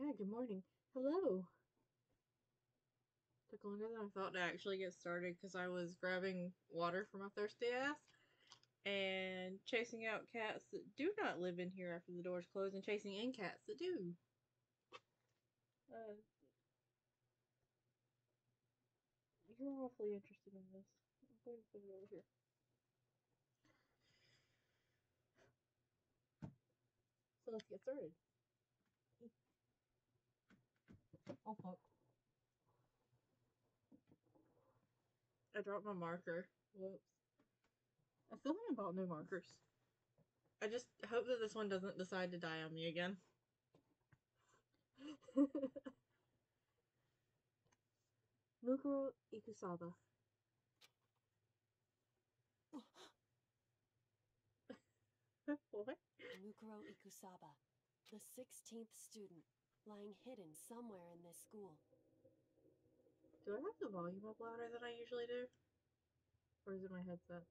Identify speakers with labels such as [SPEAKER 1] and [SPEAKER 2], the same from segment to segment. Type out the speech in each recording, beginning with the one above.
[SPEAKER 1] Yeah, good morning. Hello. Took longer than I thought to actually get started because I was grabbing water for my thirsty ass and chasing out cats that do not live in here after the doors close and chasing in cats that do. Uh, you're awfully interested in this. I'm going to put it over here. So let's get started. Oh fuck. I dropped my marker. Whoops. I still haven't bought new markers. I just hope that this one doesn't decide to die on me again. Mukuro Ikusaba. what?
[SPEAKER 2] Mukuro Ikusaba, the 16th student, lying hidden somewhere in this school.
[SPEAKER 1] Do I have the volume up louder than I usually do? Or is it my headset?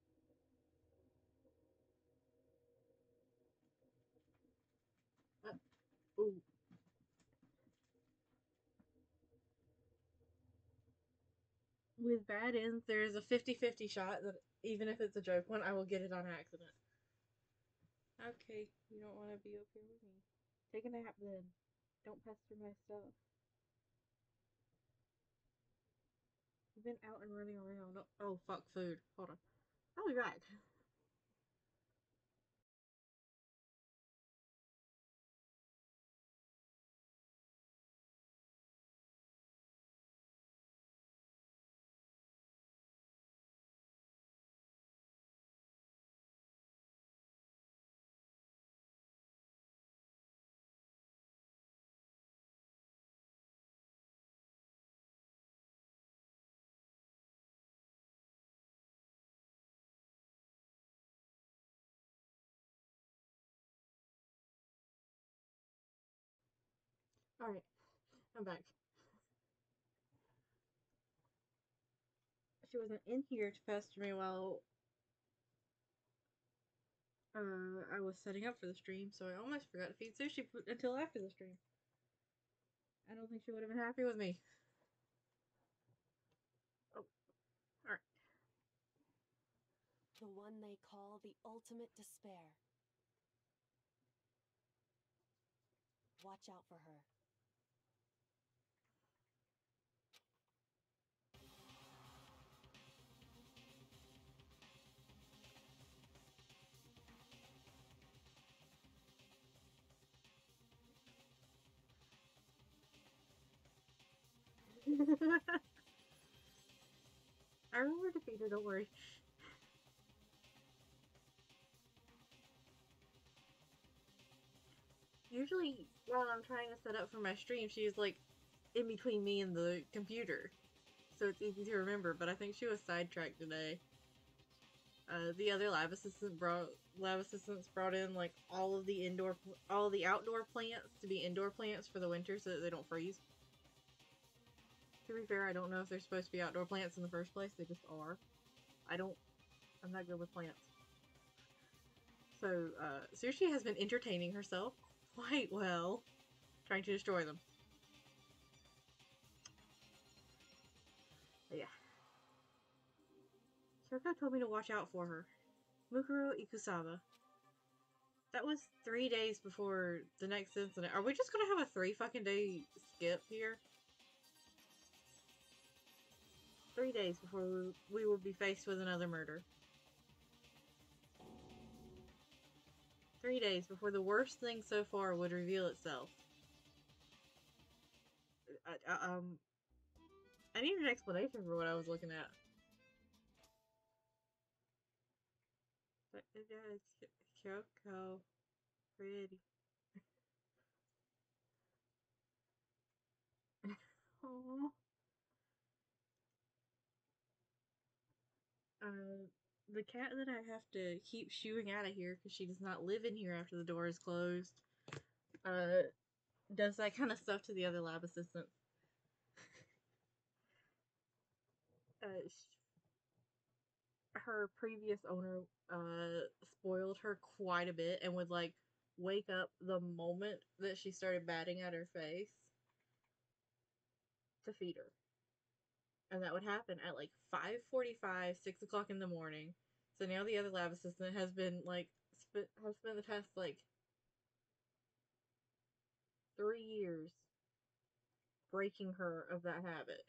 [SPEAKER 1] Uh, ooh. With bad ends, there's a 50 50 shot that even if it's a joke one, I will get it on accident. Okay, you don't want to be up here with me. Take a nap then. Don't pester my stuff. You've been out and running around. Oh, fuck, food. Hold on. I'll be back. Alright, I'm back. She wasn't in here to pester me while uh, I was setting up for the stream, so I almost forgot to feed sushi until after the stream. I don't think she would have been happy with me. Oh, alright.
[SPEAKER 2] The one they call the ultimate despair. Watch out for her.
[SPEAKER 1] I remember her, don't worry. Usually, while I'm trying to set up for my stream, she's like in between me and the computer. So it's easy to remember, but I think she was sidetracked today. Uh, the other lab assistant brought lab assistants brought in like all of the indoor, all the outdoor plants to be indoor plants for the winter, so that they don't freeze. To be fair, I don't know if they're supposed to be outdoor plants in the first place. They just are. I don't. I'm not good with plants. So uh, Sushi has been entertaining herself quite well, trying to destroy them. But yeah. Shoko told me to watch out for her. Mukuro Ikusaba. That was three days before the next incident. Are we just gonna have a three fucking day skip here? Three days before we will be faced with another murder. Three days before the worst thing so far would reveal itself. I, I, um, I need an explanation for what I was looking at. But it's Kyoko. Pretty. Aww. Uh, the cat that I have to keep shooing out of here because she does not live in here after the door is closed, uh, does that kind of stuff to the other lab assistants. uh, her previous owner uh spoiled her quite a bit and would like wake up the moment that she started batting at her face. to feed her. And that would happen at like 5:45, 6 o'clock in the morning. So now the other lab assistant has been like spent has spent the past like three years breaking her of that habit.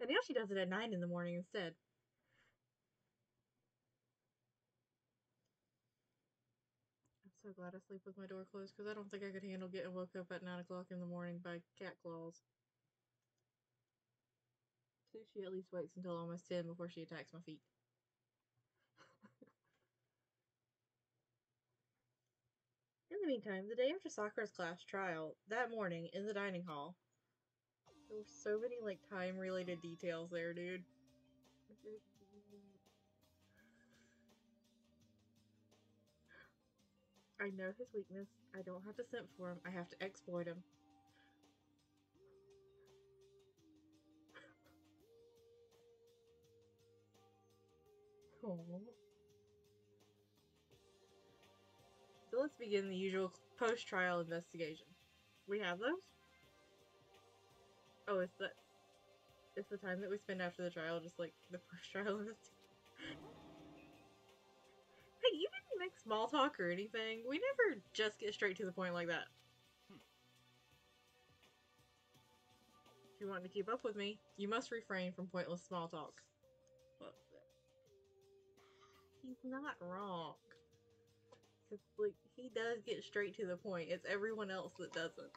[SPEAKER 1] and now she does it at nine in the morning instead. I'm so glad I sleep with my door closed because I don't think I could handle getting woke up at nine o'clock in the morning by cat claws. So she at least waits until almost ten before she attacks my feet. in the meantime, the day after Sakura's class trial, that morning in the dining hall, there were so many like time related details there, dude. I know his weakness. I don't have to simp for him. I have to exploit him. So let's begin the usual post-trial investigation. We have those? Oh, it's that... it's the time that we spend after the trial, just like the post-trial investigation. hey, you didn't make small talk or anything. We never just get straight to the point like that. If you want to keep up with me, you must refrain from pointless small talk. He's not wrong. 'Cause, like, he does get straight to the point. It's everyone else that doesn't.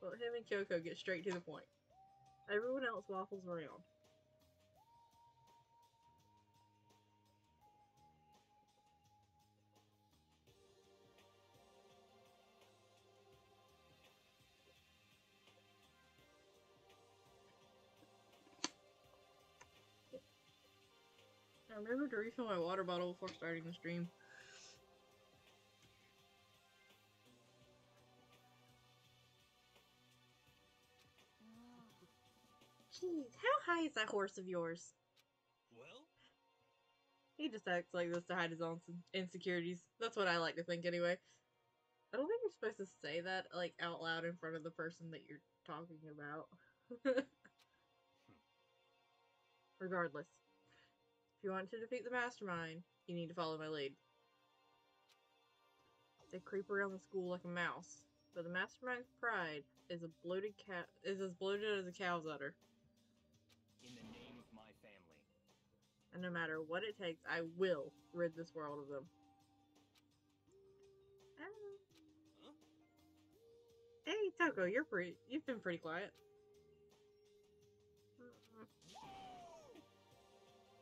[SPEAKER 1] Well, him and Kyoko get straight to the point. Everyone else waffles around. Remember to refill my water bottle before starting the stream. Jeez, how high is that horse of yours?
[SPEAKER 3] Well,
[SPEAKER 1] He just acts like this to hide his own insecurities. That's what I like to think anyway. I don't think you're supposed to say that like out loud in front of the person that you're talking about. Hmm. Regardless, if you want to defeat the mastermind, you need to follow my lead. They creep around the school like a mouse, but the mastermind's pride is a bloated cat is as bloated as a cow's udder.
[SPEAKER 3] in the name of my family.
[SPEAKER 1] and no matter what it takes, I will rid this world of them. Ah.
[SPEAKER 3] Huh?
[SPEAKER 1] Hey, Toko, you're pretty. You've been pretty quiet.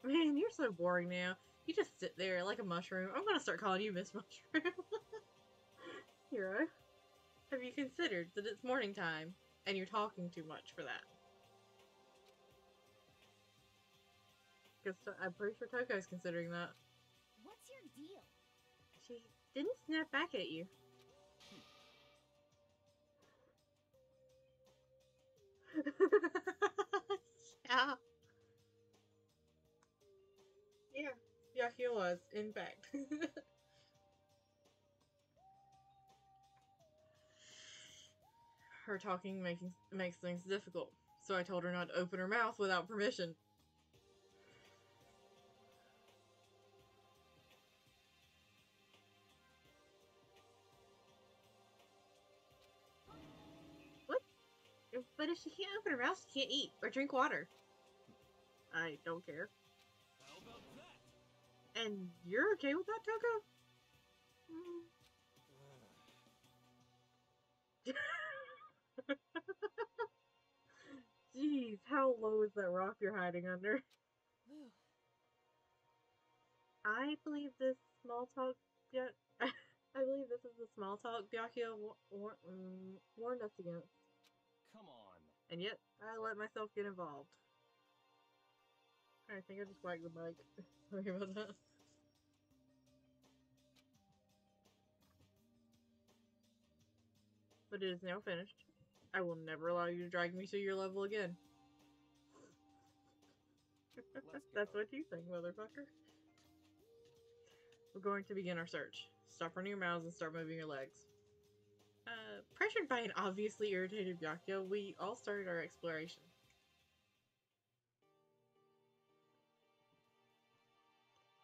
[SPEAKER 1] Man, you're so boring now. You just sit there like a mushroom. I'm gonna start calling you Miss Mushroom. Hiro, have you considered that it's morning time and you're talking too much for that? Because I'm pretty sure Toko's considering that.
[SPEAKER 2] What's your deal?
[SPEAKER 1] She didn't snap back at you. yeah. Yeah. Yeah, he was, in fact. her talking making makes things difficult, so I told her not to open her mouth without permission. What? But if she can't open her mouth, she can't eat or drink water. I don't care.
[SPEAKER 3] How about that?
[SPEAKER 1] And you're okay with that, Toko? Mm. Jeez, how low is that rock you're hiding under?
[SPEAKER 2] Whew.
[SPEAKER 1] I believe this small talk. Yeah, I believe this is the small talk Byakuya wa- war- mm, warned us against,
[SPEAKER 3] Come on.
[SPEAKER 1] and yet I let myself get involved. I think I just whacked the mic. Sorry about that. but it is now finished. I will never allow you to drag me to your level again. That's what you think, motherfucker. We're going to begin our search. Stop running your mouths and start moving your legs. Uh, pressured by an obviously irritated Yakyo, we all started our exploration.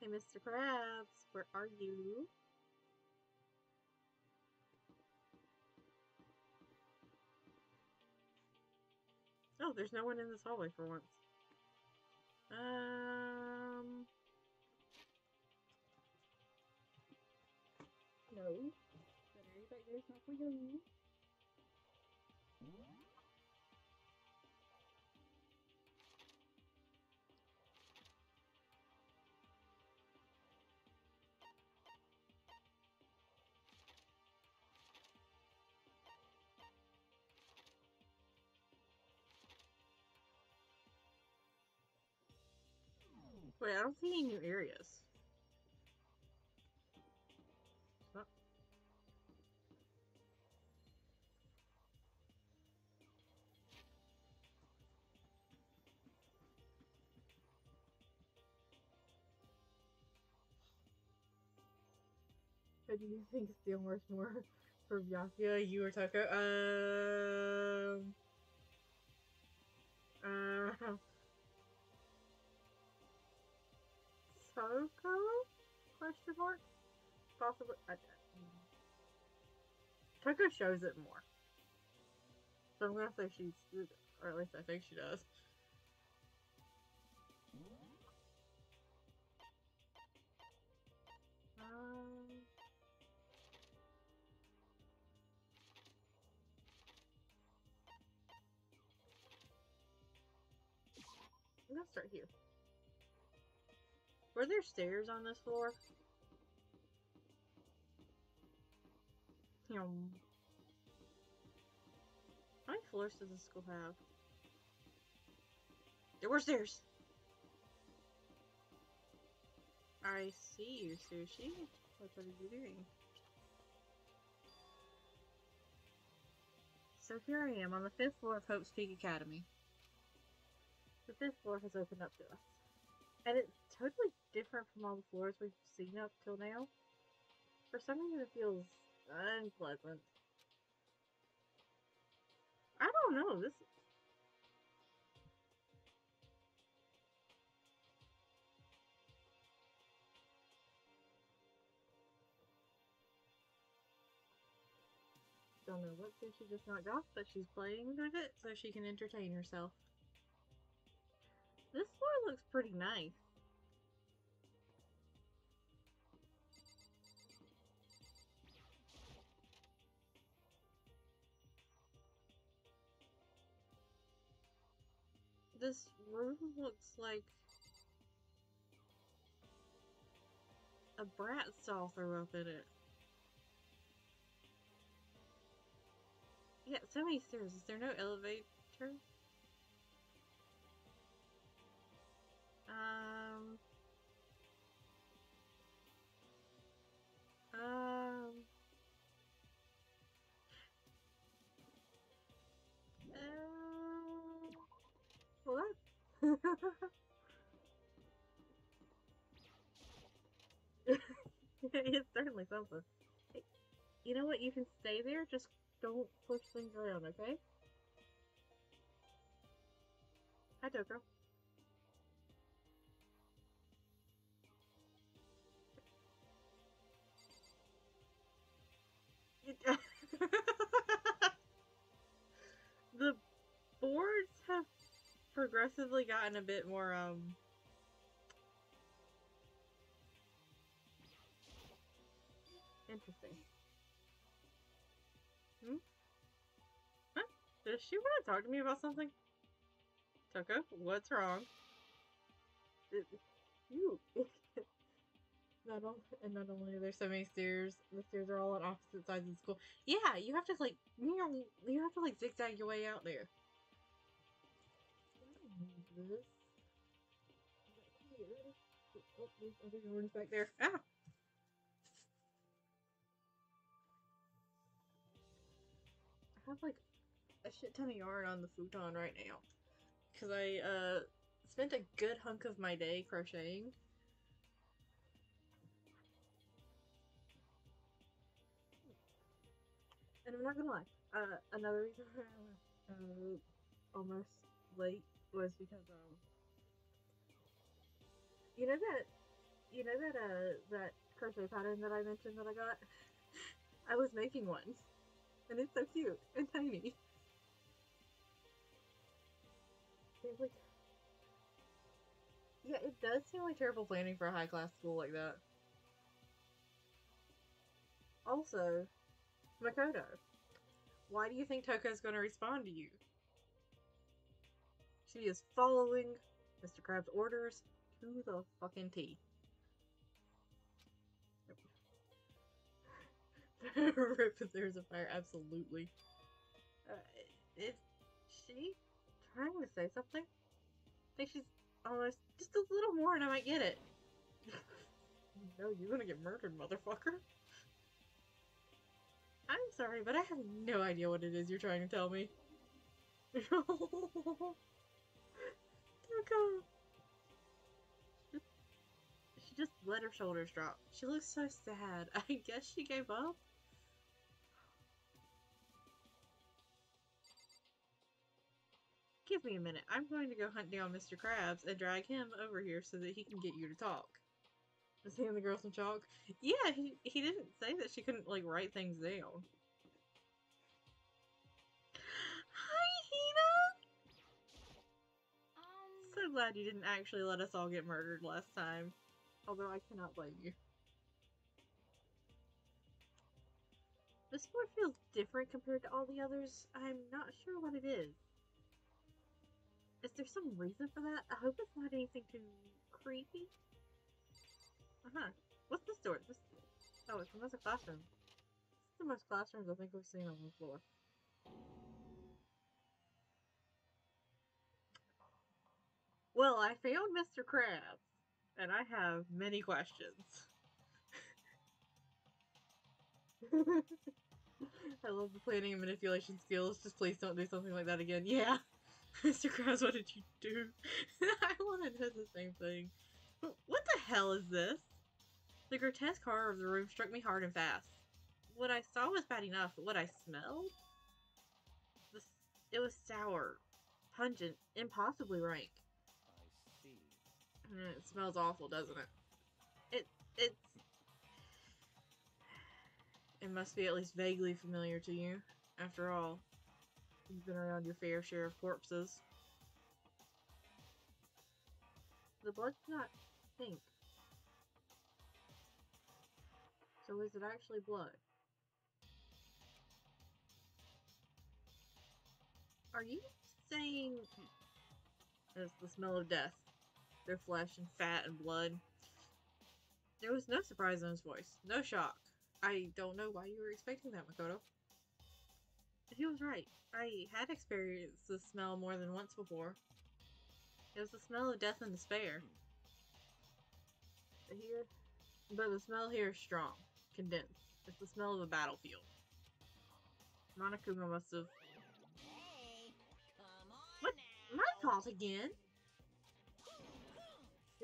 [SPEAKER 1] Hey, Mr. Krabs, where are you? Oh, there's no one in this hallway for once. Um. No. Area back there is not for you. Wait, I don't see any new areas. How do you think Steel works more for Byakuya, you or Tucker? Um. Uh. Toko? Question mark? Possibly. I, Toko shows it more. So I'm gonna say she's, or at least I think she does. Um, I'm gonna start here. Were there stairs on this floor? Hmm. How many floors does this school have? There were stairs! I see you, Sushi. What are you doing? So here I am on the fifth floor of Hope's Peak Academy. The fifth floor has opened up to us. And it's totally different from all the floors we've seen up till now. For some reason it feels unpleasant. I don't know, this Don't know what she just knocked off, but she's playing with it so she can entertain herself. This floor looks pretty nice. This room looks like a brat stall threw up in it. Yeah, so many stairs. Is there no elevator? Um. Um. it's certainly something. Hey, you know what? You can stay there. Just don't push things around, okay? Hi, Toko. the boards progressively gotten a bit more, um... Interesting. Hmm? Huh? Does she want to talk to me about something? Toko, what's wrong? It, you. not all, and not only are there so many stairs, the stairs are all on opposite sides of the school. Yeah, you have to like, you know, you have to like zigzag your way out there. This. Here. Oh, there's other yarns back there. Ah! I have like a shit ton of yarn on the futon right now. Because I uh, spent a good hunk of my day crocheting. And I'm not gonna lie, uh, another reason why I was almost late was because, um, you know that You know that uh that crochet pattern that I mentioned that I got? I was making one. And it's so cute and tiny. Like Yeah, it does seem like terrible planning for a high class school like that. Also, Makoto, why do you think Toko's gonna respond to you? She is following Mr. Krabs' orders to the fucking T. Rip there's a fire, absolutely. Uh, is she trying to say something? I think she's almost just a little more and I might get it. no, you're gonna get murdered, motherfucker. I'm sorry, but I have no idea what it is you're trying to tell me. Toko! She just let her shoulders drop. She looks so sad. I guess she gave up? Give me a minute. I'm going to go hunt down Mr. Krabs and drag him over here so that he can get you to talk. Was he the girl some chalk? Yeah, he, he didn't say that she couldn't, like, write things down. So glad you didn't actually let us all get murdered last time. Although I cannot blame you. This one feels different compared to all the others. I'm not sure what it is. Is there some reason for that? I hope it's not anything too creepy. Uh-huh. What's this door? This Oh, it's another classroom. This is the most classrooms I think we've seen on the floor. Well, I found Mr. Krabs, and I have many questions. I love the planning and manipulation skills. Just please don't do something like that again. Yeah. Mr. Krabs, what did you do? I want to know the same thing. What the hell is this? The grotesque horror of the room struck me hard and fast. What I saw was bad enough, but what I smelled? The, it was sour, pungent, impossibly rank. Mm, It smells awful, doesn't it? It it's it must be at least vaguely familiar to you. After all, you've been around your fair share of corpses. The blood's not pink. So is it actually blood? Are you saying it's the smell of death? Their flesh and fat and blood. There was no surprise in his voice, no shock. I don't know why you were expecting that, Makoto. He was right. I had experienced the smell more than once before. It was the smell of death and despair. But here, but the smell here is strong, condensed. It's the smell of a battlefield. Monokuma must have.
[SPEAKER 4] Hey,
[SPEAKER 1] What? My fault again.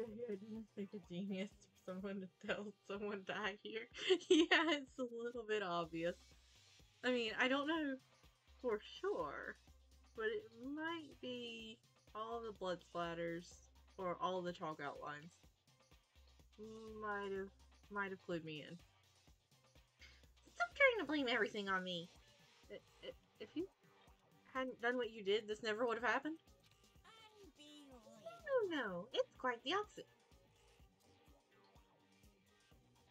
[SPEAKER 1] I didn't think a genius for someone to tell someone die here. yeah, it's a little bit obvious. I mean, I don't know for sure, but it might be all the blood splatters or all the chalk outlines. Might have, might have clued me in. Stop trying to blame everything on me. If you hadn't done what you did, this never would have happened. No, no, it's quite the opposite.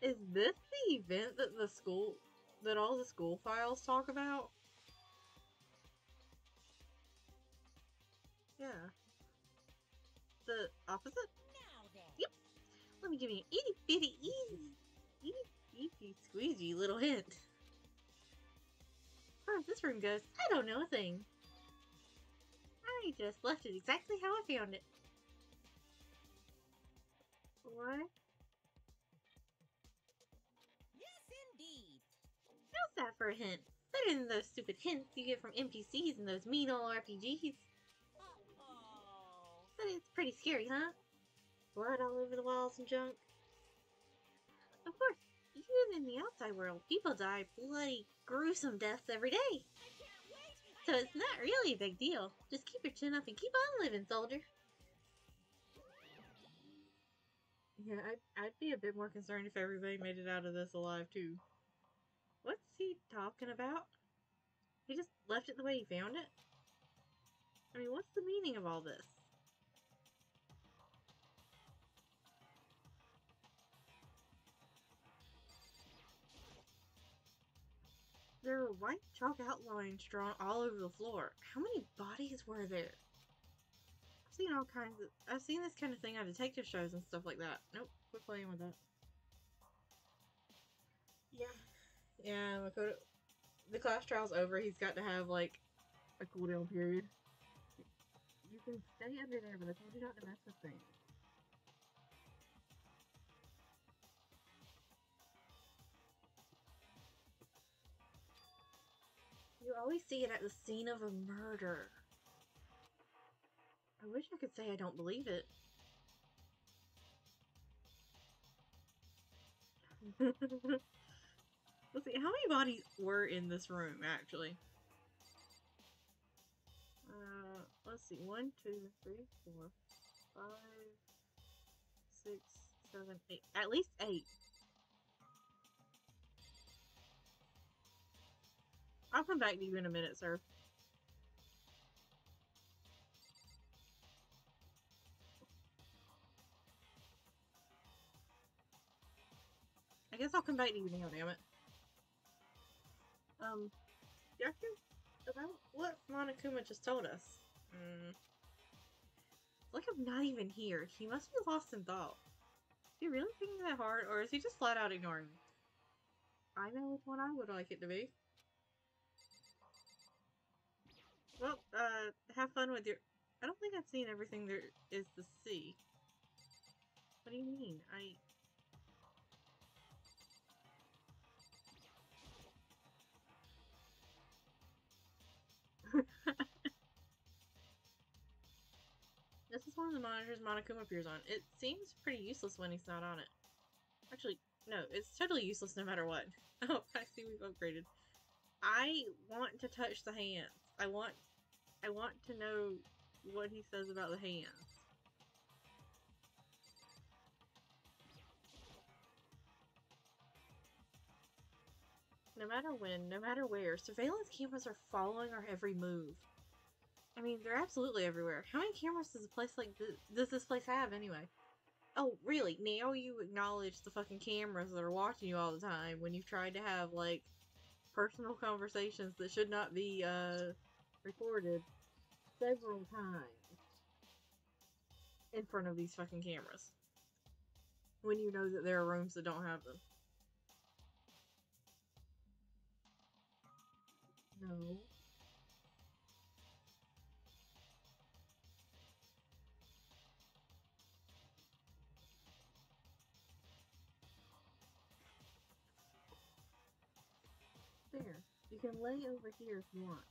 [SPEAKER 1] Is this the event that the school, that all the school files talk about? Yeah. The opposite? Yep. Let me give you an itty bitty easy, itty bitty squeezy little hint. As far as this room goes, I don't know a thing. I just left it exactly how I found it. What?
[SPEAKER 4] Yes, indeed.
[SPEAKER 1] How's that for a hint? Better than those stupid hints you get from NPCs and those mean old RPGs.
[SPEAKER 4] Uh-oh.
[SPEAKER 1] But it's pretty scary, huh? Blood all over the walls and junk. Of course, even in the outside world, people die bloody, gruesome deaths every day.
[SPEAKER 4] I can't wait. I
[SPEAKER 1] So it's not really a big deal. Just keep your chin up and keep on living, soldier. Yeah, I'd, I'd be a bit more concerned if everybody made it out of this alive, too. What's he talking about? He just left it the way he found it? I mean, what's the meaning of all this? There were white chalk outlines drawn all over the floor. How many bodies were there? I've seen all kinds of. I've seen this kind of thing on detective shows and stuff like that. Nope, quit playing with that. Yeah. Yeah, Makoto. The class trial's over. He's got to have, like, a cooldown period. You can stay under there, but I told you not to mess with things. You always see it at the scene of a murder. I wish I could say I don't believe it. let's see, how many bodies were in this room, actually? Uh, let's see, one, two, three, four, five, six, seven, eight. At least eight. I'll come back to you in a minute, sir. I guess I'll come back to you now, damn it. Um, Yaku, about what Monokuma just told us. Hmm. Look, I'm not even here. He must be lost in thought. Is he really thinking that hard, or is he just flat out ignoring me? I know which one I would like it to be. Well, uh, have fun with your... I don't think I've seen everything there is to see. What do you mean? I... this is one of the monitors Monokuma appears on. It seems pretty useless when he's not on it. Actually, no, it's totally useless no matter what. Oh, I see we've upgraded. I want to touch the hands. I want I want to know what he says about the hands. No matter when, no matter where, surveillance cameras are following our every move. I mean, they're absolutely everywhere. How many cameras does a place like this, does this place have anyway? Oh, really? Now you acknowledge the fucking cameras that are watching you all the time when you've tried to have, like, personal conversations that should not be, uh, recorded several times in front of these fucking cameras. When you know that there are rooms that don't have them. No. There. You can lay over here if you want.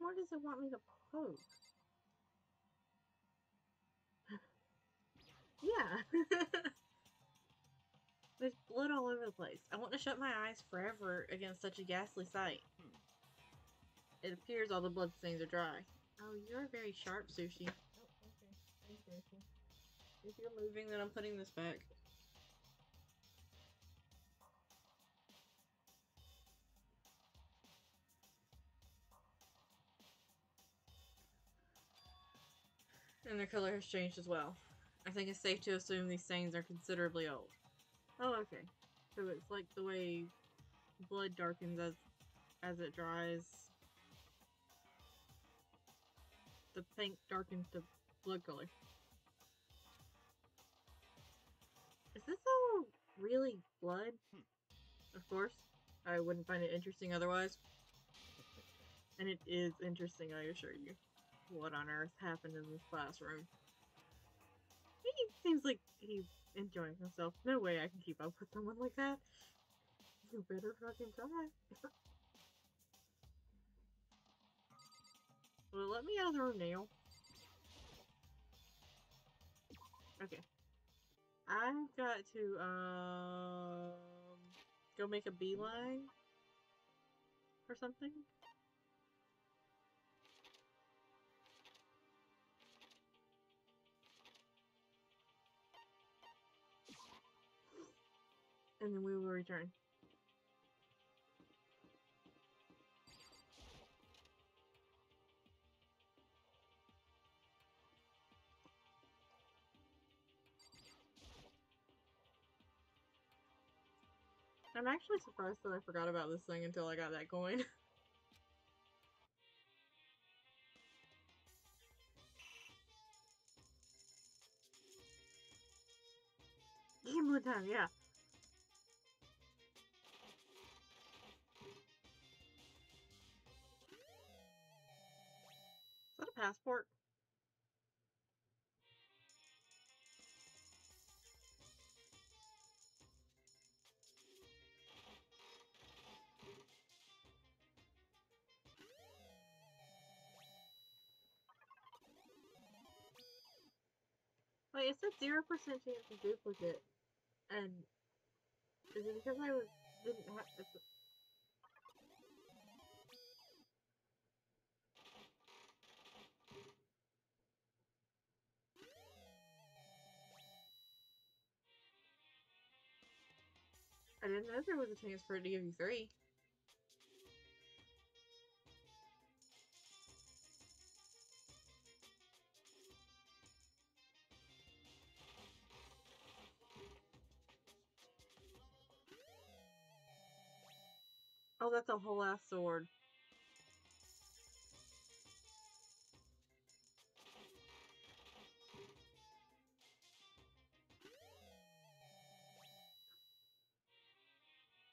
[SPEAKER 1] More does it want me to poke? yeah. There's blood all over the place. I want to shut my eyes forever against such a ghastly sight.
[SPEAKER 3] Hmm.
[SPEAKER 1] It appears all the blood stains are dry. Oh, you're very sharp, Sushi. Oh, okay. If you're moving, then I'm putting this back. And their color has changed as well. I think it's safe to assume these stains are considerably old. Oh, okay. So it's like the way blood darkens as as it dries. The paint darkens to blood color. Is this all really blood?
[SPEAKER 3] Hmm.
[SPEAKER 1] Of course. I wouldn't find it interesting otherwise. And it is interesting, I assure you. What on earth happened in this classroom? He seems like he's enjoying himself. No way I can keep up with someone like that. You better fucking try. well, let me out of the room now. Okay. I've got to um go make a beeline or something. And then we will return. I'm actually surprised that I forgot about this thing until I got that coin. Gimlet time, yeah. Passport? Wait, it said zero percent chance of duplicate, and is it because I was didn't have? I didn't know there was a chance for it to give you three. Oh, that's a whole ass sword.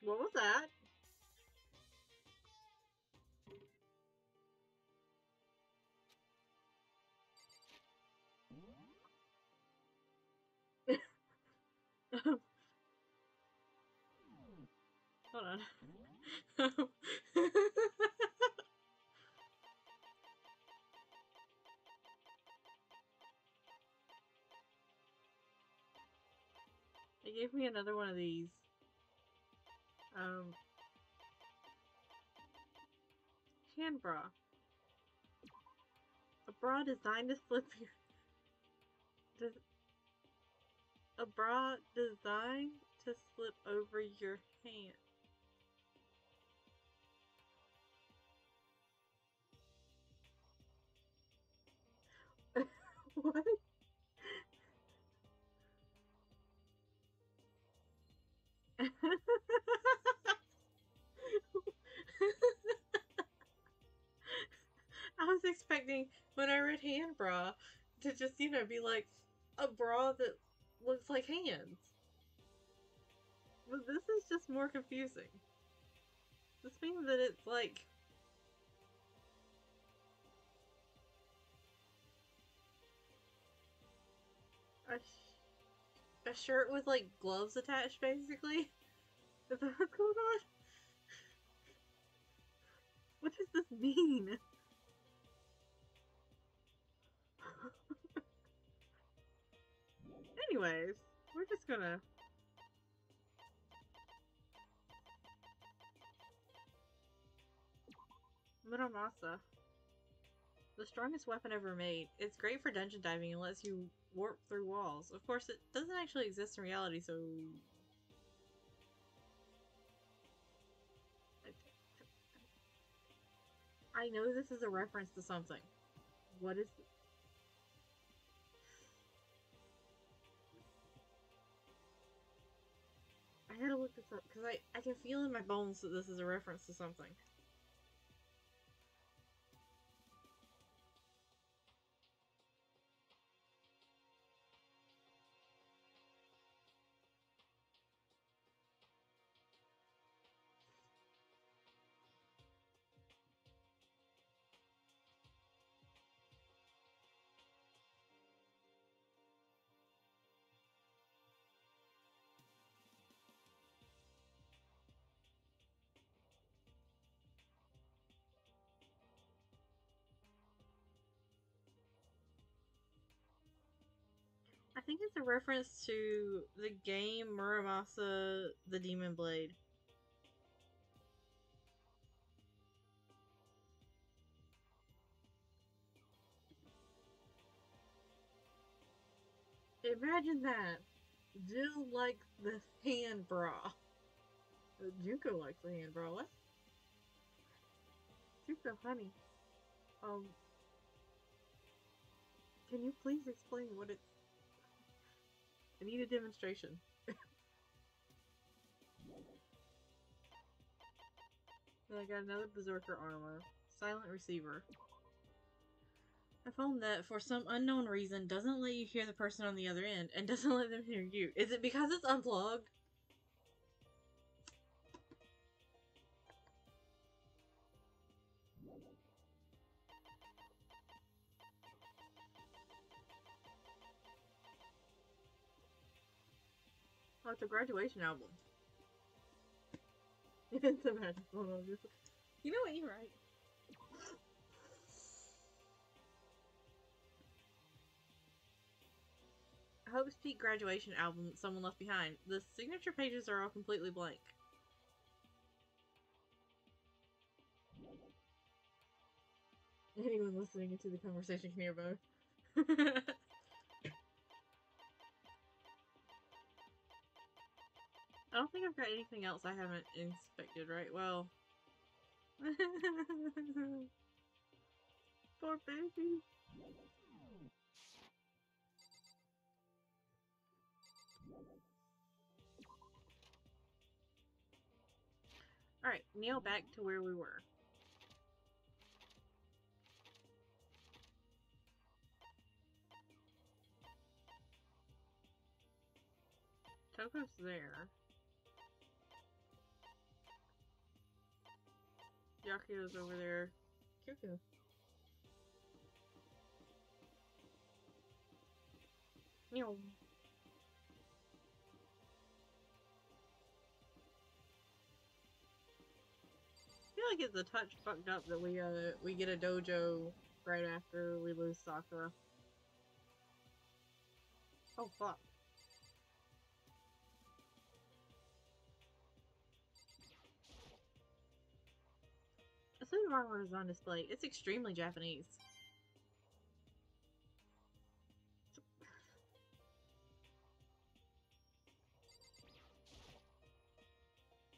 [SPEAKER 1] What was that? Hold on. they gave me another one of these. Um, hand bra. A bra designed to slip your. Does, a bra designed to slip over your hand. what? was expecting when I read hand bra to just, you know, be like a bra that looks like hands. But this is just more confusing. This means that it's like a, a shirt with like gloves attached, basically. Is that what's going on? What does this mean? Anyways, we're just gonna. Muramasa. The strongest weapon ever made. It's great for dungeon diving and lets you warp through walls. Of course, it doesn't actually exist in reality, so... I know this is a reference to something. What is... I gotta look this up, because I, I can feel in my bones that this is a reference to something. Think it's a reference to the game Muramasa the Demon Blade. Imagine that. Jill likes the hand bra. Junko likes the hand bra. What? Funny. Um, can you please explain what it's? I need a demonstration. then I got another Berserker armor. Silent receiver. A phone that, for some unknown reason, doesn't let you hear the person on the other end and doesn't let them hear you. Is it because it's unplugged? Oh, it's a graduation album. it's a magic photo. You know what? You're right. Hope's Peak graduation album Someone Left Behind. The signature pages are all completely blank. Anyone listening to the conversation can hear both. I don't think I've got anything else I haven't inspected, right? Well. Poor baby. Alright, kneel back to where we were. Toko's there. Yakio's over there. Kyuku. Meow. I feel like it's a touch fucked up that we uh we get a dojo right after we lose Sakura. Oh fuck. The of armor is on display. It's extremely Japanese.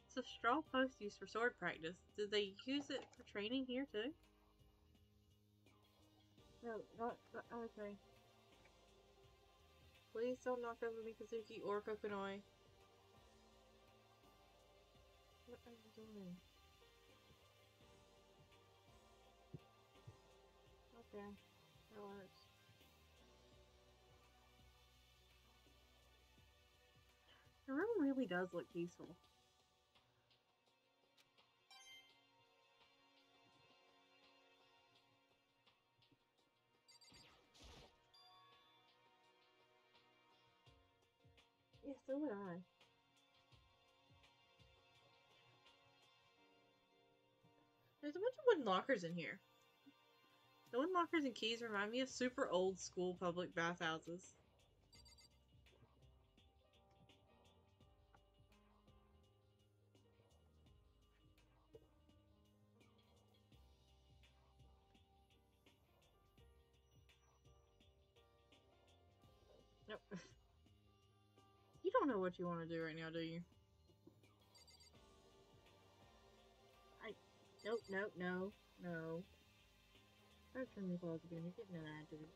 [SPEAKER 1] It's a straw post used for sword practice. Did they use it for training here too? No, not, not okay. Please don't knock over Mikazuki or Kokonoi. What are you doing? Okay, that works. The room really does look peaceful. Yeah, so would I. There's a bunch of wooden lockers in here. The wooden lockers and keys remind me of super old school public bathhouses. Nope. You don't know what you want to do right now, do you? I. Nope, nope, no, no. Turn your claws again. You're getting an attitude.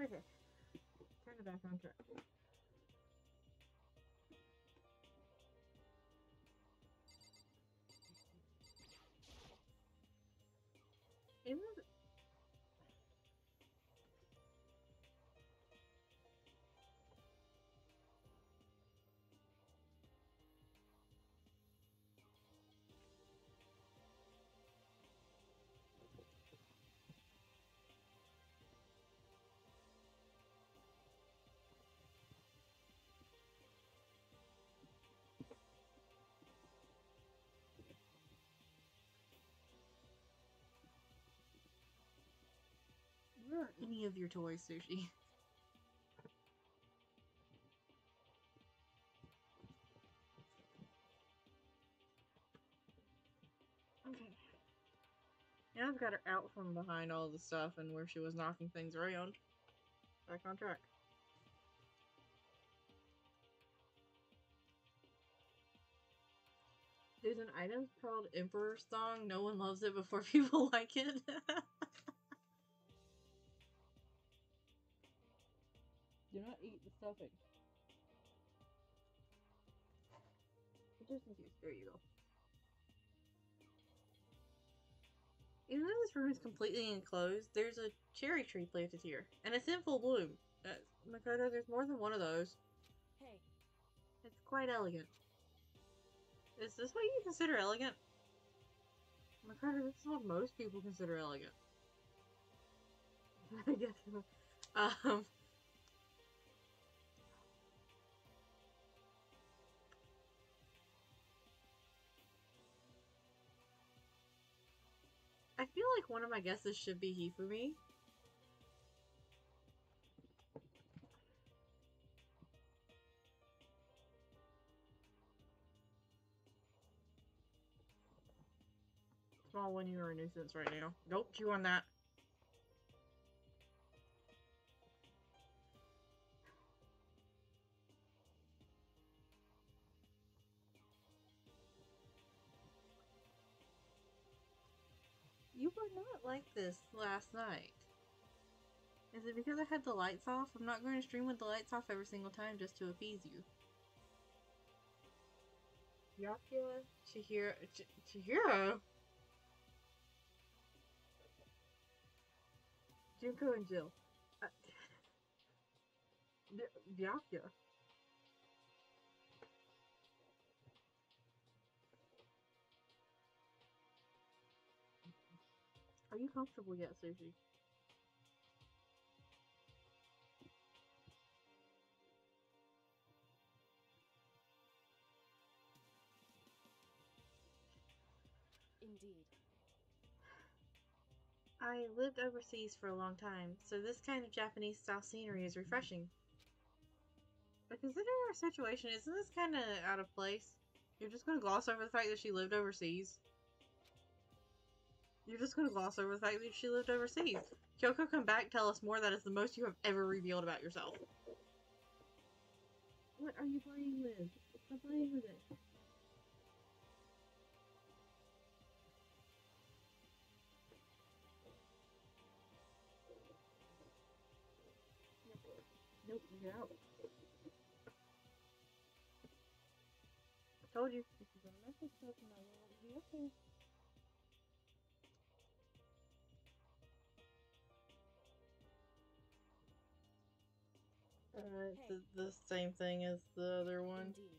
[SPEAKER 1] Okay. Turn it back on track. Any of your toys, Sushi. Okay. Now I've got her out from behind all the stuff and where she was knocking things around. Back on track. There's an item called Emperor's Thong. No one loves it before people like it. Do not eat the stuffing. Just in case. There you go. Even though this room is completely enclosed, there's a cherry tree planted here, and it's in full bloom. Uh, Makoto, there's more than one of those.
[SPEAKER 2] Hey,
[SPEAKER 1] It's quite elegant. Is this what you consider elegant? Makoto, this is what most people consider elegant. I guess. Um. I feel like one of my guesses should be Hifumi. Small one, you are a nuisance right now. Don't chew on that. Not like this last night. Is it because I had the lights off? I'm not going to stream with the lights off every single time just to appease you. Yakula, Chihiro, Ch- Chihiro? Junko and Jill. Uh, Y- Are you comfortable yet, Sushi?
[SPEAKER 2] indeed.
[SPEAKER 1] I lived overseas for a long time, so this kind of Japanese style scenery is refreshing. But considering our situation, isn't this kind of out of place? You're just going to gloss over the fact that she lived overseas? You're just going to gloss over the fact that she lived overseas. Kyoko, come back, tell us more. That is the most you have ever revealed about yourself. What are you playing with? Stop playing with it. Nope, get out. I told you, if you're gonna mess with stuff, not gonna be up there. It's
[SPEAKER 2] Hey.
[SPEAKER 1] the, the same thing as the other one.
[SPEAKER 2] Indeed.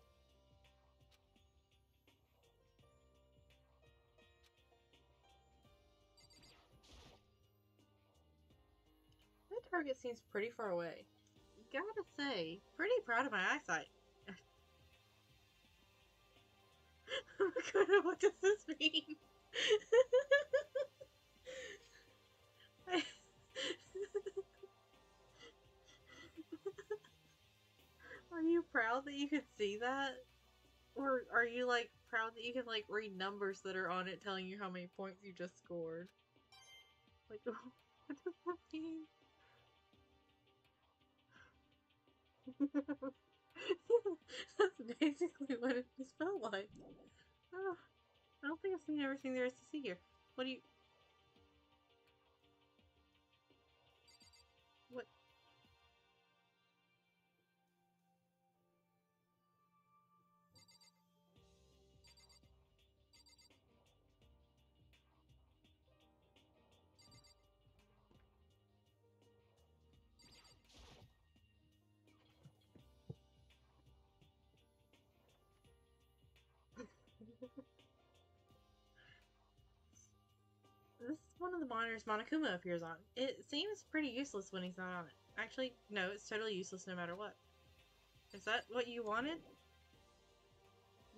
[SPEAKER 1] That target seems pretty far away. Gotta say, pretty proud of my eyesight. Dakota, what does this mean? Are you proud that you could see that? Or are you like proud that you can like read numbers that are on it telling you how many points you just scored? Like, what does that mean? That's basically what it just felt like. Oh, ah, I don't think I've seen everything there is to see here. What do you? Is one of the Monokuma appears on. It seems pretty useless when he's not on it. Actually, no, it's totally useless no matter what. Is that what you wanted?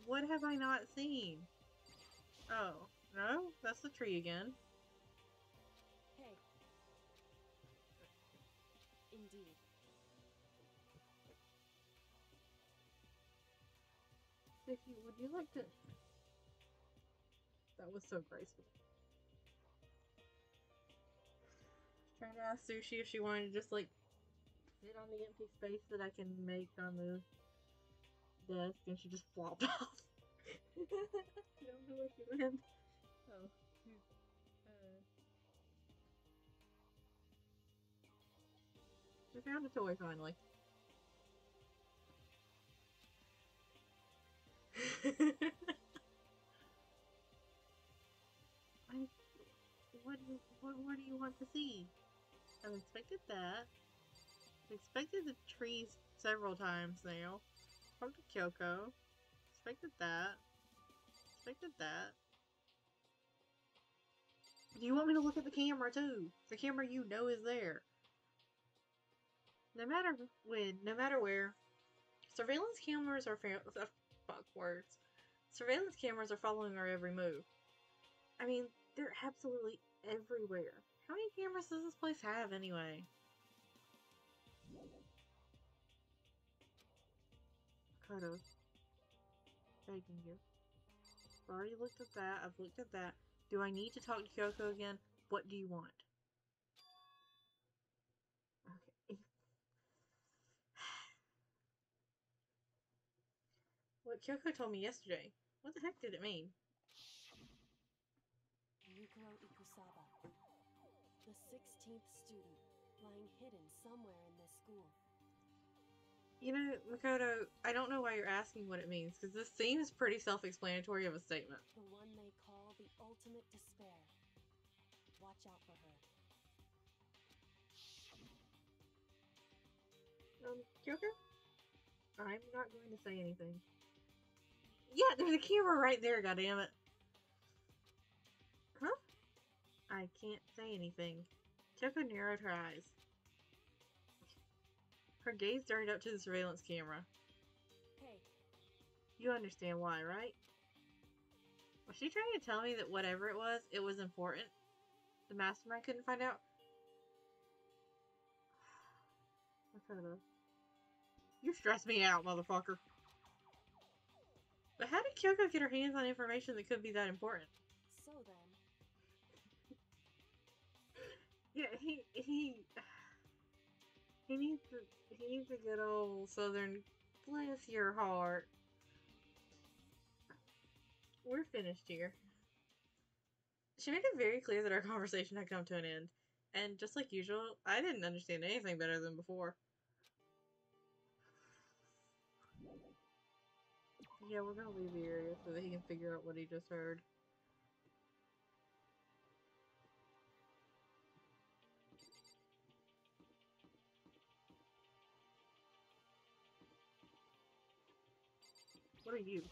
[SPEAKER 1] What have I not seen? Oh, no? That's the tree again.
[SPEAKER 2] Hey, indeed.
[SPEAKER 1] Vicky, would you like to? That was so graceful. Trying to ask Sushi if she wanted to just like sit on the empty space that I can make on the desk, and she just flopped off. I don't know where she went. Oh. Uh. She found a toy finally. I, what, what, what do you want to see? I've inspected that. expected the trees several times now. Talked to Kyoko. Expected that. Expected that. Do you want me to look at the camera too? The camera you know is there. No matter when, no matter where, surveillance cameras are fuck words. Surveillance cameras are following our every move. I mean, they're absolutely everywhere. How many cameras does this place have anyway? Kodo. Begging you. I've already looked at that. I've looked at that. Do I need to talk to Kyoko again? What do you want? Okay. What Kyoko told me yesterday. What the heck did it mean?
[SPEAKER 2] Ikusaba, the 16th student, lying hidden somewhere in this school.
[SPEAKER 1] You know, Makoto, I don't know why you're asking what it means, because this seems pretty self-explanatory of a statement.
[SPEAKER 2] The one they call the ultimate despair. Watch out for her.
[SPEAKER 1] Um, Kyoko? I'm not going to say anything. Yeah, there's a camera right there, goddammit. I can't say anything. Kyoko narrowed her eyes. Her gaze darted up to the surveillance camera.
[SPEAKER 2] Hey,
[SPEAKER 1] You understand why, right? Was she trying to tell me that whatever it was, it was important? The mastermind couldn't find out? Makoto. You stress me out, motherfucker. But how did Kyoko get her hands on information that could be that important? Yeah, he he he needs to he needs a good old southern bless your heart. We're finished here. She made it very clear that our conversation had come to an end, and just like usual, I didn't understand anything better than before. Yeah, we're gonna leave the area so that he can figure out what he just heard. You?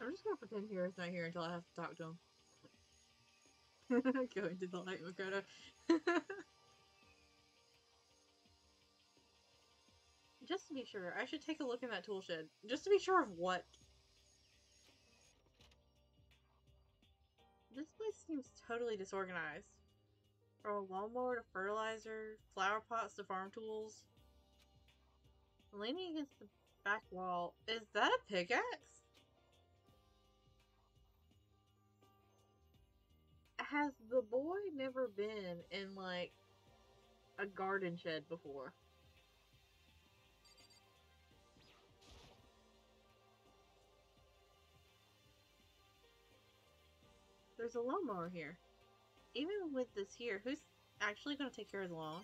[SPEAKER 1] I'm just gonna pretend Hiro's not here until I have to talk to him. Go into the light, Makoto. just to be sure, I should take a look in that tool shed. Just to be sure of what. Place seems totally disorganized. From a lawnmower to fertilizer, flower pots to farm tools. Leaning against the back wall. Is that a pickaxe? Has the boy never been in like a garden shed before? There's a lawnmower here. Even with this here, who's actually going to take care of the lawn?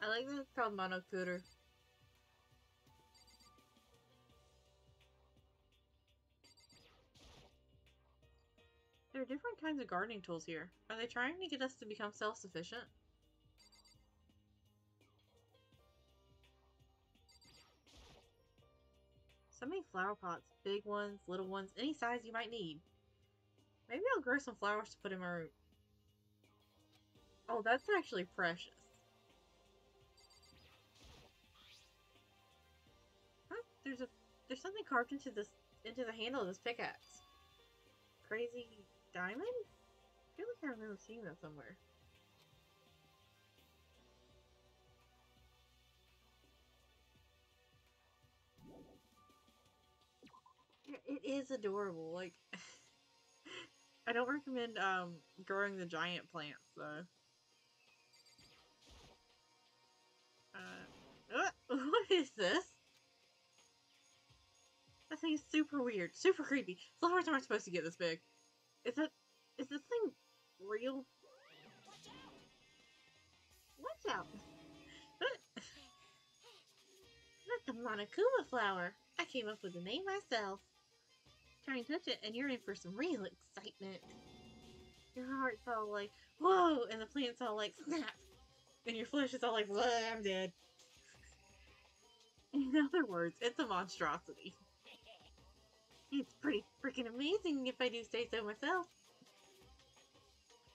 [SPEAKER 1] I like that it's called monocooter. There are different kinds of gardening tools here. Are they trying to get us to become self-sufficient? So many flower pots. Big ones, little ones, any size you might need. Maybe I'll grow some flowers to put in my room. Oh, that's actually precious. Huh? there's a there's something carved into this into the handle of this pickaxe. Crazy diamond? I feel like I remember seeing that somewhere. It is adorable. Like, I don't recommend um growing the giant plants though. Uh, uh, what is this? That thing is super weird, super creepy. Flowers aren't supposed to get this big. Is that is this thing real? Watch out! That's the Monokuma flower. I came up with the name myself. Try and touch it, and you're in for some real excitement. Your heart's all like, whoa, and the plant's all like, snap. And your flesh is all like, "Whoa, I'm dead. In other words, it's a monstrosity. It's pretty freaking amazing if I do say so myself.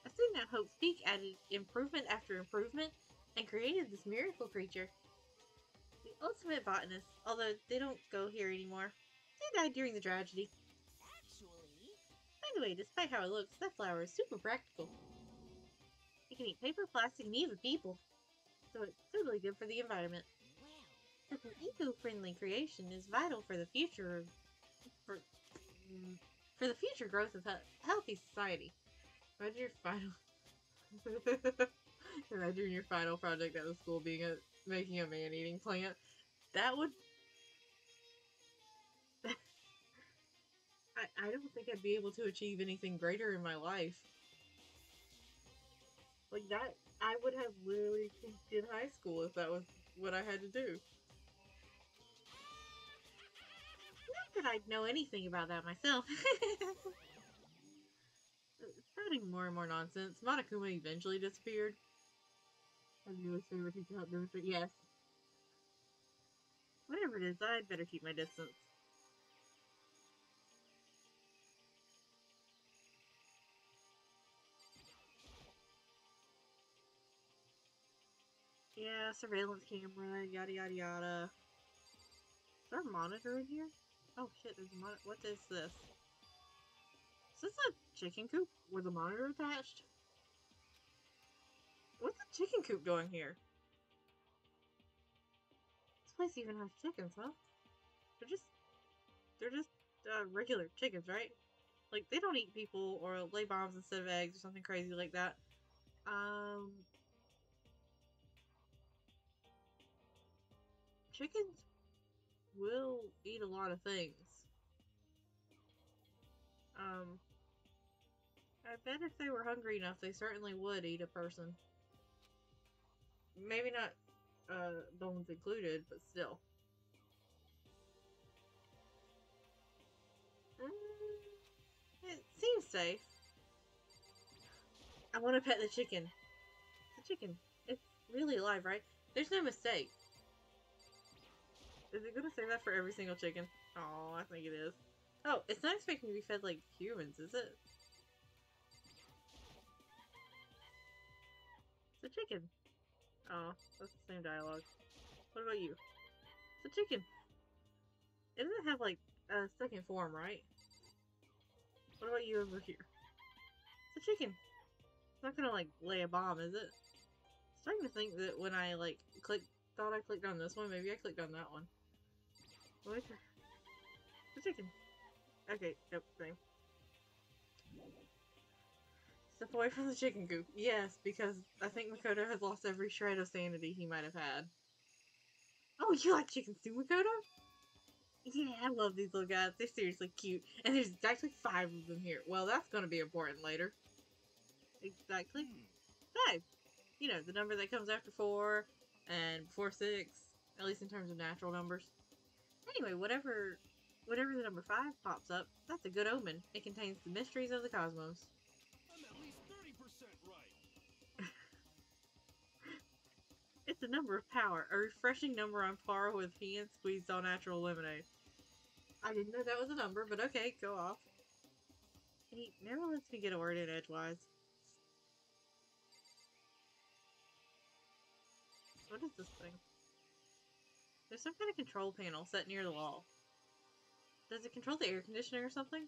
[SPEAKER 1] A student at Hope Peak added improvement after improvement and created this miracle creature. The ultimate botanist, although they don't go here anymore. They died during the tragedy.
[SPEAKER 4] Actually,
[SPEAKER 1] By the way, despite how it looks, that flower is super practical. It can eat paper, plastic, and even people. So it's totally good for the environment. Such an eco-friendly creation is vital for the future of, for, mm, for the future growth of healthy society. Imagine your final Imagine your final project at the school being a making a man-eating plant. That would I, I don't think I'd be able to achieve anything greater in my life. Like that I would have literally peaked in high school if that was what I had to do. Not that I'd know anything about that myself. Spouting more and more nonsense. Monokuma eventually disappeared. I really favorite teacher helped demonstrate. Yes. Whatever it is, I'd better keep my distance. Yeah, surveillance camera, yada yada yada. Is there a monitor in here? Oh shit, there's a monitor. What is this? Is this a chicken coop with a monitor attached? What's a chicken coop doing here? This place even has chickens, huh? They're just, they're just uh, regular chickens, right? Like they don't eat people or lay bombs instead of eggs or something crazy like that. Um, chickens will eat a lot of things. Um, I bet if they were hungry enough, they certainly would eat a person. Maybe not uh, bones included, but still. Mm, it seems safe. I want to pet the chicken. A chicken. It's really alive, right? There's no mistake. Is it gonna say that for every single chicken? Oh, I think it is. Oh, it's not expecting to be fed like humans, is it? It's a chicken. Oh, that's the same dialogue. What about you? It's a chicken. It doesn't have like a second form, right? What about you over here? It's a chicken. It's not gonna like lay a bomb, is it? starting to think that when I like click, thought I clicked on this one, maybe I clicked on that one. What? The chicken. Okay, yep, same. Step away from the chicken coop. Yes, because I think Makoto has lost every shred of sanity he might have had. Oh, you like chickens too, Makoto? Yeah, I love these little guys. They're seriously cute. And there's actually five of them here. Well, that's going to be important later. Exactly.
[SPEAKER 3] Hmm.
[SPEAKER 1] Five. You know, the number that comes after four and before six, at least in terms of natural numbers. Anyway, whatever whatever the number five pops up, that's a good omen. It contains the mysteries of the cosmos.
[SPEAKER 3] I'm at least 30% right.
[SPEAKER 1] It's a number of power, a refreshing number on par with hand squeezed all natural lemonade. I didn't know that was a number, but okay, go off. He never lets me get a word in edgewise. What is this thing? There's some kind of control panel set near the wall. Does it control the air conditioner or something?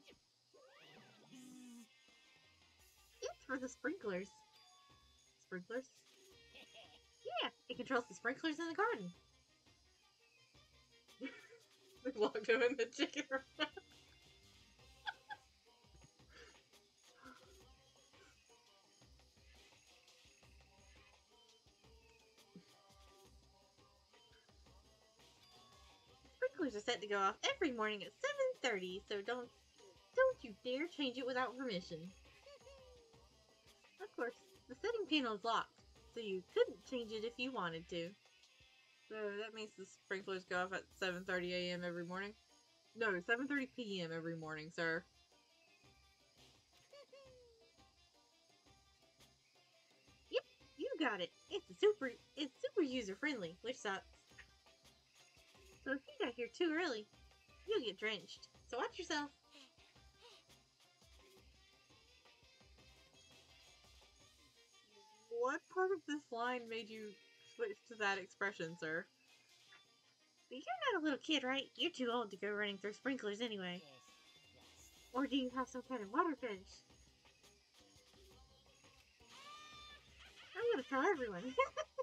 [SPEAKER 1] It's for the sprinklers. Sprinklers? Yeah, it controls the sprinklers in the garden. we locked him in the chicken Sprinklers are set to go off every morning at 7.30, so don't don't you dare change it without permission. Of course, the setting panel is locked, so you couldn't change it if you wanted to. So that means the sprinklers go off at 7.30 a.m. every morning? No, 7.30 p.m. every morning, sir. Yep, you got it. It's super, it's super user-friendly, which sucks. So if you got here too early, you'll get drenched. So watch yourself. What part of this line made you switch to that expression, sir? But you're not a little kid, right? You're too old to go running through sprinklers anyway.
[SPEAKER 4] Yes, yes.
[SPEAKER 1] Or do you have some kind of water fetish? I'm gonna tell everyone.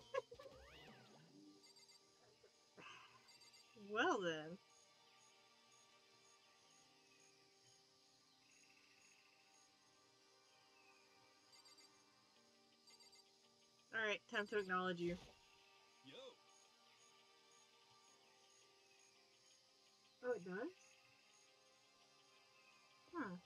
[SPEAKER 1] well then. Alright, time to acknowledge you.
[SPEAKER 3] Yo.
[SPEAKER 1] Oh, it does? Huh.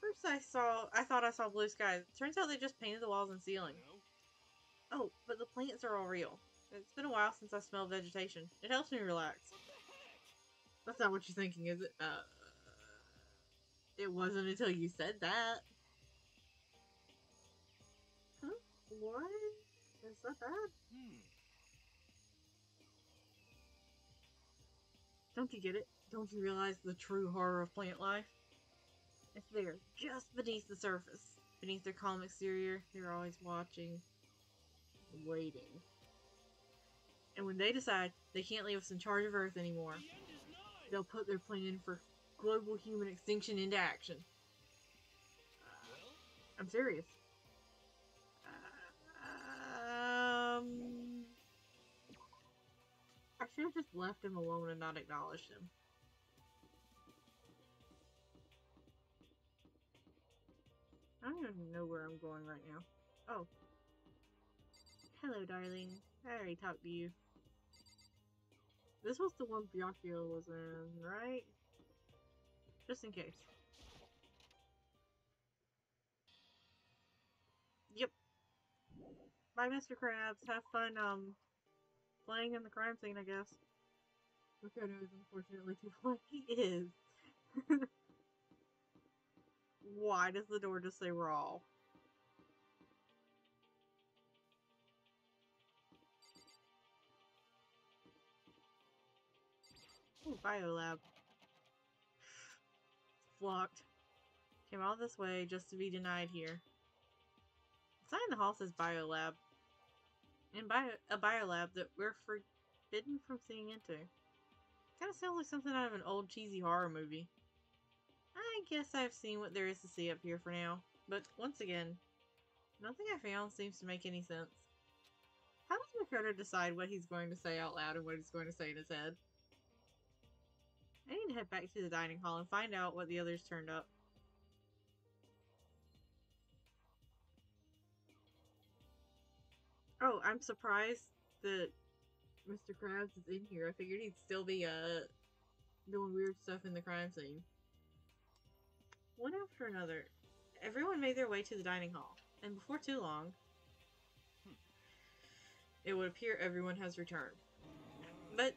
[SPEAKER 1] First I saw, I thought I saw blue skies. Turns out they just painted the walls and ceiling. Oh, but the plants are all real. It's been a while since I smelled vegetation. It helps me relax.
[SPEAKER 3] What the heck?
[SPEAKER 1] That's not what you're thinking, is it? Uh, it wasn't until you said that. Huh? What? Is that bad?
[SPEAKER 3] Hmm.
[SPEAKER 1] Don't you get it? Don't you realize the true horror of plant life? It's there, just beneath the surface. Beneath their calm exterior, they're always watching, waiting. And when they decide they can't leave us in charge of Earth anymore,
[SPEAKER 3] The end is nigh.
[SPEAKER 1] they'll put their plan for global human extinction into action.
[SPEAKER 3] Well,
[SPEAKER 1] I'm serious. Um, I should have just left him alone and not acknowledged him. I don't even know where I'm going right now. Oh. Hello, darling. I already talked to you. This was the one Byakuya was in, right? Just in case. Yep. Bye, Mr. Krabs. Have fun, um, playing in the crime scene, I guess. Makoto is unfortunately too polite. He is. Why does the door just say raw? Ooh, biolab. Flocked. Came all this way just to be denied here. The sign in the hall says biolab. And bio a biolab that we're forbidden from seeing into. Kinda sounds like something out of an old cheesy horror movie. I guess I've seen what there is to see up here for now. But once again, nothing I found seems to make any sense. How does Makoto decide what he's going to say out loud and what he's going to say in his head? I need to head back to the dining hall and find out what the others turned up. Oh, I'm surprised that Mr. Krabs is in here. I figured he'd still be, uh, doing weird stuff in the crime scene. One after another, everyone made their way to the dining hall, and before too long, it would appear everyone has returned. But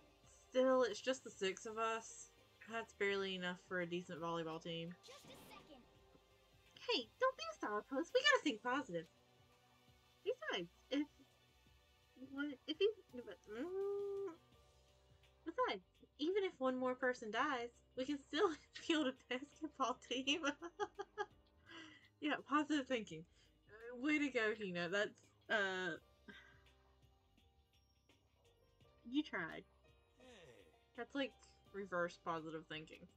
[SPEAKER 1] still, it's just the six of us. That's barely enough for a decent volleyball team.
[SPEAKER 4] Just a second.
[SPEAKER 1] Hey, don't be a sourpuss. We gotta think positive. Besides, if what if you, but, mm, besides, even if one more person dies, we can still field a basketball team. yeah, positive thinking. Uh, way to go, Hina. That's, uh. You tried.
[SPEAKER 3] Hey.
[SPEAKER 1] That's like reverse positive thinking.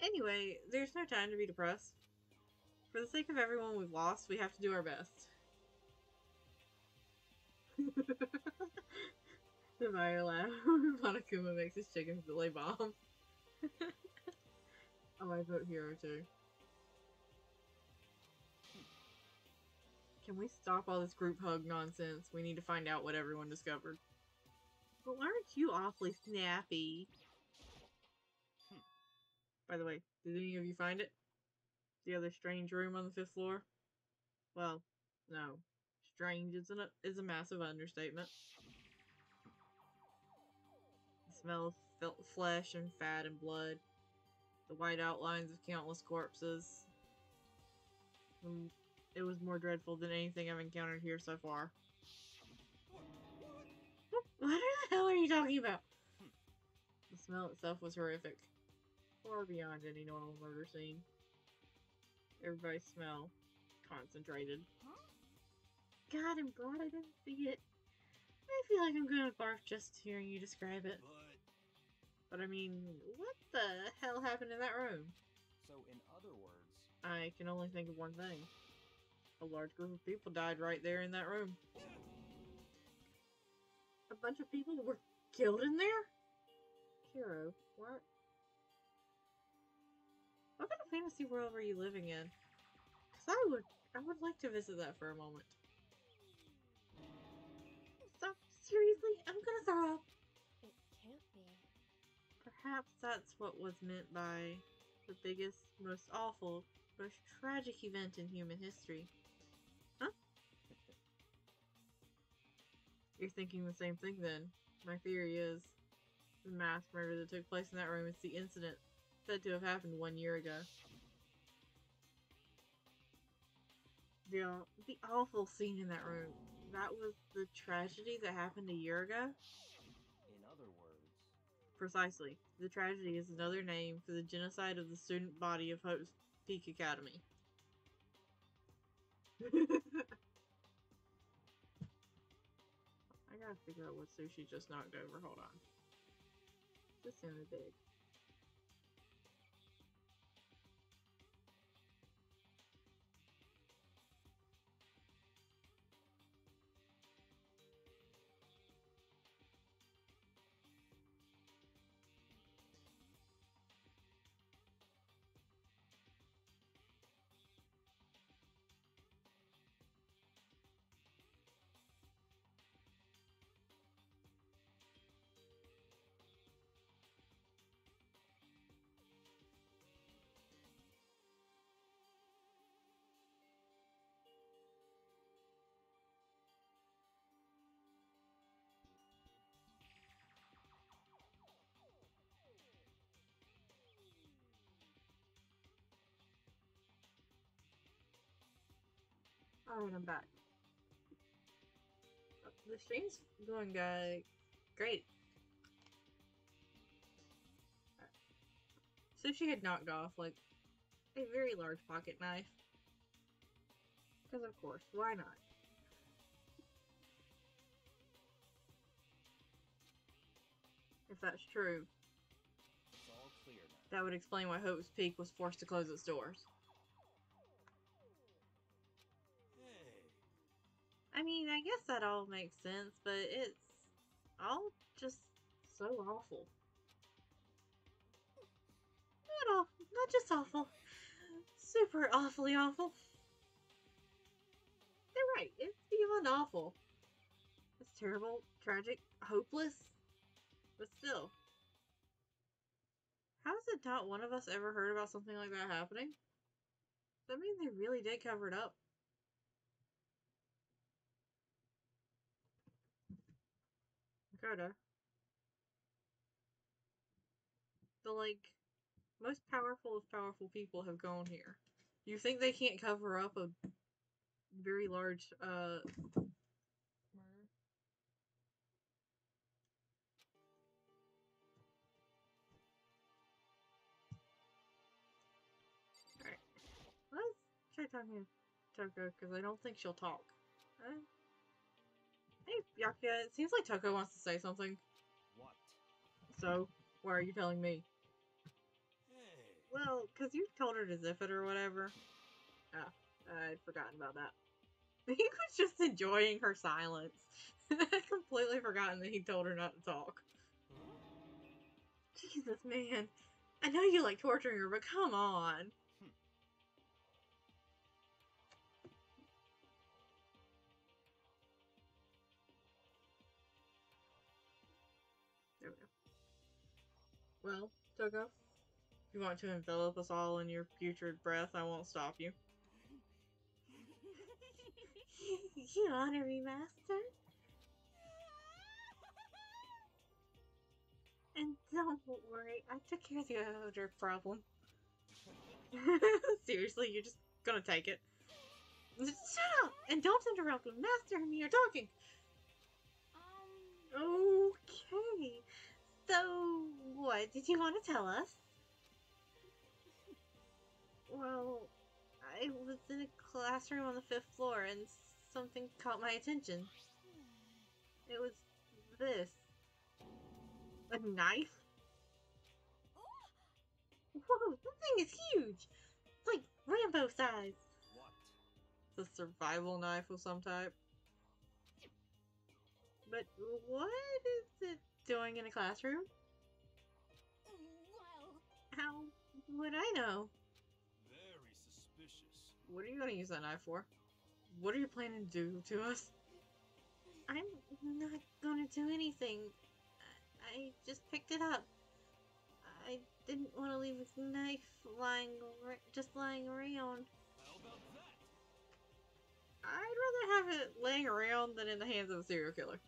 [SPEAKER 1] Anyway, there's no time to be depressed. For the sake of everyone we've lost, we have to do our best. the Meyer laugh. Monokuma makes his chicken fillet bomb. oh, I vote Hiro too. Can we stop all this group hug nonsense? We need to find out what everyone discovered. But aren't you awfully snappy? By the way, did any of you find it? The other strange room on the fifth floor? Well, no. Strange is, an, is a massive understatement. Smell of flesh and fat and blood. The white outlines of countless corpses. It was more dreadful than anything I've encountered here so far. What the hell are you talking about? The smell itself was horrific. Far beyond any normal murder scene. Everybody's smell concentrated. God, I'm glad I didn't see it. I feel like I'm gonna barf just hearing you describe it.
[SPEAKER 3] But
[SPEAKER 1] I mean, what the hell happened in that room?
[SPEAKER 5] So, in other words,
[SPEAKER 1] I can only think of one thing. A large group of people died right there in that room. A bunch of people were killed in there? Hiro, what? What kind of fantasy world were you living in? Cause I would, I would like to visit that for a moment. So, seriously, I'm gonna throw up. Perhaps that's what was meant by the biggest, most awful, most tragic event in human history. Huh? You're thinking the same thing then. My theory is the mass murder that took place in that room is the incident said to have happened one year ago. The, the awful scene in that room. That was the tragedy that happened a year ago? Precisely. The tragedy is another name for the genocide of the student body of Hope's Peak Academy. I gotta figure out what sushi just knocked over. Hold on. This sounded big. Alright, I'm back. Uh, The stream's going uh, great. So she had knocked off, like, a very large pocket knife. Because, of course, why not? If that's true,
[SPEAKER 5] it's all clear now.
[SPEAKER 1] that would explain why Hope's Peak was forced to close its doors. I mean, I guess that all makes sense, but it's all just so awful. Not all, not just awful. Super awfully awful. They're right, it's beyond awful. It's terrible, tragic, hopeless, but still. How has it not one of us ever heard about something like that happening? Does that mean they really did cover it up? Dakota. The like most powerful of powerful people have gone here. You think they can't cover up a very large uh murder? Alright. Let's try talking to Toko because I don't think she'll talk hey, Byakuya, it seems like Toko wants to say something.
[SPEAKER 5] What?
[SPEAKER 1] So, why are you telling me?
[SPEAKER 3] Hey.
[SPEAKER 1] Well, because you told her to zip it or whatever. Oh, I'd forgotten about that. He was just enjoying her silence. I'd completely forgotten that he told her not to talk. Jesus, man. I know you like torturing her, but come on. Well, Toko, if you want to envelop us all in your putrid breath, I won't stop you. you honor me, master. And don't worry, I took care of the odor problem. Seriously, you're just gonna take it. Shut up! And don't interrupt when Master and me are talking!
[SPEAKER 4] Um,
[SPEAKER 1] Okay. So, what did you want to tell us? Well, I was in a classroom on the fifth floor and something caught my attention. It was this. A knife? Whoa, that thing is huge! It's like Rambo size.
[SPEAKER 5] What?
[SPEAKER 1] It's a survival knife of some type. But what is it doing in a classroom?
[SPEAKER 4] well,
[SPEAKER 1] How would I know?
[SPEAKER 3] Very suspicious.
[SPEAKER 1] What are you gonna use that knife for? What are you planning to do to us? I'm not gonna do anything. I I just picked it up. I didn't want to leave a knife lying, just lying around.
[SPEAKER 3] How about that?
[SPEAKER 1] I'd rather have it laying around than in the hands of a serial killer.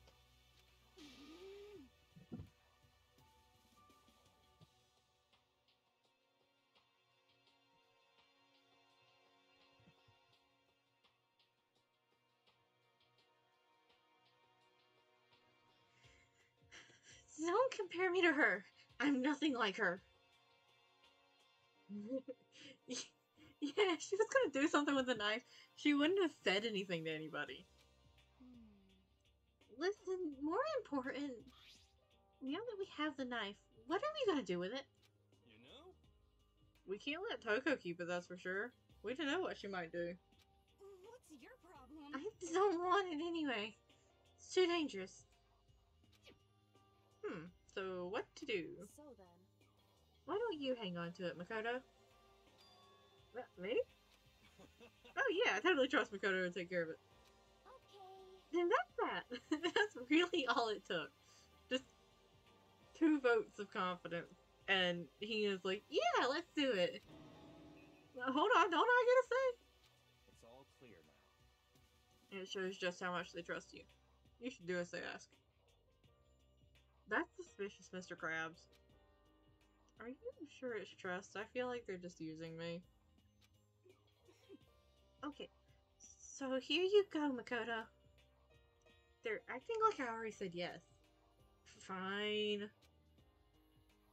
[SPEAKER 1] Don't compare me to her. I'm nothing like her. yeah, she was gonna do something with the knife. She wouldn't have said anything to anybody.
[SPEAKER 4] hmm.
[SPEAKER 1] Listen, more important, now that we have the knife, what are we gonna do with it?
[SPEAKER 3] You know?
[SPEAKER 1] We can't let Toko keep it, that's for sure. We don't know what she might do.
[SPEAKER 4] What's your problem?
[SPEAKER 1] I don't want it anyway. It's too dangerous. Hmm, so what to do?
[SPEAKER 2] So then,
[SPEAKER 1] Why don't you hang on to it, Makoto? What, me? Oh yeah, I totally trust Makoto to take care of it.
[SPEAKER 4] Okay.
[SPEAKER 1] Then that's that. that's really all it took. Just two votes of confidence. And he was like, yeah, let's do it. Well, hold on, don't I get a say?
[SPEAKER 5] It's all clear now.
[SPEAKER 1] And it shows just how much they trust you. You should do as they ask. That's suspicious, Mr. Krabs. Are you sure it's trust? I feel like they're just using me. Okay, so here you go, Makoto. They're acting like I already said yes. Fine.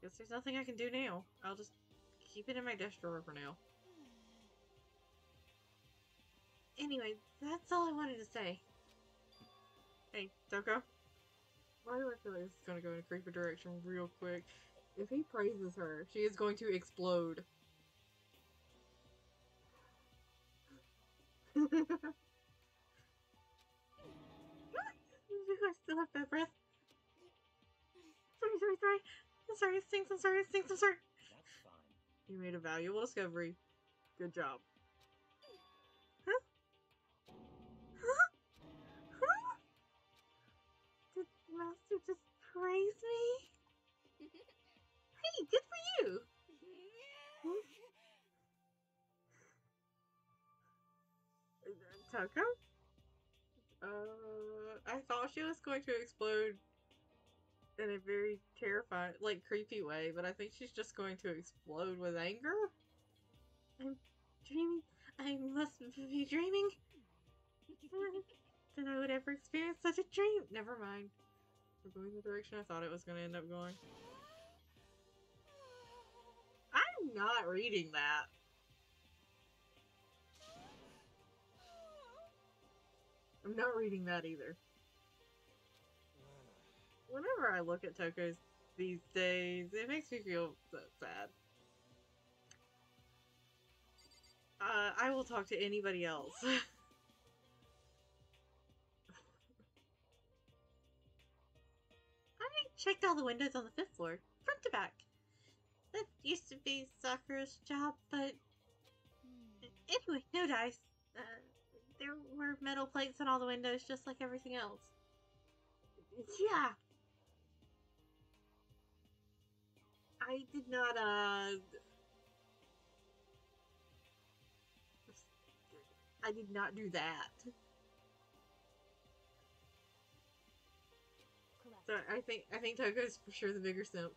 [SPEAKER 1] Guess there's nothing I can do now. I'll just keep it in my desk drawer for now. Anyway, that's all I wanted to say. Hey, Toko. Why do I feel like this is gonna go in a creepy direction real quick? If he praises her, she is going to explode. I still have that breath. Sorry, sorry, sorry. I'm sorry, it stinks, I'm sorry, it stinks, I'm sorry.
[SPEAKER 5] That's fine.
[SPEAKER 1] You made a valuable discovery. Good job. Master just praise me? Hey, good for you! Toko? Uh, I thought she was going to explode in a very terrifying, like creepy way, but I think she's just going to explode with anger. I'm dreaming. I must be dreaming. That I would ever experience such a dream. Never mind. We're going the direction I thought it was going to end up going. I'm not reading that. I'm not reading that either. Whenever I look at Toko's these days, it makes me feel so sad. Uh, I will talk to anybody else. checked all the windows on the fifth floor, front to back. That used to be Sakura's job, but anyway, no dice. Uh, there were metal plates on all the windows, just like everything else. Yeah. I did not, uh... I did not do that. So I think I think Toko's for sure the bigger simp.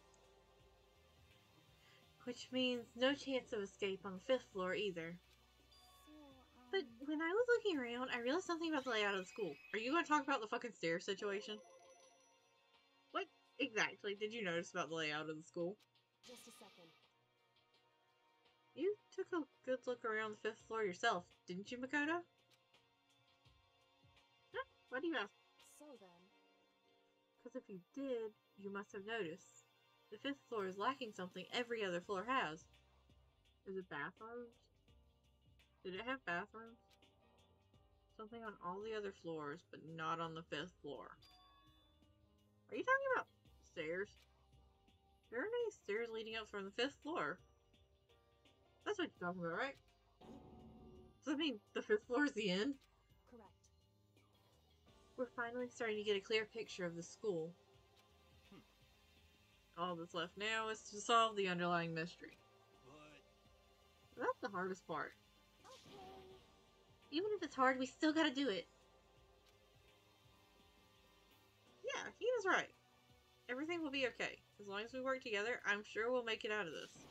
[SPEAKER 1] Which means no chance of escape on the fifth floor either.
[SPEAKER 4] So, um,
[SPEAKER 1] But when I was looking around, I realized something about the layout of the school. Are you going to talk about the fucking stair situation? What exactly did you notice about the layout of the school?
[SPEAKER 2] Just a second.
[SPEAKER 1] You took a good look around the fifth floor yourself, didn't you, Makoto? Huh? Why do you ask? Because if you did, you must have noticed. The fifth floor is lacking something every other floor has. Is it bathrooms? Did it have bathrooms? Something on all the other floors, but not on the fifth floor. Are you talking about stairs? There aren't any stairs leading up from the fifth floor. That's what you're talking about, right? Does that mean the fifth floor is the end? We're finally starting to get a clear picture of the school. Hmm. All that's left now is to solve the underlying mystery.
[SPEAKER 3] But
[SPEAKER 1] That's the hardest part.
[SPEAKER 4] okay.
[SPEAKER 1] Even if it's hard, we still gotta do it. Yeah, he is right. Everything will be okay. As long as we work together, I'm sure we'll make it out of this.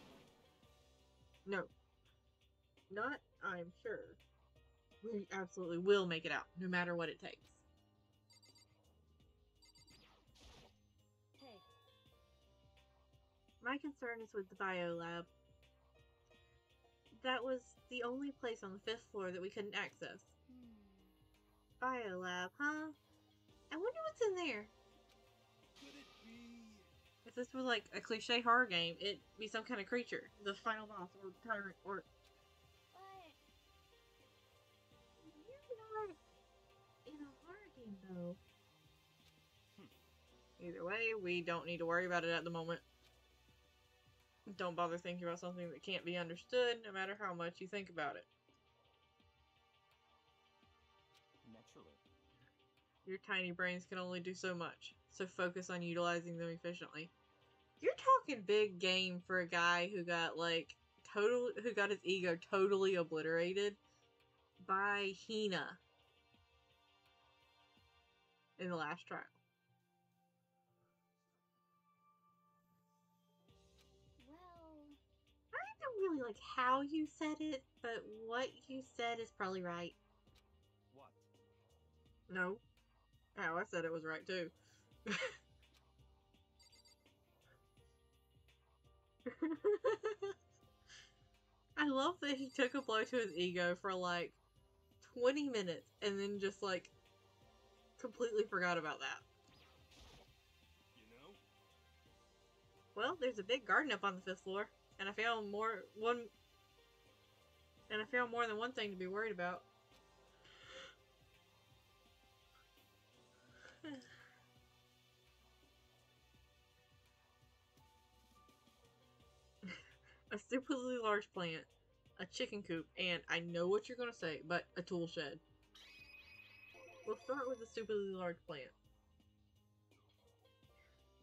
[SPEAKER 1] No. Not I'm sure. We absolutely will make it out, no matter what it takes. My concern is with the bio lab. That was the only place on the fifth floor that we couldn't access.
[SPEAKER 4] Hmm.
[SPEAKER 1] Bio lab, huh? I wonder what's in there.
[SPEAKER 3] could it be?
[SPEAKER 1] If this was like a cliche horror game, it'd be some kind of creature, the final boss or tyrant or.
[SPEAKER 4] But
[SPEAKER 1] You're not in a horror game though. Either way, we don't need to worry about it at the moment. Don't bother thinking about something that can't be understood, no matter how much you think about it.
[SPEAKER 5] Naturally.
[SPEAKER 1] Your tiny brains can only do so much, so focus on utilizing them efficiently. You're talking big game for a guy who got like total who got his ego totally obliterated by Hina in the last trial. Really like how you said it, but what you said is probably right.
[SPEAKER 5] What?
[SPEAKER 1] No. How I said it was right too. I love that he took a blow to his ego for like 20 minutes and then just like completely forgot about that.
[SPEAKER 3] You know?
[SPEAKER 1] Well, there's a big garden up on the fifth floor, and I found more one and I found more than one thing to be worried about. a stupidly large plant, a chicken coop, and I know what you're gonna say, but a tool shed. We'll start with the stupidly large plant.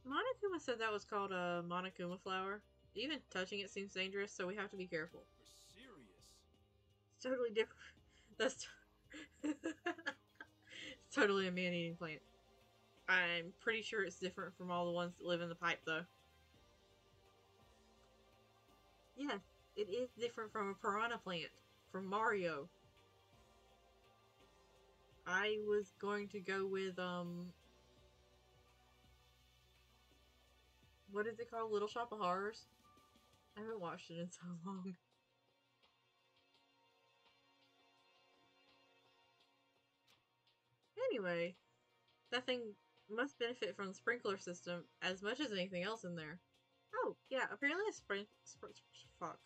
[SPEAKER 1] Monokuma said that was called a Monokuma flower. Even touching it seems dangerous, so we have to be careful.
[SPEAKER 3] For serious.
[SPEAKER 1] It's totally different. That's it's totally a man-eating plant. I'm pretty sure it's different from all the ones that live in the pipe, though. Yes, it is different from a piranha plant from Mario. I was going to go with um. What is it called? Little Shop of Horrors. I haven't watched it in so long. Anyway, that thing must benefit from the sprinkler system as much as anything else in there. Oh, yeah, apparently the. Spr- fuck.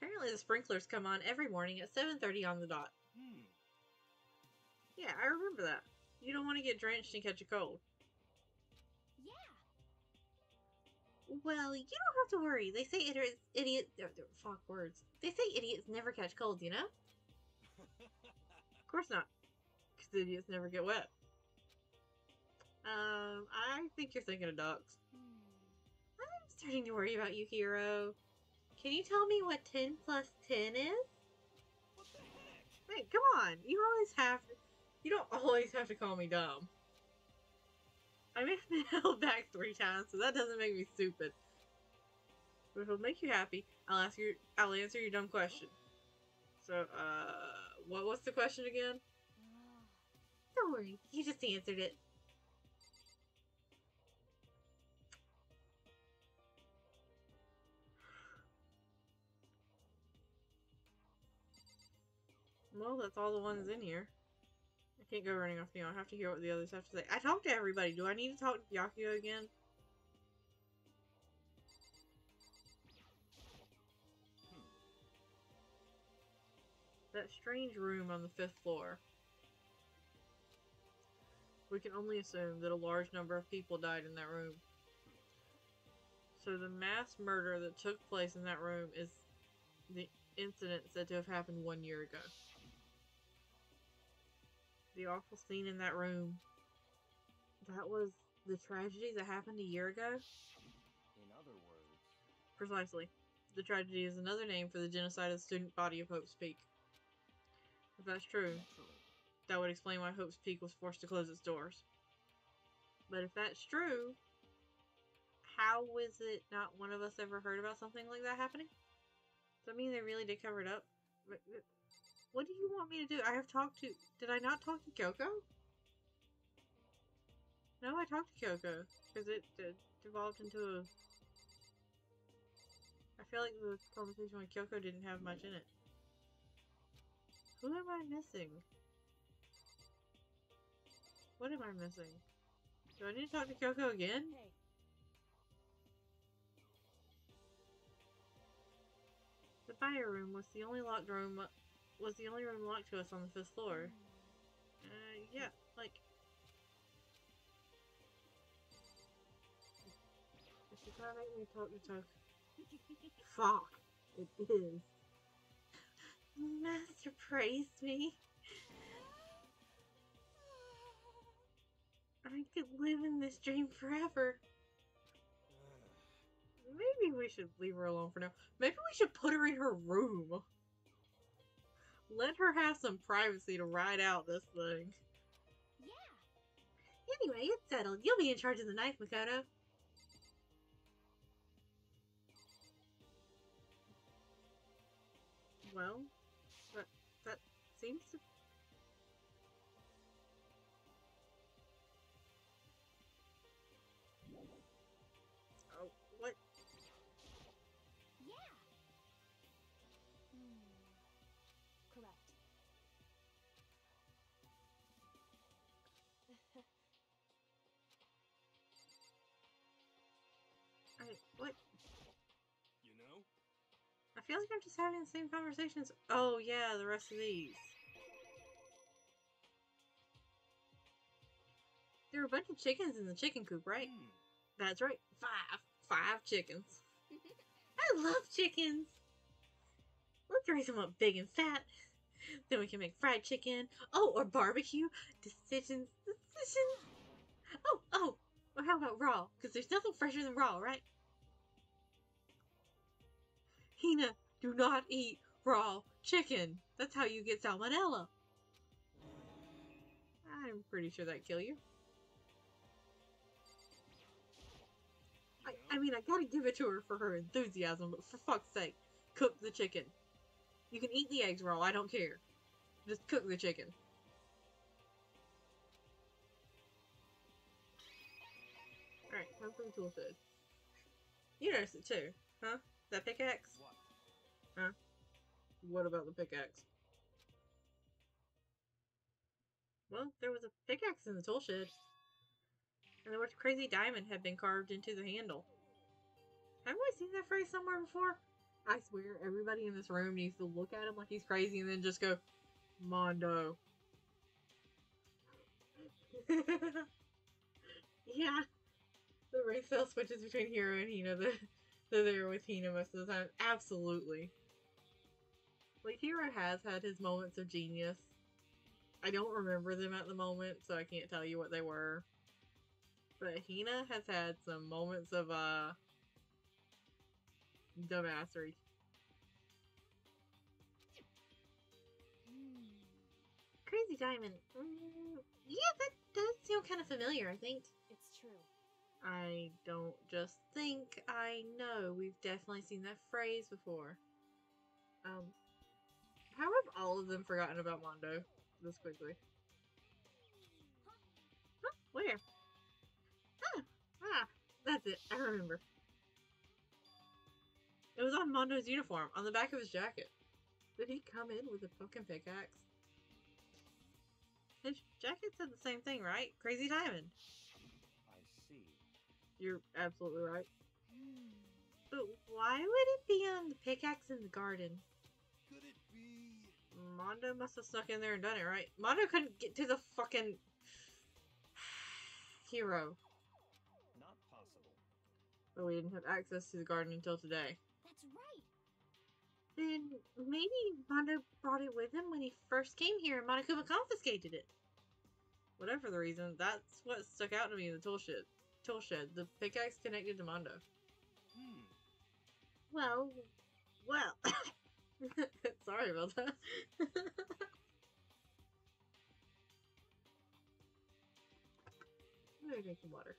[SPEAKER 1] Apparently the sprinklers come on every morning at 7.30 on the dot.
[SPEAKER 3] Hmm.
[SPEAKER 1] Yeah, I remember that. You don't want to get drenched and catch a cold. Well, you don't have to worry. They say idiots, idiot, fuck words. They say idiots never catch colds, you know? Of course not. Because idiots never get wet. Um, I think you're thinking of ducks.
[SPEAKER 4] Hmm.
[SPEAKER 1] I'm starting to worry about you, Hiro. Can you tell me what 10 plus 10 is?
[SPEAKER 3] what the heck?
[SPEAKER 1] Hey, come on. You always have to, You don't always have to call me dumb. I may have been held back three times, so that doesn't make me stupid. But if it'll make you happy, I'll ask you I'll answer your dumb question. So, uh what was the question again? Don't worry, you just answered it. Well, that's all the ones in here. Can't go running off the I have to hear what the others have to say. I talked to everybody. Do I need to talk to Byakuya again?
[SPEAKER 5] Hmm.
[SPEAKER 1] That strange room on the fifth floor. We can only assume that a large number of people died in that room. So the mass murder that took place in that room is the incident said to have happened one year ago. The awful scene in that room. That was the tragedy that happened a year ago?
[SPEAKER 5] In other words,
[SPEAKER 1] Precisely. The tragedy is another name for the genocide of the student body of Hope's Peak. If that's true,
[SPEAKER 5] naturally.
[SPEAKER 1] that would explain why Hope's Peak was forced to close its doors. But if that's true, how was it not one of us ever heard about something like that happening? Does that mean they really did cover it up? What do you want me to do? I have talked to. Did I not talk to Kyoko? No, I talked to Kyoko because it, it devolved into a. I feel like the conversation with Kyoko didn't have much in it. Who am I missing? What am I missing? Do I need to talk to Kyoko again?
[SPEAKER 2] Hey,
[SPEAKER 1] The fire room was the only locked room. Was the only room locked to us on the fifth floor. Uh, yeah, like. If you can't make me talk to talk. Fuck! It is. Master praised me. I could live in this dream forever. Maybe we should leave her alone for now. Maybe we should put her in her room. Let her have some privacy to ride out this thing.
[SPEAKER 4] Yeah.
[SPEAKER 1] Anyway, it's settled. You'll be in charge of the knife, Makoto. Well, that that seems to. I feel like I'm just having the same conversations. Oh yeah, the rest of these. There were a bunch of chickens in the chicken coop, right?
[SPEAKER 3] Hmm.
[SPEAKER 1] That's right. Five. Five chickens. I love chickens. Let's raise them up big and fat. Then we can make fried chicken. Oh, or barbecue. Decisions. Decisions. Oh, oh. Or how about raw? Because there's nothing fresher than raw, right? Hina, do not eat raw chicken. That's how you get salmonella. I'm pretty sure that'd kill you. I, I mean, I gotta give it to her for her enthusiasm, but for fuck's sake, cook the chicken. You can eat the eggs raw, I don't care. Just cook the chicken. Alright, the tool shed. You noticed it too, huh? That pickaxe?
[SPEAKER 3] What?
[SPEAKER 1] What about the pickaxe? Well, there was a pickaxe in the tool shed. And the word crazy diamond had been carved into the handle. Haven't we seen that phrase somewhere before? I swear, everybody in this room needs to look at him like he's crazy and then just go, Mondo. yeah. The race cell switches between Hiro and Hina. They're, they're there with Hina most of the time. Absolutely. Like, Hiro has had his moments of genius. I don't remember them at the moment, so I can't tell you what they were. But Hina has had some moments of, uh, dumbassery. Crazy Diamond. Mm, yeah, that does sound kind of familiar, I think.
[SPEAKER 2] It's true.
[SPEAKER 1] I don't just think, I know. We've definitely seen that phrase before. Um, how have all of them forgotten about Mondo this quickly? Huh? Where? Ah, ah, that's it. I remember. It was on Mondo's uniform, on the back of his jacket. Did he come in with a fucking pickaxe? His jacket said the same thing, right? Crazy Diamond.
[SPEAKER 5] I see.
[SPEAKER 1] You're absolutely right. But why would it be on the pickaxe in the garden?
[SPEAKER 3] Could?
[SPEAKER 1] Mondo must have snuck in there and done it, right? Mondo couldn't get to the fucking Hiro.
[SPEAKER 5] Not possible.
[SPEAKER 1] But we didn't have access to the garden until today.
[SPEAKER 4] That's right.
[SPEAKER 1] Then maybe Mondo brought it with him when he first came here and Monokuma confiscated it. Whatever the reason, that's what stuck out to me in the tool shed. Tool shed. The pickaxe connected to Mondo.
[SPEAKER 3] Hmm.
[SPEAKER 1] Well, well. Sorry about that. I'm gonna drink some water.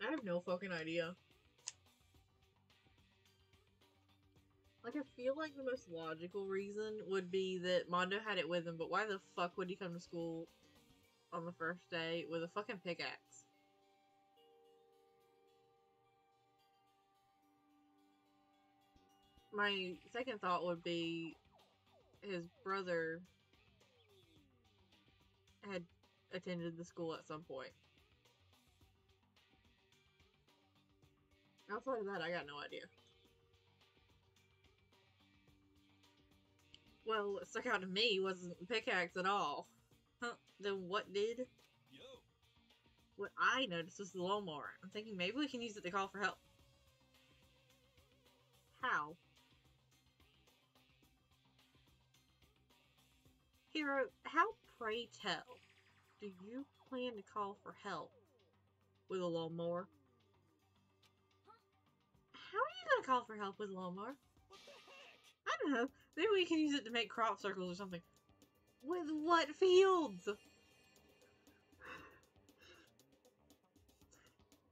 [SPEAKER 1] I have no fucking idea. Like, I feel like the most logical reason would be that Mondo had it with him, but why the fuck would he come to school on the first day with a fucking pickaxe? My second thought would be his brother had attended the school at some point. Outside of that, I got no idea. Well, what stuck out to me wasn't pickaxe at all. Then what did?
[SPEAKER 3] Yo.
[SPEAKER 1] What I noticed was the lawnmower. I'm thinking maybe we can use it to call for help. How? Hiro, how pray tell do you plan to call for help with a lawnmower? How are you gonna call for help with a lawnmower?
[SPEAKER 3] What the heck?
[SPEAKER 1] I don't know. Maybe we can use it to make crop circles or something. With what fields?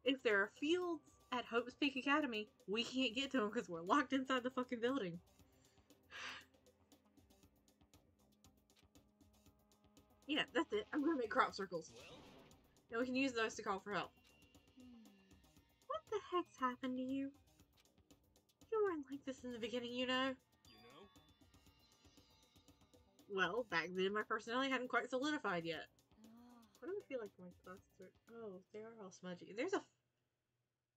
[SPEAKER 1] If there are fields at Hope's Peak Academy, we can't get to them because we're locked inside the fucking building. Yeah, that's it. I'm gonna make crop circles. And we can use those to call for help. What the heck's happened to you? You weren't like this in the beginning, you know?
[SPEAKER 3] you know.
[SPEAKER 1] Well, back then my personality hadn't quite solidified yet.
[SPEAKER 4] Ah.
[SPEAKER 1] Why do I feel like my glasses are? Oh, they are all smudgy. There's a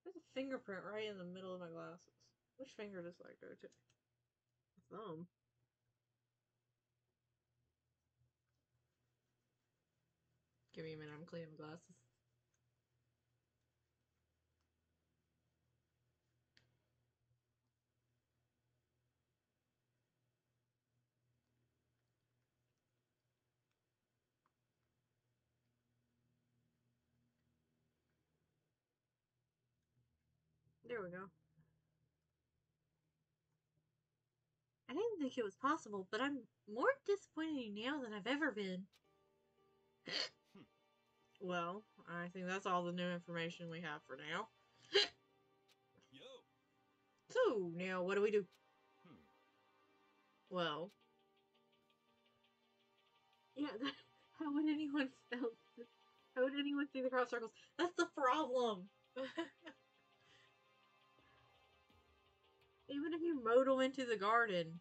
[SPEAKER 1] there's a fingerprint right in the middle of my glasses. Which finger does that go to? Thumb. Give me a minute. I'm cleaning my glasses. There we go. I didn't think it was possible, but I'm more disappointed in you now than I've ever been. well, I think that's all the new information we have for now.
[SPEAKER 3] Yo.
[SPEAKER 1] So, now what do we do?
[SPEAKER 5] Hmm.
[SPEAKER 1] Well, yeah, that, how would anyone else, how would anyone see the cross circles? That's the problem! Even if you mowed them into the garden,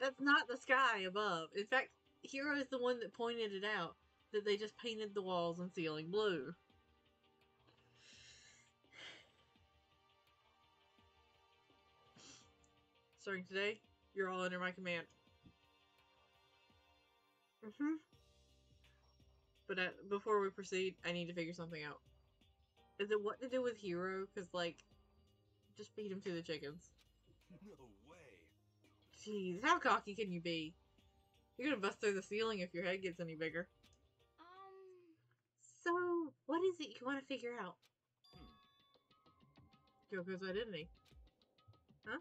[SPEAKER 1] that's not the sky above. In fact, Hiro is the one that pointed it out that they just painted the walls and ceiling blue. Starting today, you're all under my command. Mm-hmm. But uh, before we proceed, I need to figure something out. Is it what to do with Hiro? Because, like, just feed him to the chickens.
[SPEAKER 3] No way.
[SPEAKER 1] Jeez, how cocky can you be? You're gonna bust through the ceiling if your head gets any bigger.
[SPEAKER 4] Um,
[SPEAKER 1] So, what is it you want to figure out?
[SPEAKER 5] Hmm.
[SPEAKER 1] Kyoko's identity. Huh?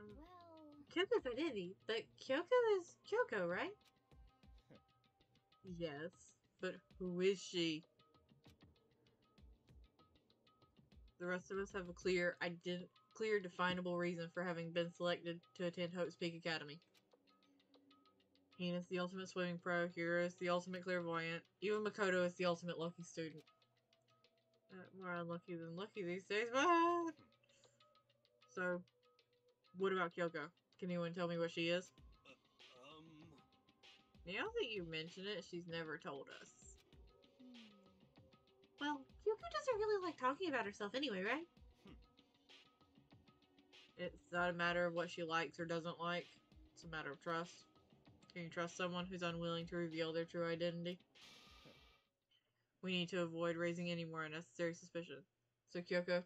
[SPEAKER 1] Um,
[SPEAKER 4] well,
[SPEAKER 1] Kyoko's identity, but Kyoko is Kyoko, right? yes, but who is she? The rest of us have a clear, ident- clear, definable reason for having been selected to attend Hope's Peak Academy. Hina's the ultimate swimming pro, Hiro is the ultimate clairvoyant, even Makoto is the ultimate lucky student. Uh, more unlucky than lucky these days, but... So, what about Kyoko? Can anyone tell me what she is?
[SPEAKER 3] Um,
[SPEAKER 1] Now that you mention it, she's never told us. Well, Kyoko doesn't really like talking about herself anyway, right? It's not a matter of what she likes or doesn't like. It's a matter of trust. Can you trust someone who's unwilling to reveal their true identity? We need to avoid raising any more unnecessary suspicion. So, Kyoko,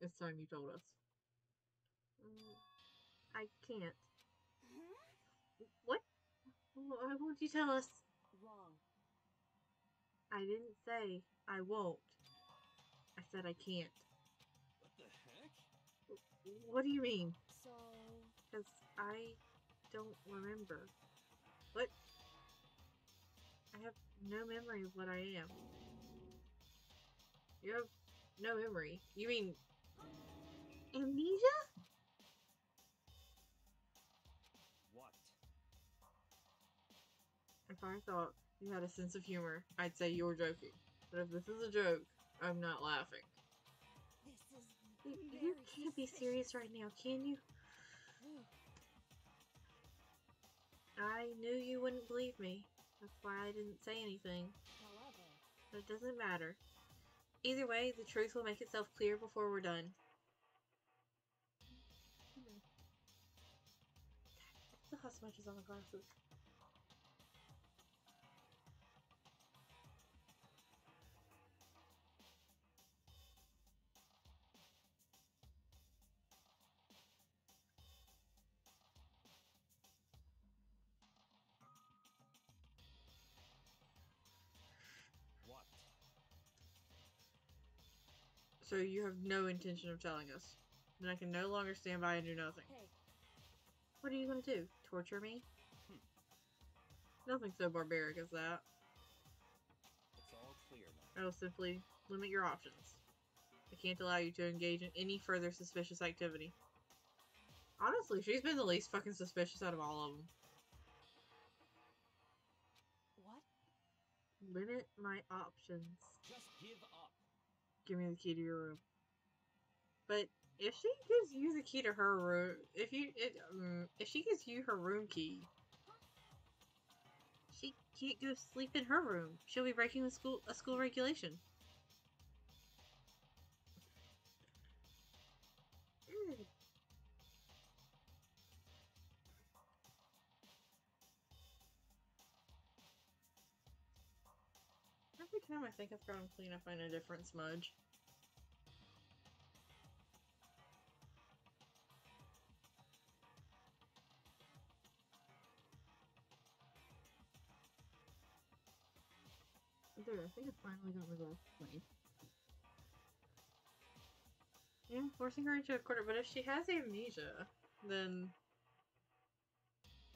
[SPEAKER 1] it's time you told us. Mm, I can't.
[SPEAKER 4] Huh?
[SPEAKER 1] What? Why won't you tell us?
[SPEAKER 2] Wrong.
[SPEAKER 1] I didn't say I won't. I said I can't.
[SPEAKER 3] what the heck?
[SPEAKER 1] What do you mean?
[SPEAKER 2] So,
[SPEAKER 1] Because I don't remember. What? I have no memory of what I am. You have no memory. You mean amnesia?
[SPEAKER 5] What?
[SPEAKER 1] If I thought you had a sense of humor, I'd say you're joking. But if this is a joke, I'm not laughing.
[SPEAKER 4] this is
[SPEAKER 1] You, you can't be serious right now, can you?
[SPEAKER 2] hmm,
[SPEAKER 1] I knew you wouldn't believe me. That's why I didn't say anything.
[SPEAKER 2] however,
[SPEAKER 1] But it doesn't matter. Either way, the truth will make itself clear before we're done. Hmm. Still have smudges on the glasses. So you have no intention of telling us. Then I can no longer stand by and do nothing.
[SPEAKER 2] hey,
[SPEAKER 1] What are you gonna do? Torture me? Hmm. Nothing so barbaric as that.
[SPEAKER 5] It's all clear now.
[SPEAKER 1] I will simply limit your options. I can't allow you to engage in any further suspicious activity. Honestly, she's been the least fucking suspicious out of all of them.
[SPEAKER 2] what?
[SPEAKER 1] Limit my options.
[SPEAKER 5] Just give up.
[SPEAKER 1] Give me the key to your room. But if she gives you the key to her room, if you, it, um, if she gives you her room key, she can't go sleep in her room. She'll be breaking the school a school regulation. Time I think I've gotten clean, I find a different smudge. There, I think I finally got my glasses clean. Yeah, forcing her into a corner, but if she has amnesia, then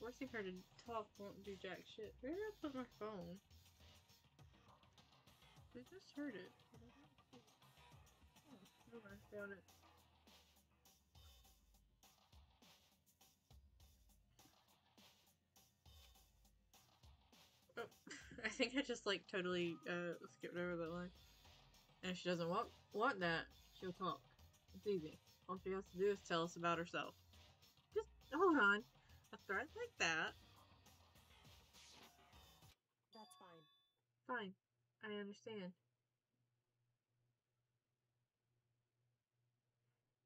[SPEAKER 1] forcing her to talk won't do jack shit. Where did I put my phone? I just heard it. Oh, I found it. Oh, I think I just like totally uh, skipped over that line. And if she doesn't want want that, she'll talk. It's easy. All she has to do is tell us about herself. Just hold on. A threat like that.
[SPEAKER 2] That's fine.
[SPEAKER 1] Fine. I understand.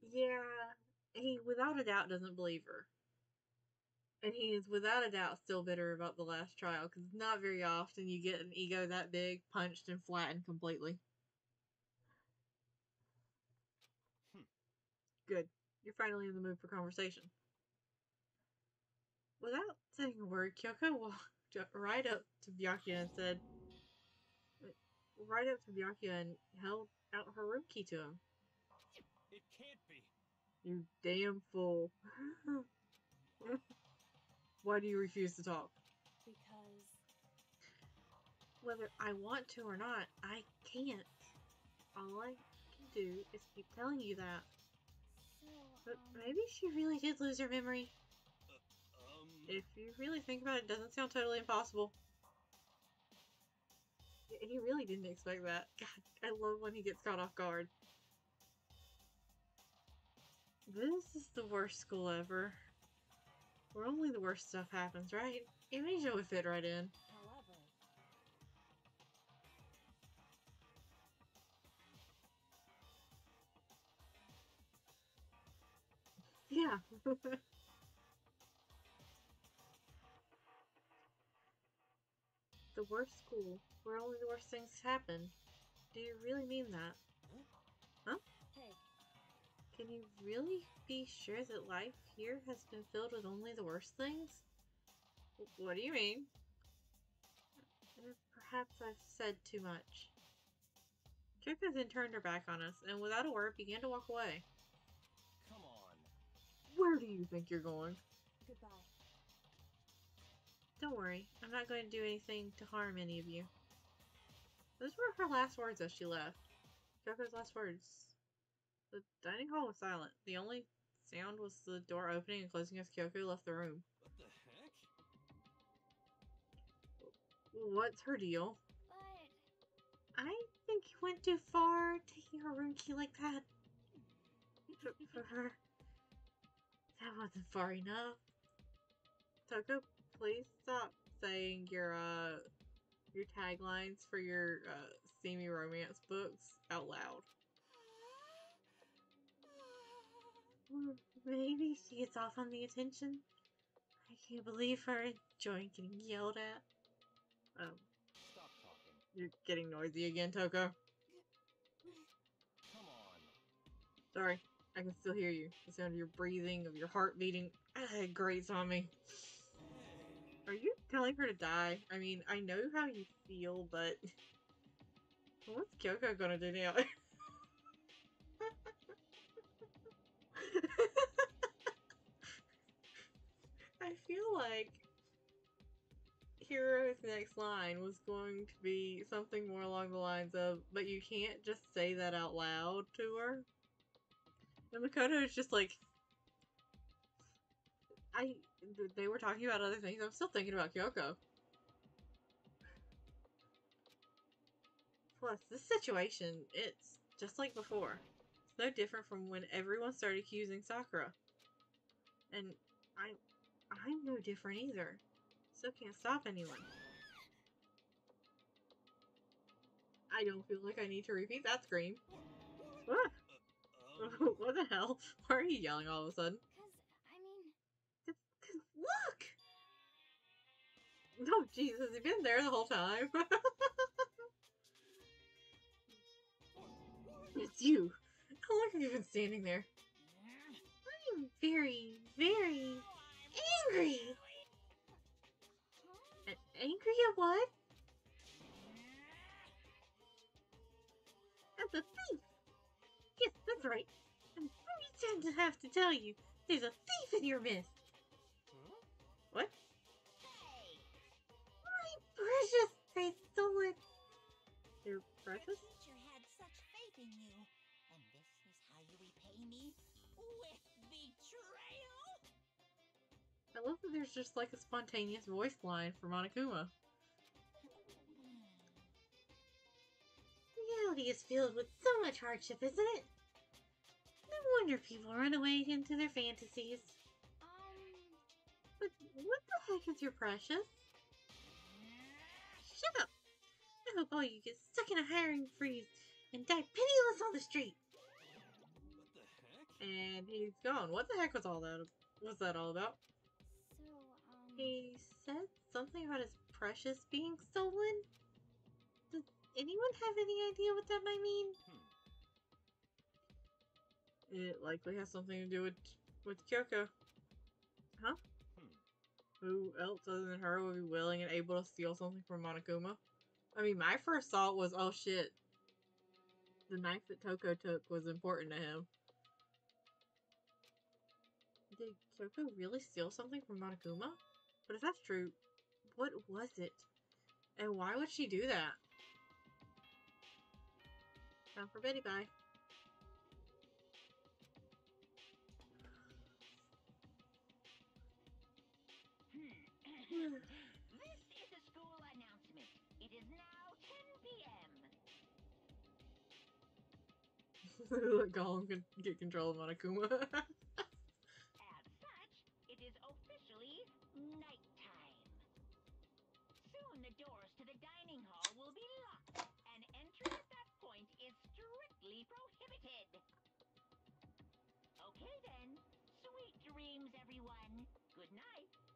[SPEAKER 1] Yeah, he without a doubt doesn't believe her. And he is without a doubt still bitter about the last trial because not very often you get an ego that big punched and flattened completely.
[SPEAKER 5] Hmm.
[SPEAKER 1] Good. You're finally in the mood for conversation. Without saying a word, Kyoko walked right up to Byakuya and said, right up to Byakuya and held out her room key to him.
[SPEAKER 5] It can't be.
[SPEAKER 1] You damn fool. Why do you refuse to talk?
[SPEAKER 2] Because
[SPEAKER 1] Whether I want to or not, I can't. All I can do is keep telling you that.
[SPEAKER 4] So,
[SPEAKER 1] But
[SPEAKER 4] um,
[SPEAKER 1] maybe she really did lose her memory.
[SPEAKER 3] Um,
[SPEAKER 1] If you really think about it, it doesn't sound totally impossible. He really didn't expect that. God, I love when he gets caught off guard. This is the worst school ever. Where only the worst stuff happens, right? Amnesia would fit right in. Yeah. the worst school, where only the worst things happen. Do you really mean that?
[SPEAKER 2] hey,
[SPEAKER 1] Can you really be sure that life here has been filled with only the worst things? What do you mean? Uh, Perhaps I've said too much. Kyoko then turned her back on us and without a word began to walk away.
[SPEAKER 5] Come on.
[SPEAKER 1] Where do you think you're going?
[SPEAKER 2] goodbye.
[SPEAKER 1] Don't worry, I'm not going to do anything to harm any of you. Those were her last words as she left. Kyoko's last words. The dining hall was silent. The only sound was the door opening and closing as Kyoko left the room.
[SPEAKER 3] what the heck?
[SPEAKER 1] What's her deal?
[SPEAKER 4] but
[SPEAKER 1] I think you went too far taking her room key like that. For, for her. That wasn't far enough. Toko, please stop saying you're, uh your taglines for your uh steamy romance books out loud. Maybe she gets off on the attention. I can't believe her enjoying getting yelled at. Um,
[SPEAKER 5] Stop talking.
[SPEAKER 1] you're getting noisy again, Toko.
[SPEAKER 5] Come on.
[SPEAKER 1] Sorry, I can still hear you. The sound of your breathing, of your heart beating. Ah, it grates on me. Telling her to die? I mean, I know how you feel, but what's Kyoko gonna do now? I feel like Hiro's next line was going to be something more along the lines of, but you can't just say that out loud to her. And Makoto is just like, I. They were talking about other things. I'm still thinking about Kyoko. Plus, this situation, it's just like before. It's no different from when everyone started accusing Sakura. And I, I'm no different either. Still can't stop anyone. I don't feel like I need to repeat that scream. Ah, what the hell? Why are you yelling all of a sudden? Oh, has he been there the whole time? it's you. Oh, How long have you been standing there? I'm very, very angry. A- angry at what? As a thief. Yes, that's right. I'm very to have to tell you, there's a thief in your midst. What? Precious, they stole it. Your precious?
[SPEAKER 4] Your teacher had such faith in you, and this is how you repay me with betrayal.
[SPEAKER 1] I love that there's just like a spontaneous voice line for Monokuma. Reality is filled with so much hardship, isn't it? No wonder people run away into their fantasies.
[SPEAKER 2] Um,
[SPEAKER 1] But what the heck is your precious? Shut up! I hope all you get stuck in a hiring freeze and die penniless on the street.
[SPEAKER 3] What the heck?
[SPEAKER 1] And he's gone. What the heck was all that? Was that all about?
[SPEAKER 2] so, um,
[SPEAKER 1] He said something about his precious being stolen. Does anyone have any idea what that might mean?
[SPEAKER 5] Hmm.
[SPEAKER 1] It likely has something to do with with Kyoko. Huh? Who else other than her would be willing and able to steal something from Monokuma? I mean, my first thought was, oh shit. The knife that Toko took was important to him. Did Kyoko really steal something from Monokuma? But if that's true, what was it? And why would she do that? Time for Betty Bye.
[SPEAKER 4] This is a school announcement. It is now 10 p.m.
[SPEAKER 1] Let Gollum can get control of Monokuma.
[SPEAKER 4] As such, it is officially nighttime. Soon the doors to the dining hall will be locked, and entry at that point is strictly prohibited. Okay then, sweet dreams, everyone. Good night.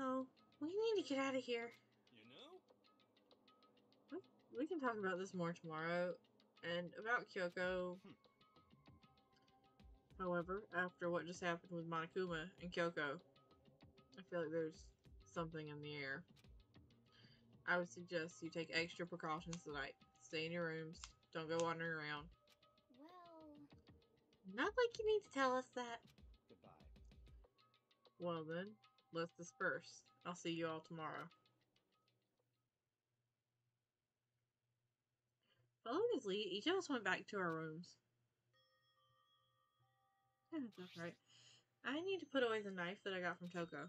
[SPEAKER 1] Uh-oh. We need to get out of here.
[SPEAKER 3] You know?
[SPEAKER 1] We can talk about this more tomorrow. And about Kyoko. Hmm. However, after what just happened with Monokuma and Kyoko, I feel like there's something in the air. I would suggest you take extra precautions tonight. Stay in your rooms. Don't go wandering around.
[SPEAKER 2] well,
[SPEAKER 1] Not like you need to tell us that.
[SPEAKER 5] Goodbye.
[SPEAKER 1] Well then, let's disperse. I'll see you all tomorrow. Following his lead, each of us went back to our rooms. That's right. I need to put away the knife that I got from Toko.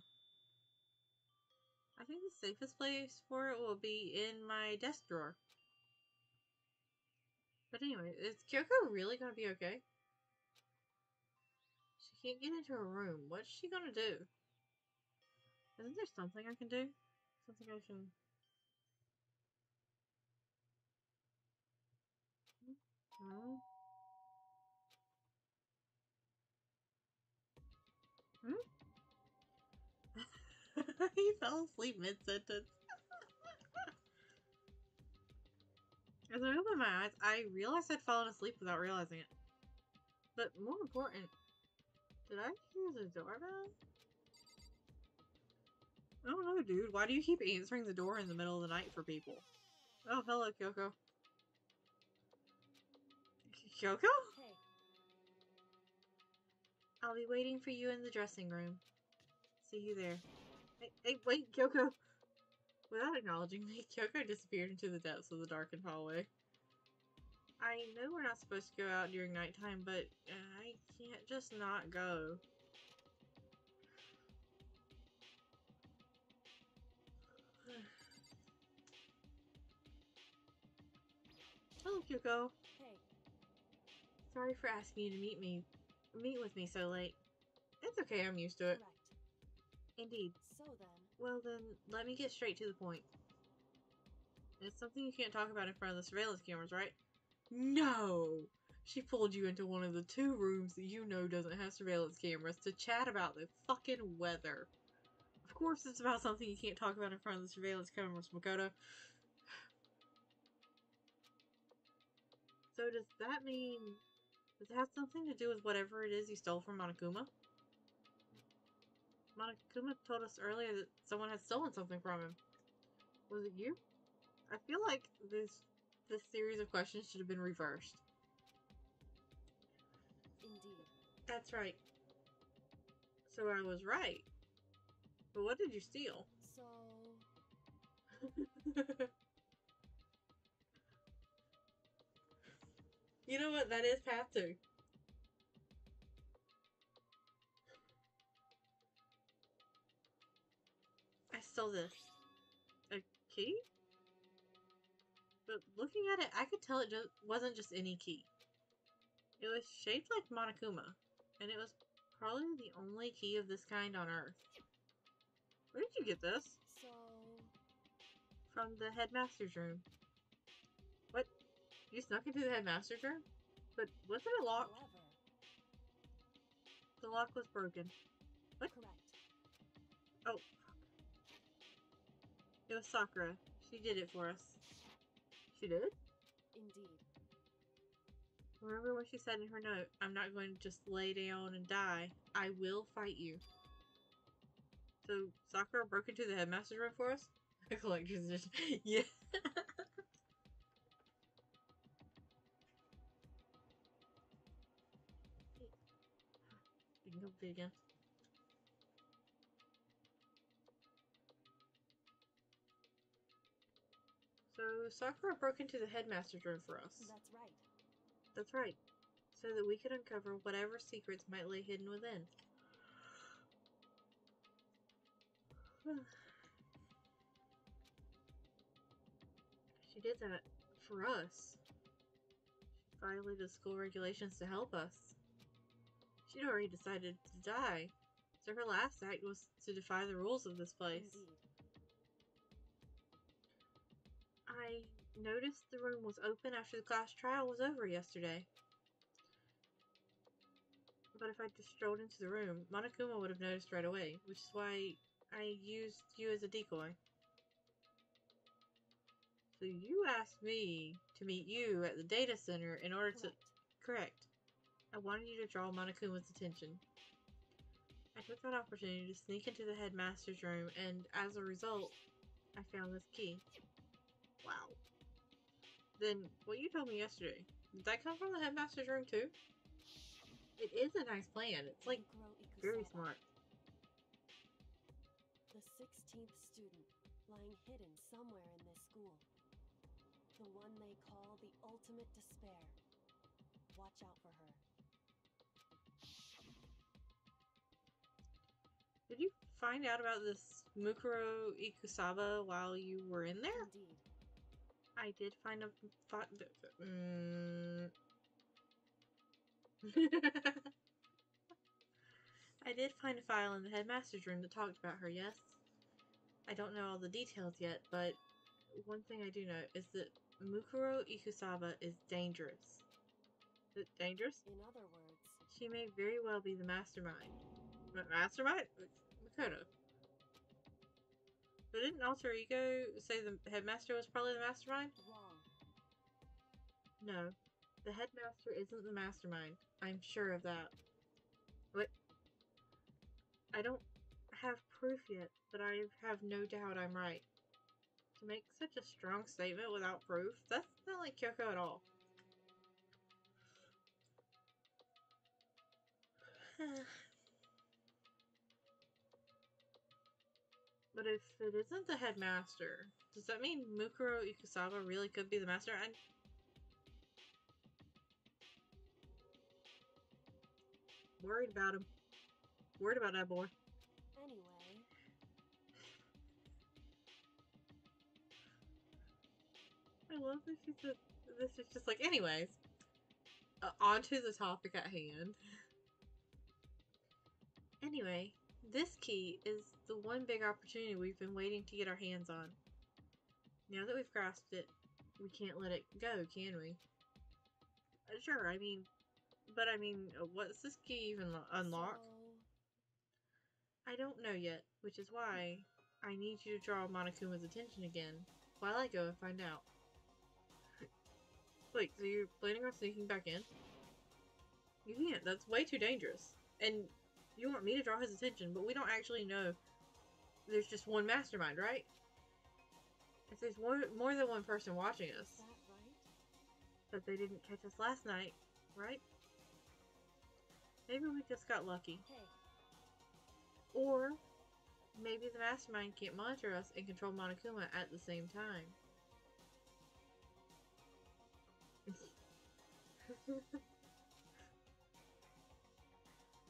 [SPEAKER 1] I think the safest place for it will be in my desk drawer. But anyway, is Kyoko really gonna be okay? She can't get into her room. What's she gonna do? Isn't there something I can do? Something I can. Hmm? Hmm? he fell asleep mid sentence. As I opened my eyes, I realized I'd fallen asleep without realizing it. But more important, did I hear the doorbell? I don't know, dude. Why do you keep answering the door in the middle of the night for people? Oh, hello, Kyoko. Kyoko?
[SPEAKER 2] hey,
[SPEAKER 1] I'll be waiting for you in the dressing room. See you there. Hey, hey wait, Kyoko! Without acknowledging me, Kyoko disappeared into the depths of the darkened hallway. I know we're not supposed to go out during nighttime, but uh, I can't just not go. Oh, Hello, Kyoko.
[SPEAKER 2] hey,
[SPEAKER 1] Sorry for asking you to meet me, meet with me so late. It's okay, I'm used to it.
[SPEAKER 2] correct.
[SPEAKER 1] Indeed.
[SPEAKER 2] So then,
[SPEAKER 1] Well then, let me get straight to the point. It's something you can't talk about in front of the surveillance cameras, right? No! She pulled you into one of the two rooms that you know doesn't have surveillance cameras to chat about the fucking weather. Of course it's about something you can't talk about in front of the surveillance cameras, Makoto. So does that mean... Does it have something to do with whatever it is you stole from Monokuma? Monokuma told us earlier that someone had stolen something from him. Was it you? I feel like this this series of questions should have been reversed.
[SPEAKER 2] indeed.
[SPEAKER 1] That's right. So I was right. But what did you steal?
[SPEAKER 2] So,
[SPEAKER 1] You know what? That is path two. I stole this. A key? But looking at it, I could tell it just wasn't just any key. It was shaped like Monokuma, and it was probably the only key of this kind on Earth. Where did you get this?
[SPEAKER 2] So...
[SPEAKER 1] From the headmaster's room. You snuck into the headmaster's room? But wasn't it locked? The lock was broken. What?
[SPEAKER 2] correct.
[SPEAKER 1] Oh. It was Sakura. She did it for us. She did?
[SPEAKER 2] Indeed.
[SPEAKER 1] Remember what she said in her note? I'm not going to just lay down and die. I will fight you. So Sakura broke into the headmaster's room for us? A collector's edition. yeah. Again. So Sakura broke into the headmaster's room for us.
[SPEAKER 2] That's right.
[SPEAKER 1] That's right. So that we could uncover whatever secrets might lay hidden within. she did that for us. She violated school regulations to help us. She'd already decided to die, so her last act was to defy the rules of this place.
[SPEAKER 2] Indeed.
[SPEAKER 1] I noticed the room was open after the class trial was over yesterday. But if I just strolled into the room, Monokuma would have noticed right away, which is why I used you as a decoy. So you asked me to meet you at the data center in order to...
[SPEAKER 2] Correct.
[SPEAKER 1] I wanted you to draw Monokuma's attention. I took that opportunity to sneak into the headmaster's room, and as a result, I found this key. Wow. Then, what you told me yesterday, did that come from the headmaster's room too? It is a nice plan. It's like very smart.
[SPEAKER 2] The 16th student, lying hidden somewhere in this school. The one they call the ultimate despair. Watch out for her.
[SPEAKER 1] Did you find out about this Mukuro Ikusaba while you were in there?
[SPEAKER 2] Indeed.
[SPEAKER 1] I did find a fi- mm. I did find a file in the headmaster's room that talked about her, yes? I don't know all the details yet, but one thing I do know is that Mukuro Ikusaba is dangerous. Is it dangerous?
[SPEAKER 2] In other words,
[SPEAKER 1] She may very well be the mastermind. Mastermind? Makoto. But didn't Alter Ego say the headmaster was probably the mastermind?
[SPEAKER 2] wrong.
[SPEAKER 1] No. The headmaster isn't the mastermind. I'm sure of that. What? I don't have proof yet, but I have no doubt I'm right. To make such a strong statement without proof, that's not like Kyoko at all. but if it isn't the headmaster, does that mean Mukuro Ikusaba really could be the master? I... Worried about him. Worried about that boy.
[SPEAKER 2] Anyway,
[SPEAKER 1] I love that she said this is just like, anyways, uh, on to the topic at hand. Anyway, this key is the one big opportunity we've been waiting to get our hands on. Now that we've grasped it, we can't let it go, can we? Uh, Sure, I mean, but I mean, uh, what's this key even unlock?
[SPEAKER 2] so
[SPEAKER 1] I don't know yet, which is why I need you to draw Monokuma's attention again while I go and find out. Wait, so you're planning on sneaking back in? You can't, that's way too dangerous. And you want me to draw his attention, but we don't actually know there's just one mastermind, right? If there's more, more than one person watching us,
[SPEAKER 2] that right?
[SPEAKER 1] but they didn't catch us last night, right? Maybe we just got lucky.
[SPEAKER 2] Hey,
[SPEAKER 1] Or maybe the mastermind can't monitor us and control Monokuma at the same time.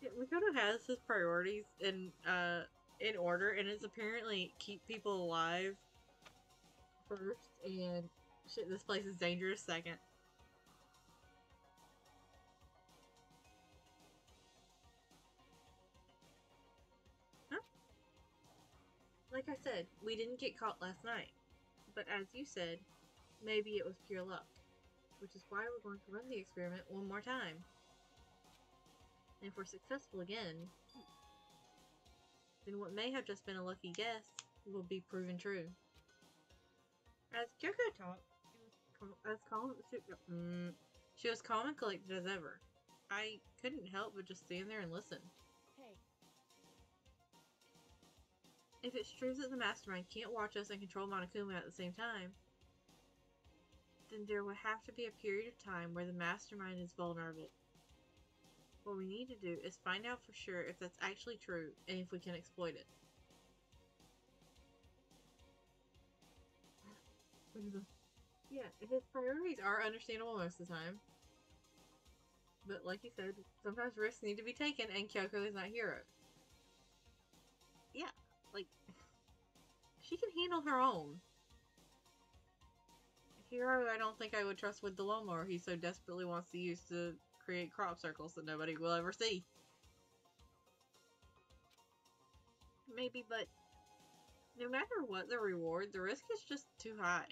[SPEAKER 1] Makoto has his priorities in uh in order, and it's apparently keep people alive first, and shit, this place is dangerous second. Huh? Like I said, we didn't get caught last night. But as you said, maybe it was pure luck. Which is why we're going to run the experiment one more time. And if we're successful again, then what may have just been a lucky guess will be proven true. As Kyoko talked, she was cal- as calm, she, mm, she was calm and collected as ever. I couldn't help but just stand there and listen.
[SPEAKER 2] Hey,
[SPEAKER 1] If it's true that the mastermind can't watch us and control Monokuma at the same time, then there would have to be a period of time where the mastermind is vulnerable. What we need to do is find out for sure if that's actually true and if we can exploit it. What is it? Yeah, his priorities are understandable most of the time. But like you said, sometimes risks need to be taken and Kyoko is not Hiro. Yeah, like she can handle her own. Hiro, I don't think I would trust with the lawnmower he so desperately wants to use to create crop circles that nobody will ever see. Maybe, but no matter what the reward, the risk is just too high.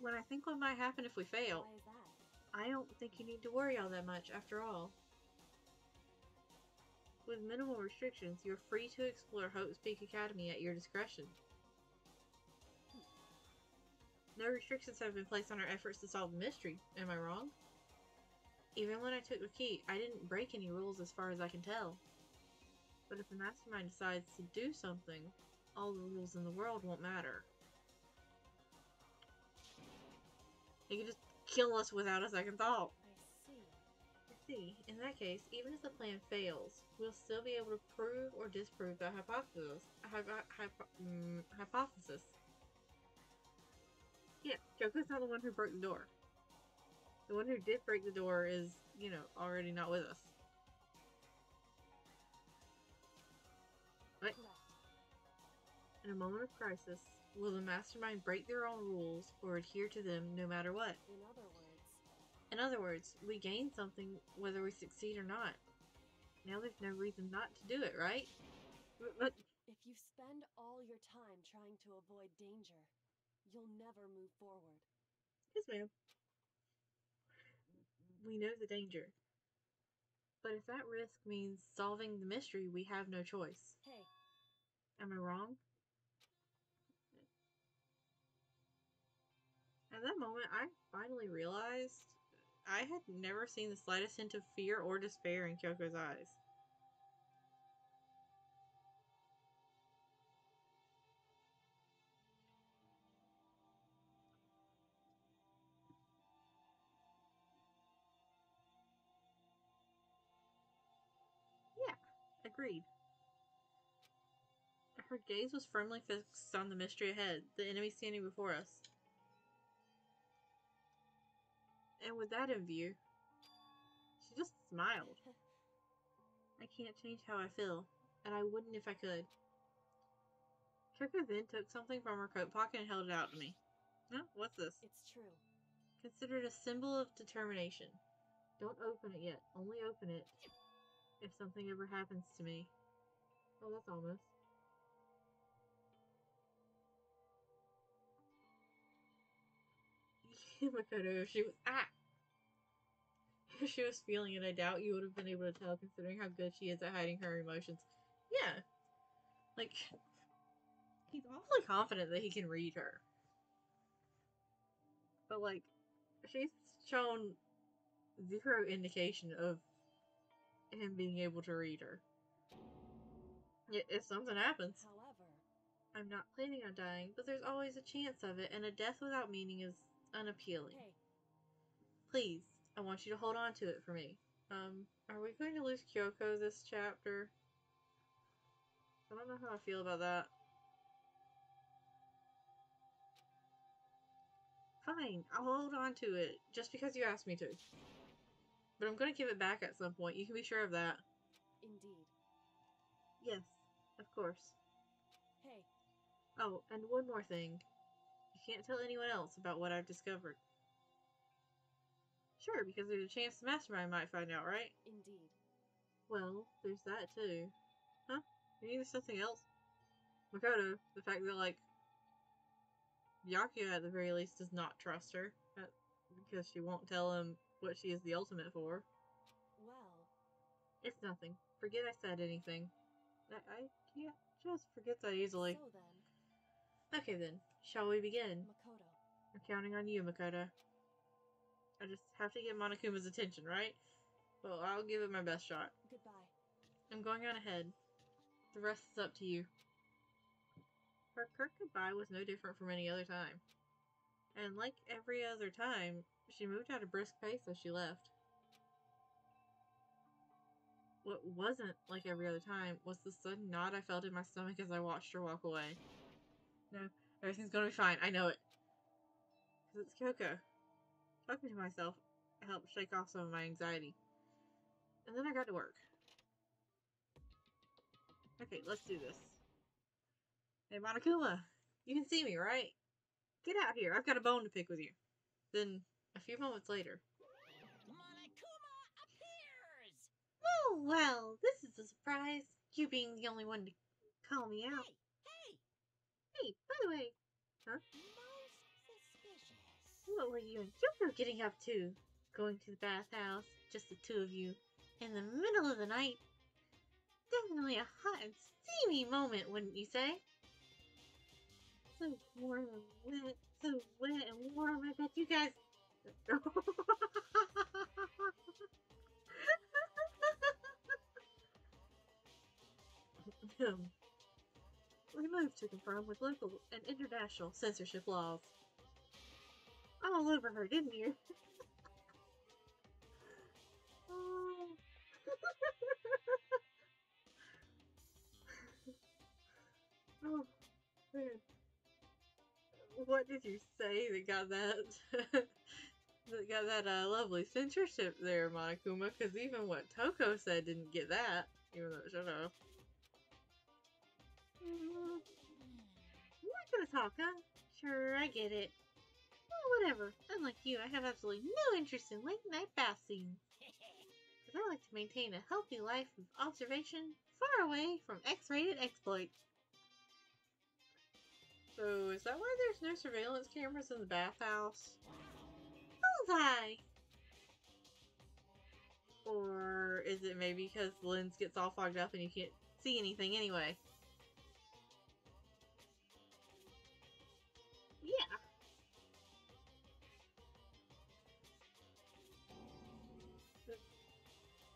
[SPEAKER 1] When I think what might happen if we fail,
[SPEAKER 2] why is that?
[SPEAKER 1] I don't think you need to worry all that much after all. With minimal restrictions, you're free to explore Hope's Peak Academy at your discretion. No restrictions have been placed on our efforts to solve the mystery, am I wrong? Even when I took the key, I didn't break any rules as far as I can tell. But if the mastermind decides to do something, all the rules in the world won't matter. He can just kill us without a second thought.
[SPEAKER 2] I see.
[SPEAKER 1] I see. In that case, even if the plan fails, we'll still be able to prove or disprove the hypothesis. Hypo- hypo- mm, hypothesis. Yeah, Kyoko's not the one who broke the door. The one who did break the door is, you know, already not with us.
[SPEAKER 2] Correct.
[SPEAKER 1] In a moment of crisis, will the mastermind break their own rules or adhere to them no matter what?
[SPEAKER 2] In other words,
[SPEAKER 1] In other words, we gain something whether we succeed or not. Now there's no reason not to do it, right? But, but
[SPEAKER 2] if you spend all your time trying to avoid danger, you'll never move forward.
[SPEAKER 1] yes, ma'am. We know the danger. But if that risk means solving the mystery, we have no choice.
[SPEAKER 2] Hey,
[SPEAKER 1] Am I wrong? At that moment, I finally realized I had never seen the slightest hint of fear or despair in Kyoko's eyes. Her gaze was firmly fixed on the mystery ahead, the enemy standing before us. And with that in view, she just smiled. I can't change how I feel, and I wouldn't if I could. Kyoko then took something from her coat pocket and held it out to me. Huh? What's this?
[SPEAKER 2] it's true.
[SPEAKER 1] Considered a symbol of determination. Don't open it yet. Only open it if something ever happens to me. Oh, that's almost. Makoto, if she was ah, if she was feeling it, I doubt you would have been able to tell, considering how good she is at hiding her emotions. Yeah, like he's awfully confident that he can read her, but like she's shown zero indication of him being able to read her. If something happens,
[SPEAKER 2] However,
[SPEAKER 1] I'm not planning on dying, but there's always a chance of it, and a death without meaning is unappealing.
[SPEAKER 2] hey,
[SPEAKER 1] Please, I want you to hold on to it for me. Um, are we going to lose Kyoko this chapter? I don't know how I feel about that. Fine, I'll hold on to it, just because you asked me to. But I'm gonna give it back at some point, you can be sure of that.
[SPEAKER 2] indeed.
[SPEAKER 1] Yes, Of course.
[SPEAKER 2] Hey,
[SPEAKER 1] Oh, and one more thing. You can't tell anyone else about what I've discovered. Sure, because there's a chance the mastermind might find out, right?
[SPEAKER 2] indeed.
[SPEAKER 1] Well, there's that too. Huh? Maybe there's something else? Makoto, the fact that, like, Byakuya at the very least does not trust her. uh, Because she won't tell him what she is the ultimate for.
[SPEAKER 2] Well,
[SPEAKER 1] It's nothing. Forget I said anything. I, I can't just forget that easily.
[SPEAKER 2] so then,
[SPEAKER 1] Okay then, shall we begin?
[SPEAKER 2] Makoto.
[SPEAKER 1] I'm counting on you, Makoto. I just have to get Monokuma's attention, right? Well, I'll give it my best shot.
[SPEAKER 2] Goodbye.
[SPEAKER 1] I'm going on ahead. The rest is up to you. Her Kirk goodbye was no different from any other time. And like every other time, she moved at a brisk pace as she left. What wasn't like every other time was the sudden knot I felt in my stomach as I watched her walk away. No, everything's gonna be fine. I know it. Because it's Kyoko. Talking to myself helped shake off some of my anxiety. And then I got to work. Okay, let's do this. Hey, Monokuma, you can see me, right? Get out here. I've got a bone to pick with you. Then, a few moments later.
[SPEAKER 4] Monokuma appears!
[SPEAKER 1] Oh, well, this is a surprise. You being the only one to call me out.
[SPEAKER 4] Hey,
[SPEAKER 1] Hey, by the way, Huh?
[SPEAKER 4] most suspicious.
[SPEAKER 1] what were you and Kyoko getting up to? Going to the bathhouse, just the two of you, in the middle of the night? Definitely a hot and steamy moment, wouldn't you say? So warm and wet, so wet and warm. I bet you guys. We moved to confirm with local and international censorship laws. All over her, didn't you? oh. oh, man. What did you say that got that got that uh, lovely censorship there, Monokuma? Because even what Toko said didn't get that, even though it should have. Mm, not gonna talk, huh? Sure, I get it. Well, whatever. Unlike you, I have absolutely no interest in late night bath scenes. Because I like to maintain a healthy life of observation far away from X-rated exploits. So, is that why there's no surveillance cameras in the bathhouse? Bullseye! Or is it maybe because the lens gets all fogged up and you can't see anything anyway? Yeah.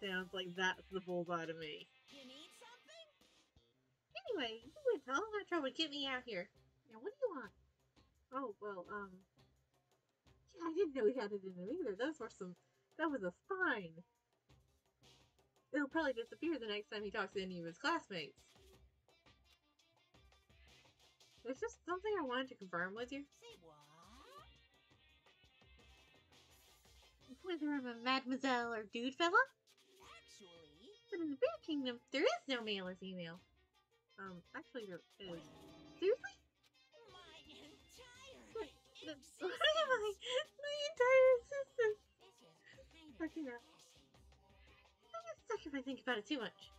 [SPEAKER 1] Sounds like that's the bullseye to me.
[SPEAKER 4] You need something?
[SPEAKER 1] Anyway, you went to all that trouble to get me out here. Now, what do you want? Oh, well, um... I didn't know he had it in him either. Those were some... That was a spine. It'll probably disappear the next time he talks to any of his classmates. There's just something I wanted to confirm with you.
[SPEAKER 4] Say what?
[SPEAKER 1] Whether I'm a mademoiselle or dude fella,
[SPEAKER 4] Actually,
[SPEAKER 1] but in the Bear Kingdom, there is no male or female. Um, actually, there is. Seriously?
[SPEAKER 4] My entire
[SPEAKER 1] But, but,
[SPEAKER 4] existence.
[SPEAKER 1] what am I? My entire existence. Fucking up. I get stuck if I think about it too much.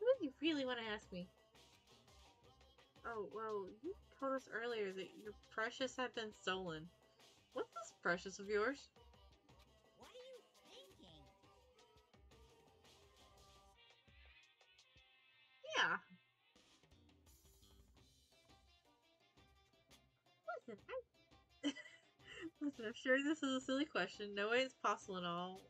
[SPEAKER 1] What do you really want to ask me? Oh, well, you told us earlier that your precious had been stolen. What's this precious of yours?
[SPEAKER 4] What are you thinking?
[SPEAKER 1] Yeah. Listen, I'm sure this is a silly question. No way it's possible at all.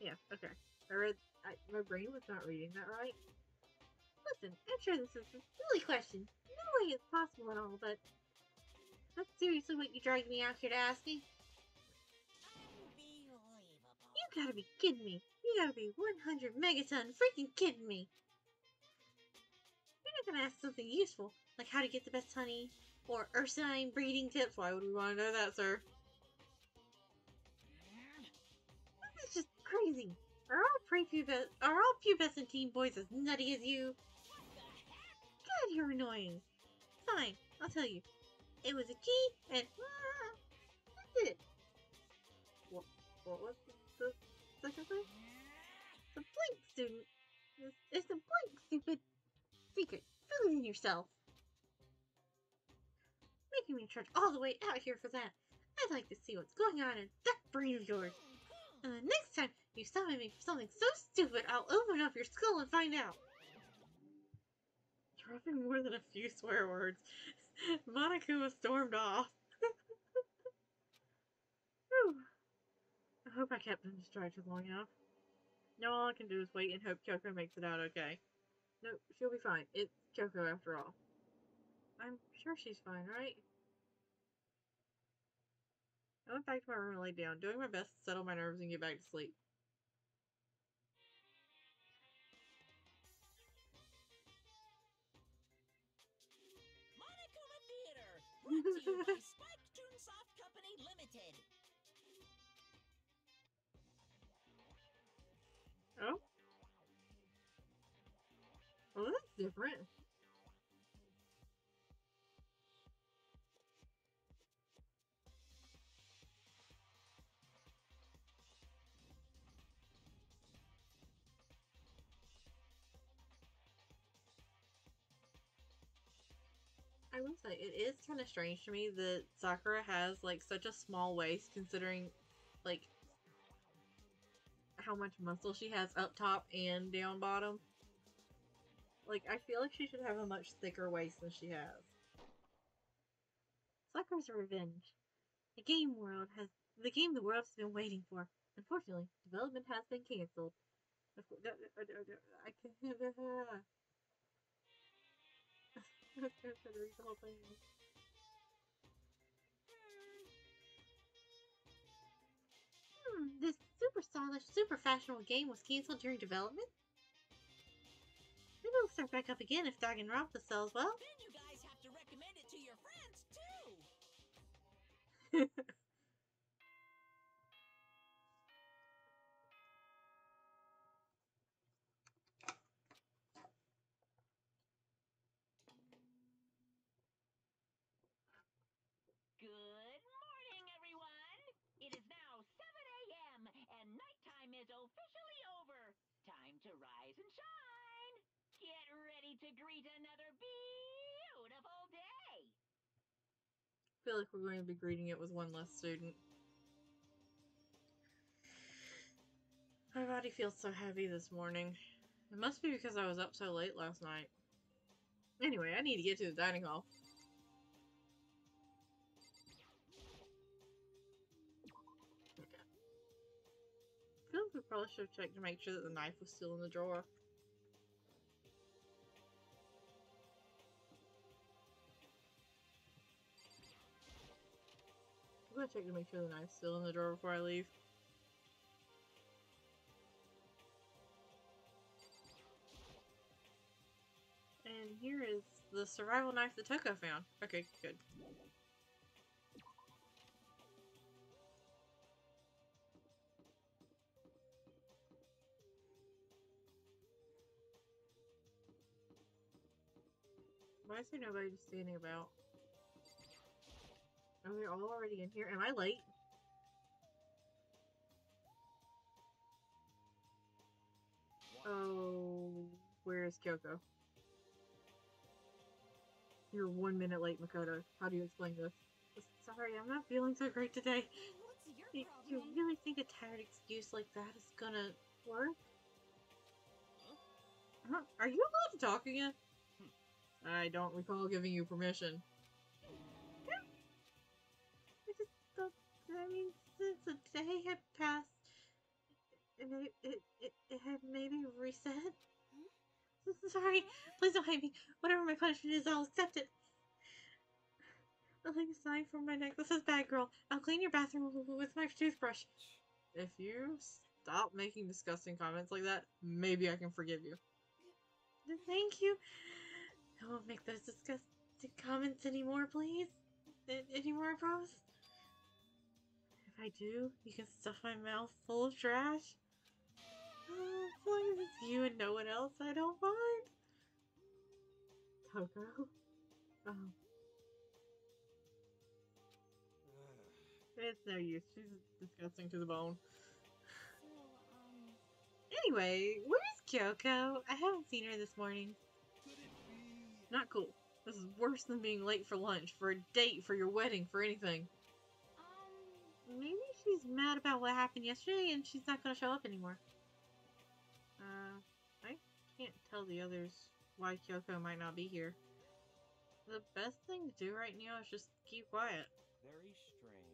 [SPEAKER 1] Yeah, okay. I read. I, my brain was not reading that right. Listen, I'm sure this is a silly question. No way it's possible at all, but. That's seriously what you dragged me out here to ask me? You gotta be kidding me. You gotta be 100 megaton freaking kidding me. You're not gonna ask something useful, like how to get the best honey, or Ursine breeding tips. Why would we want to know that, sir? This is just crazy. Are all prepubes are all pubescent teen boys as nutty as you? God, you're annoying. Fine, I'll tell you. It was a key, and ah, that's it. What? What was the, the second thing? The blink, student. It's, it's a blink, stupid. Secret. Fill it in yourself. Making me trudge all the way out here for that. I'd like to see what's going on in that brain of yours. And the next time you summon me for something so stupid, I'll open up your skull and find out. Dropping more than a few swear words, Monokuma stormed off. I hope I kept him distracted long enough. Now all I can do is wait and hope Kyoko makes it out okay. No, she'll be fine. It's Kyoko after all. I'm sure she's fine, right? I went back to my room and laid down, doing my best to settle my nerves and get back to sleep.
[SPEAKER 6] Monokuma Theater, brought to you by Spike Chunsoft Company Limited.
[SPEAKER 1] Oh? Oh, that's different. I will say, it is kind of strange to me that Sakura has, like, such a small waist considering, like, how much muscle she has up top and down bottom. Like, I feel like she should have a much thicker waist than she has. Sakura's Revenge. The game world has the game the world has been waiting for. Unfortunately, development has been course, I can't. I was to read the whole thing. Hmm, this super stylish, super fashionable game was cancelled during development? Maybe it'll start back up again if Danganronpa sells well.
[SPEAKER 6] Then you guys have to recommend it to your friends too.
[SPEAKER 4] Good morning, everyone! It is now 7 a.m., and nighttime is officially over. Time to rise and shine! Get ready to greet another beautiful day!
[SPEAKER 1] I feel like we're going to be greeting it with one less student. My body feels so heavy this morning. It must be because I was up so late last night. Anyway, I need to get to the dining hall. I feel like we probably should have checked to make sure that the knife was still in the drawer. Gonna check to make sure the knife's still in the drawer before I leave. And here is the survival knife that Toko found. Okay, good. Why is there nobody standing about? Are we all already in here? Am I late? Oh, where is Kyoko? You're one minute late, Makoto. How do you explain this? Sorry, I'm not feeling so great today.
[SPEAKER 2] What's your
[SPEAKER 1] You, you really think a tired excuse like that is gonna work? Huh? Are you allowed to talk again? Hmm. I don't recall giving you permission. I mean, since a day had passed, it, it, it, it had maybe reset. Sorry, please don't hate me. Whatever my punishment is, I'll accept it. Nothing aside from my neck. This is bad, girl. I'll clean your bathroom with my toothbrush. If you stop making disgusting comments like that, maybe I can forgive you. Thank you. I won't make those disgusting comments anymore, please. Anymore, I promise. I do, you can stuff my mouth full of trash. Oh, as long as it's you and no one else, I don't mind. Toko. Oh, it's no use. She's disgusting to the bone. Anyway, where's Kyoko? I haven't seen her this morning. Not cool. This is worse than being late for lunch, for a date, for your wedding, for anything. Maybe she's mad about what happened yesterday and she's not going to show up anymore. Uh, I can't tell the others why Kyoko might not be here. The best thing to do right now is just keep quiet.
[SPEAKER 5] Very strange.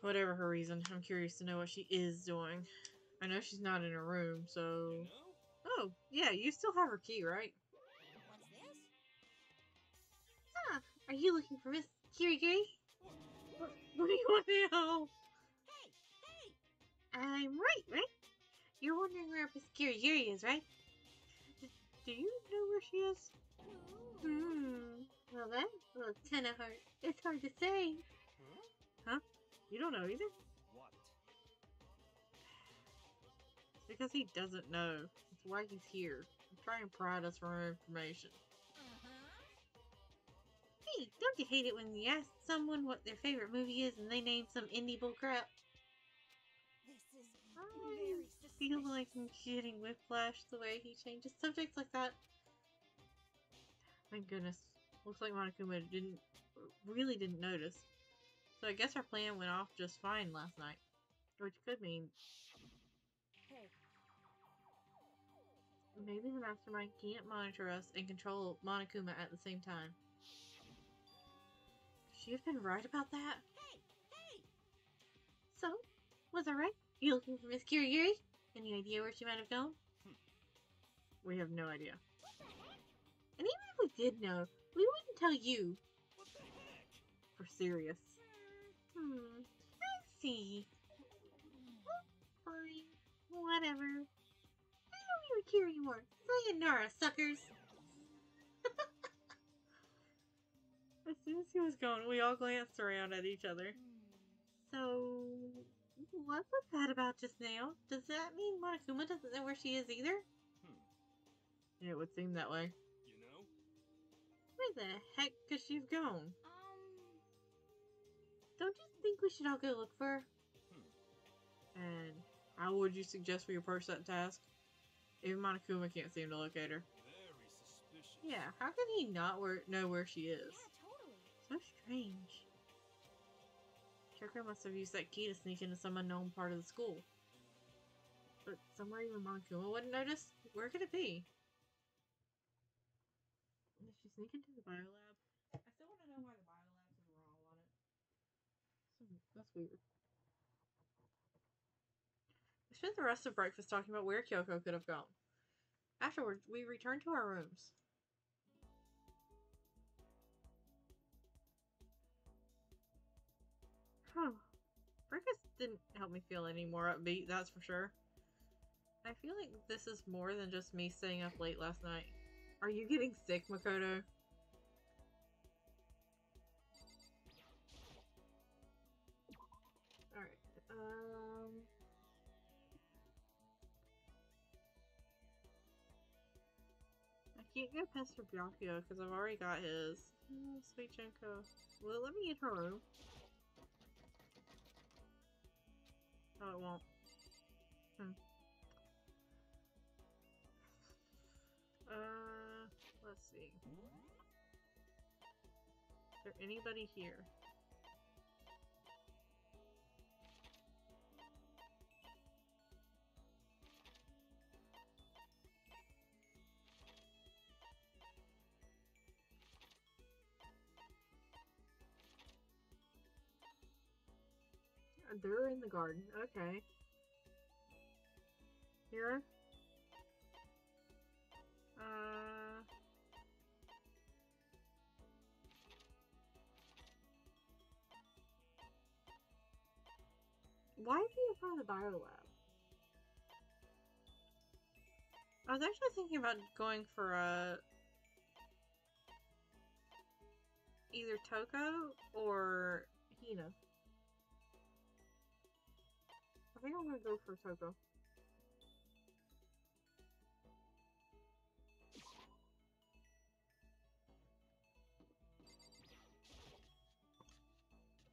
[SPEAKER 1] Whatever her reason, I'm curious to know what she is doing. I know she's not in her room, so.
[SPEAKER 3] You know?
[SPEAKER 1] Oh, yeah, you still have her key, right?
[SPEAKER 6] What's this?
[SPEAKER 1] Ah, are you looking for Miss Kirigiri? What, what do you want now?
[SPEAKER 6] Hey, hey!
[SPEAKER 1] I'm right, right? You're wondering where Miss Kirigiri is, right? Do you know where she is? Hmm. Well, that's well, kind of hard. It's hard to say.
[SPEAKER 5] Huh?
[SPEAKER 1] You don't know either?
[SPEAKER 5] What?
[SPEAKER 1] It's because he doesn't know. That's why he's here. He's trying to prod us for more information.
[SPEAKER 6] Uh-huh.
[SPEAKER 1] Don't you hate it when you ask someone what their favorite movie is and they name some indie bullcrap?
[SPEAKER 6] This is
[SPEAKER 1] I feel like I'm getting whiplash the way he changes subjects like that. Thank goodness. Looks like Monokuma didn't really didn't notice. So I guess our plan went off just fine last night. Which could mean
[SPEAKER 2] hey,
[SPEAKER 1] maybe the mastermind can't monitor us and control Monokuma at the same time. Could she have been right about that?
[SPEAKER 6] Hey, hey!
[SPEAKER 1] So, was I right? You looking for Miss Kirigiri? Any idea where she might have gone?
[SPEAKER 5] Hmm.
[SPEAKER 1] We have no idea.
[SPEAKER 6] What the heck?
[SPEAKER 1] And even if we did know, we wouldn't tell you.
[SPEAKER 3] What the heck?
[SPEAKER 1] For serious. Hmm. I see. Well, fine. Whatever. I don't even care anymore. Sayonara, suckers. As soon as he was gone, we all glanced around at each other. So, what was that about just now? Does that mean Monokuma doesn't know where she is either?
[SPEAKER 5] Hmm.
[SPEAKER 1] It would seem that way.
[SPEAKER 3] You know?
[SPEAKER 1] Where the heck could she have gone?
[SPEAKER 2] um,
[SPEAKER 1] Don't you think we should all go look for her?
[SPEAKER 5] Hmm.
[SPEAKER 1] And how would you suggest we approach that task? Even Monokuma can't seem to locate her.
[SPEAKER 3] Very suspicious.
[SPEAKER 1] Yeah, how can he not where, know where she is? So strange. Kyoko must have used that key to sneak into some unknown part of the school. But somewhere even Monokuma wouldn't notice? Where could it be? Did she sneak into the biolab? I still want to know why the biolab is wrong on it. So, that's weird. We spent the rest of breakfast talking about where Kyoko could have gone. Afterwards, we returned to our rooms. Huh. Breakfast didn't help me feel any more upbeat, that's for sure. I feel like this is more than just me staying up late last night. Are you getting sick, Makoto? Alright, um... I can't go past Byakuya because I've already got his. Oh, sweet Junko. Will it let me in her room? Oh, it won't. Hmm. Uh, let's see. Is there anybody here? They're in the garden. Okay. Here. Uh. Why do you find the biolab? I was actually thinking about going for a either Toko or Hina think I'm gonna go for Toko.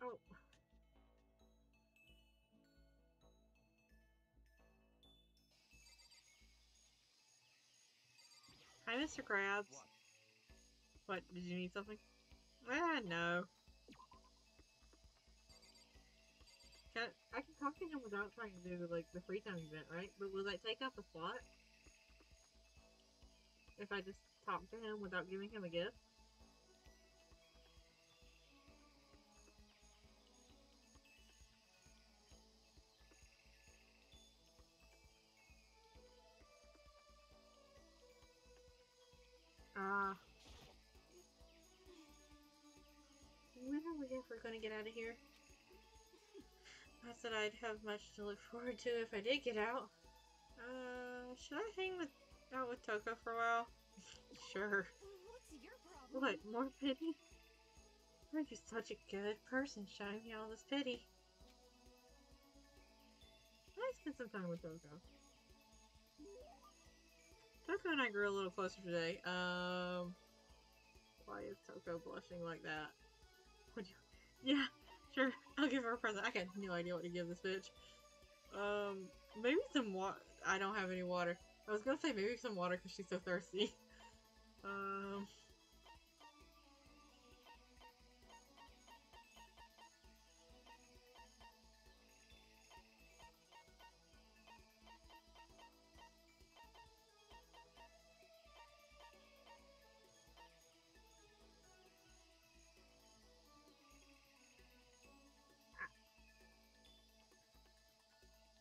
[SPEAKER 1] Oh. Hi, Mr. Krabs.
[SPEAKER 3] What?
[SPEAKER 1] what? Did you need something? Ah, no. Can I, can talk to him without trying to do like the free time event, right? But will that take up a slot? If I just talk to him without giving him a gift? Ah. when are we ever gonna get out of here? I said I'd have much to look forward to if I did get out. Uh, should I hang with out with Toko for a while? sure. What, more pity? You're just such a good person showing me all this pity. I spent some time with Toko. Toko and I grew a little closer today. Um, why is Toko blushing like that? Would you? Yeah, I'll give her a present. I got no idea what to give this bitch. Um, maybe some water. I don't have any water. I was gonna say maybe some water because she's so thirsty. Um.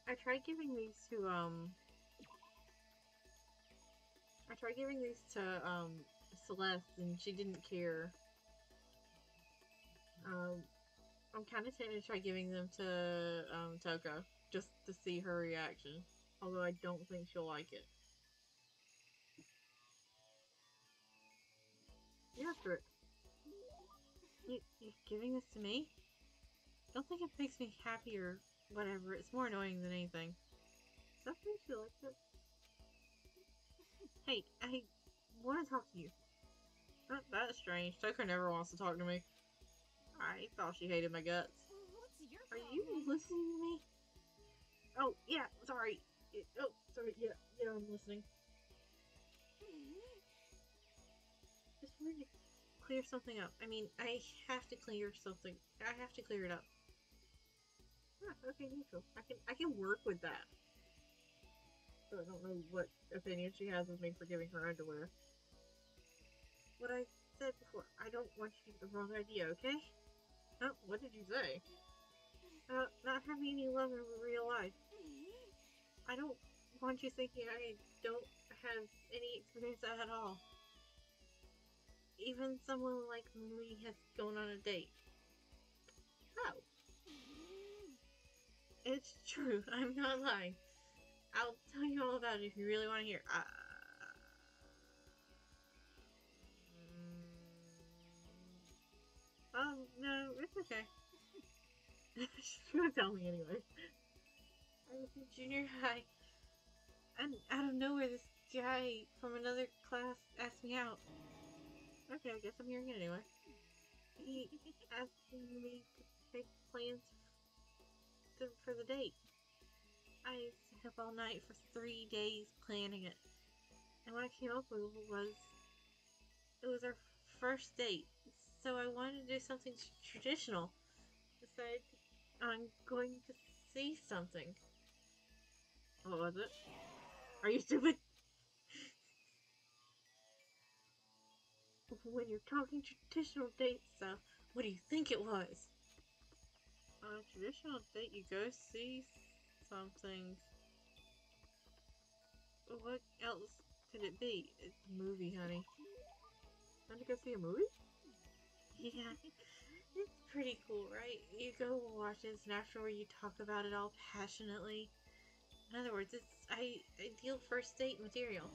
[SPEAKER 1] I tried giving these to um I tried giving these to um Celeste and she didn't care. Um I'm kinda tempted to try giving them to um Toko just to see her reaction. Although I don't think she'll like it. Frick. You you giving this to me? Don't think it makes me happy or whatever. It's more annoying than anything. Likes it. Hey, I want to talk to you. Not that strange. Toko never wants to talk to me. I thought she hated my guts.
[SPEAKER 2] What's your
[SPEAKER 1] Are
[SPEAKER 2] problem?
[SPEAKER 1] you listening to me? Oh, yeah, sorry. Oh, sorry, yeah, yeah, I'm listening. Just wanted to clear something up. I mean, I have to clear something. I have to clear it up. Ah, okay, neutral. I can I can work with that. So I don't know what opinion she has of me for giving her underwear. What I said before, I don't want you to get the wrong idea, okay? Oh, what did you say? Uh, not having any love in real life. I don't want you thinking I don't have any experience at all. Even someone like me has gone on a date. How? It's true. I'm not lying. I'll tell you all about it if you really want to hear. Uh, oh no, it's okay. She's gonna tell me anyway. I was in junior high, and out of nowhere, this guy from another class asked me out. Okay, I guess I'm hearing it anyway. He asked me to make plans to, for the date. I stayed up all night for three days planning it. And what I came up with was it was our first date. So I wanted to do something traditional. Decided I'm going to see something. What was it? Are you stupid? when you're talking traditional date stuff, what do you think it was? On a traditional date, you go see something. What else could it be? It's a movie, honey. Want to go see a movie? Yeah, it's pretty cool, right? You go watch it, natural where you talk about it all passionately. In other words, it's I ideal first date material.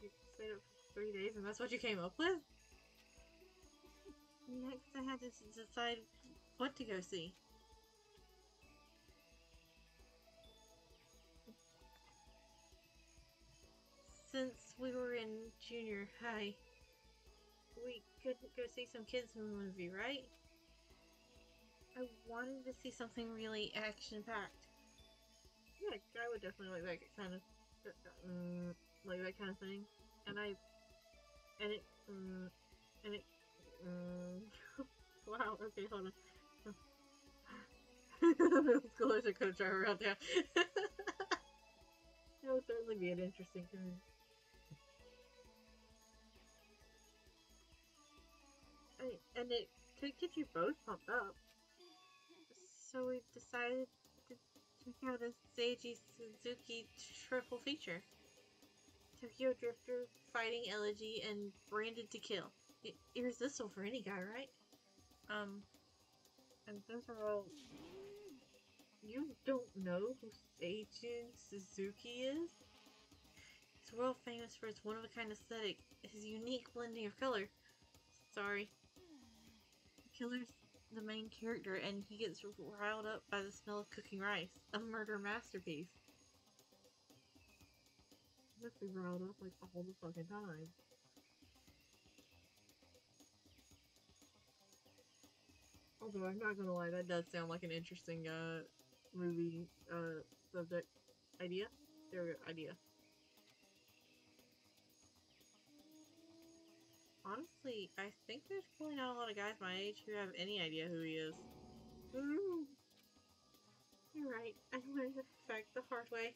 [SPEAKER 1] You stayed up for three days and that's what you came up with? Next, I had to decide what to go see. Since we were in junior high, we couldn't go see some kids movie, right? I wanted to see something really action packed. Yeah, I would definitely like that kind of, um, like that kind of thing. and I, and it, mm, and it, mm, wow, okay, hold on. Schoolers gonna drive around town. that would certainly be an interesting thing. I- And it could get you both pumped up. So we've decided to check out a Seijun Suzuki triple feature. Tokyo Drifter, Fighting Elegy, and Branded to Kill. Irresistible for any guy, right? Um, and those are all. You don't know who Seijun Suzuki is? He's world famous for his one of a kind aesthetic, his unique blending of color. Sorry. Killer's the main character, and he gets riled up by the smell of cooking rice, a murder masterpiece. He must be riled up like all the fucking time. Although I'm not gonna lie, that does sound like an interesting uh movie uh subject idea. There we go, idea. Honestly, I think there's probably not a lot of guys my age who have any idea who he is. Ooh. You're right. I learned the fact the hard way.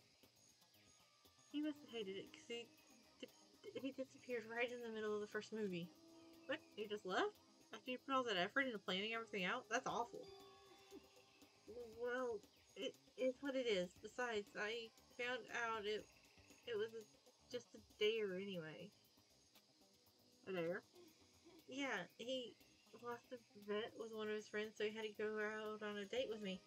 [SPEAKER 1] He must have hated it because he di- he disappeared right in the middle of the first movie. What? He just left after you put all that effort into planning everything out? That's awful. Well, it is what it is. Besides, I found out it it was a, just a dare anyway. A dare? Yeah, he lost a bet with one of his friends, so he had to go out on a date with me.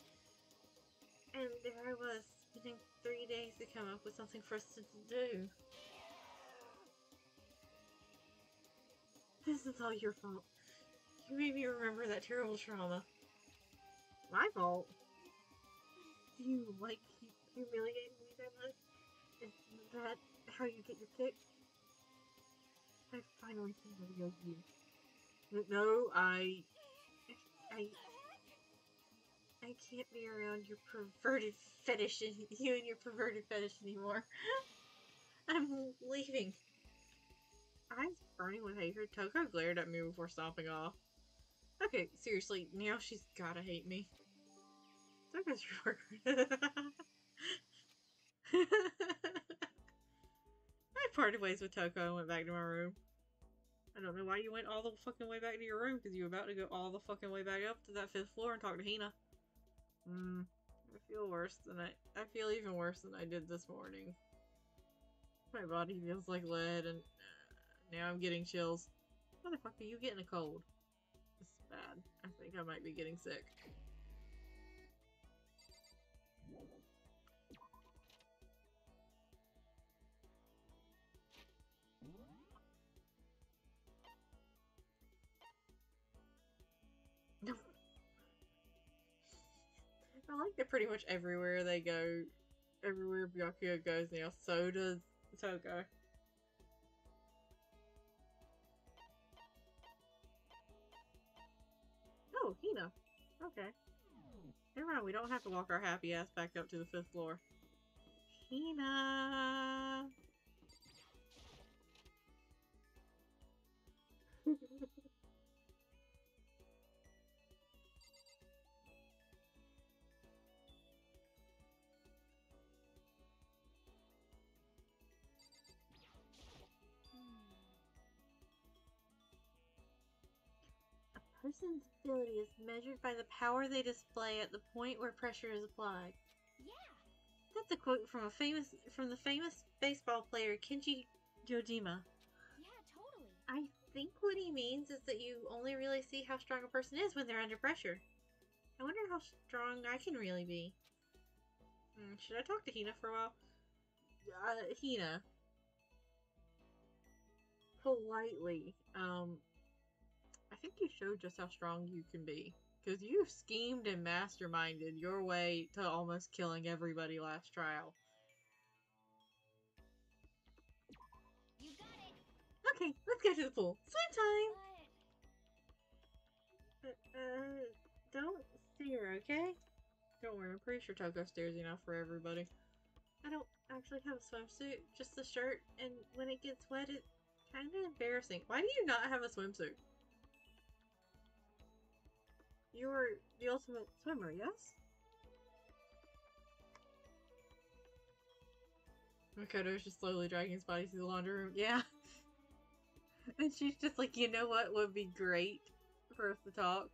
[SPEAKER 1] And there I was, spending three days to come up with something for us to do. This is all your fault. You made me remember that terrible trauma. My fault? You like humiliating me that much? Is that how you get your kick? I finally see the real you. No, I... I... I can't be around your perverted fetish, you and your perverted fetish anymore. I'm leaving. Eyes burning with hatred, Toko glared at me before stomping off. Okay, seriously, now she's gotta hate me. Toko's your I parted ways with Toko and went back to my room. I don't know why you went all the fucking way back to your room, because you were about to go all the fucking way back up to that fifth floor and talk to Hina. Hmm. I feel worse than I. I feel even worse than I did this morning. My body feels like lead, and uh, now I'm getting chills. Motherfucker, you getting a cold? This is bad. I think I might be getting sick. I like that pretty much everywhere they go, everywhere Byakuya goes now, so does Toko. Oh, Hina. Okay. Never mind, we don't have to walk our happy ass back up to the fifth floor. Hina! Person's ability is measured by the power they display at the point where pressure is applied.
[SPEAKER 4] Yeah.
[SPEAKER 1] That's a quote from a famous from the famous baseball player Kenji Yojima.
[SPEAKER 4] Yeah, totally.
[SPEAKER 1] I think what he means is that you only really see how strong a person is when they're under pressure. I wonder how strong I can really be. Hmm, should I talk to Hina for a while? Uh, Hina. Politely. Um, think you showed just how strong you can be. Because you schemed and masterminded your way to almost killing everybody last trial.
[SPEAKER 4] You got it.
[SPEAKER 1] Okay, let's go to the pool. Swim time! Uh, uh, don't steer, okay? Don't worry, I'm pretty sure Toko steers enough for everybody. I don't actually have a swimsuit, just the shirt, and when it gets wet, it Kind of embarrassing. Why do you not have a swimsuit? You're the ultimate swimmer, yes? Makoto's just slowly dragging his body through the laundry room. Yeah. And she's just like, you know what would be great for us to talk?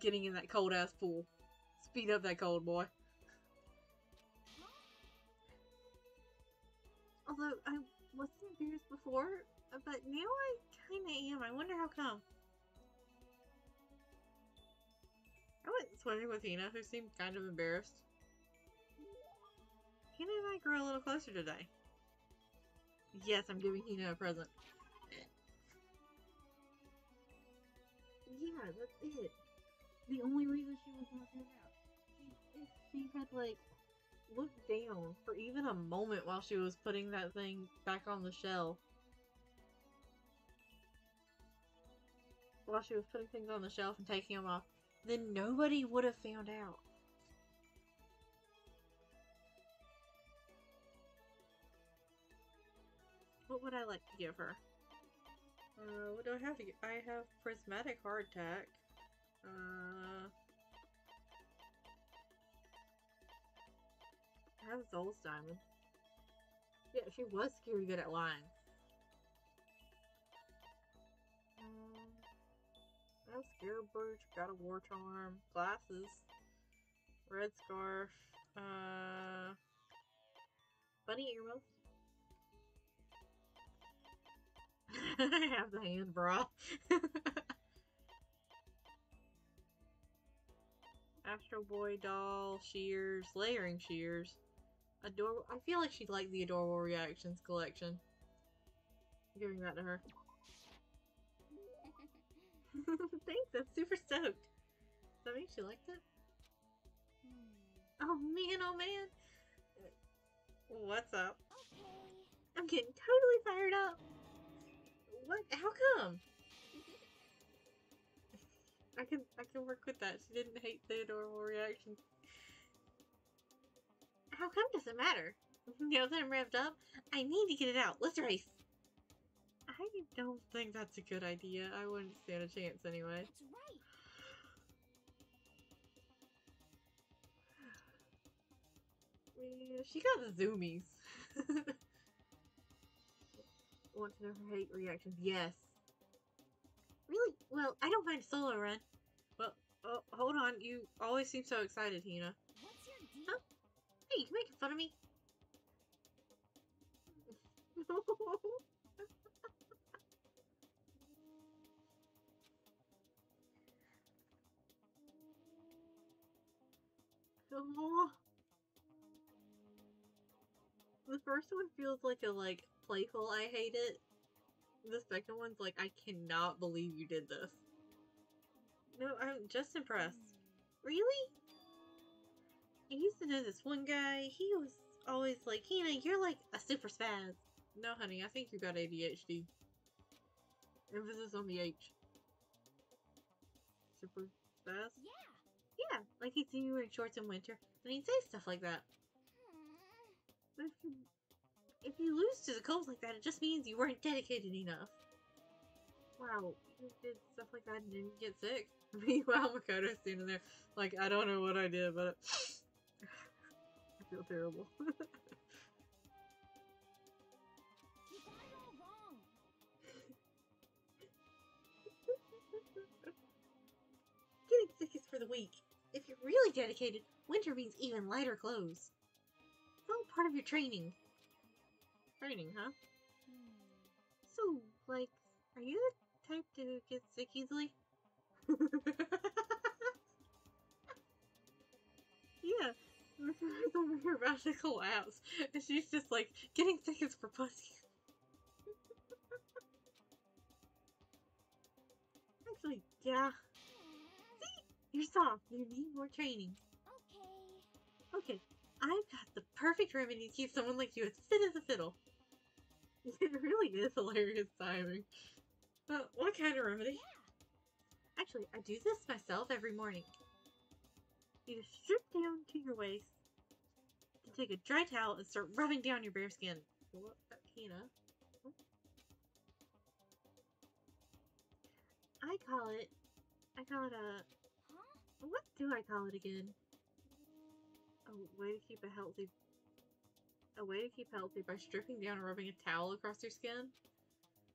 [SPEAKER 1] Getting in that cold ass pool. Speed up that cold, boy. Although I wasn't embarrassed before, but now I kinda am. I wonder how come. I went swimming with Hina, who seemed kind of embarrassed. Hina and I grew a little closer today. Yes, I'm giving Hina a present. Yeah, that's it. The only reason she was not found out. She, she had, like, looked down for even a moment while she was putting that thing back on the shelf. While she was putting things on the shelf and taking them off, then nobody would have found out. What would I like to give her? Uh, what do I have? I have prismatic hardtack. Uh, I have Zol's diamond. Yeah, she was scary good at lying. I have got a War Charm, glasses, red scarf, uh, bunny earmuffs. I have the hand bra. Astro Boy doll, shears, layering shears. Adorable. I feel like she'd like the Adorable Reactions collection. I'm giving that to her. Thanks, I'm super stoked. Does that mean she liked it? Oh man, oh man. What's up?
[SPEAKER 2] Okay.
[SPEAKER 1] I'm getting totally fired up. What? How come? I can I can work with that. She didn't hate the adorable reaction. How come does it matter? Now that I'm revved up, I need to get it out. Let's race. I don't think that's a good idea. I wouldn't stand a chance anyway.
[SPEAKER 2] That's right.
[SPEAKER 1] Yeah, she got the zoomies. Want to know her hate reactions? Yes. Really? Well, I don't mind a solo run. Well, oh, hold on. You always seem so excited, Hina.
[SPEAKER 2] What's your deal?
[SPEAKER 1] Huh? Hey, you making fun of me? The first one feels like a like playful I hate it. The second one's like I cannot believe you did this. No, I'm just impressed. Really? I used to know this one guy. He was always like, Hina, you're like a super spaz. No, honey, I think you got ADHD. Emphasis on the H. Super spaz? Like he'd see me wearing shorts in winter, and he'd say stuff like that. But if you, if you lose to the cold like that, it just means you weren't dedicated enough. Wow, you did stuff like that and didn't get sick. Meanwhile, Makoto's standing there like, I don't know what I did, but I feel terrible. Getting sick is for the weak. If you're really dedicated, winter means even lighter clothes. It's all part of your training. Training, huh?
[SPEAKER 2] Hmm.
[SPEAKER 1] So, like, are you the type to get sick easily? yeah. Makoto's over here about to collapse. And she's just like, getting sick is for pussies. Actually, yeah. You're soft. You need more training.
[SPEAKER 2] Okay.
[SPEAKER 1] Okay, I've got the perfect remedy to keep someone like you as fit as a fiddle. It really is hilarious timing. Uh, what kind of remedy? Yeah. Actually, I do this myself every morning. You just strip down to your waist, then take a dry towel and start rubbing down your bare skin. What, uh, Hina? call it? I call it a. What do I call it again? A way to keep a healthy. A way to keep healthy by stripping down and rubbing a towel across your skin.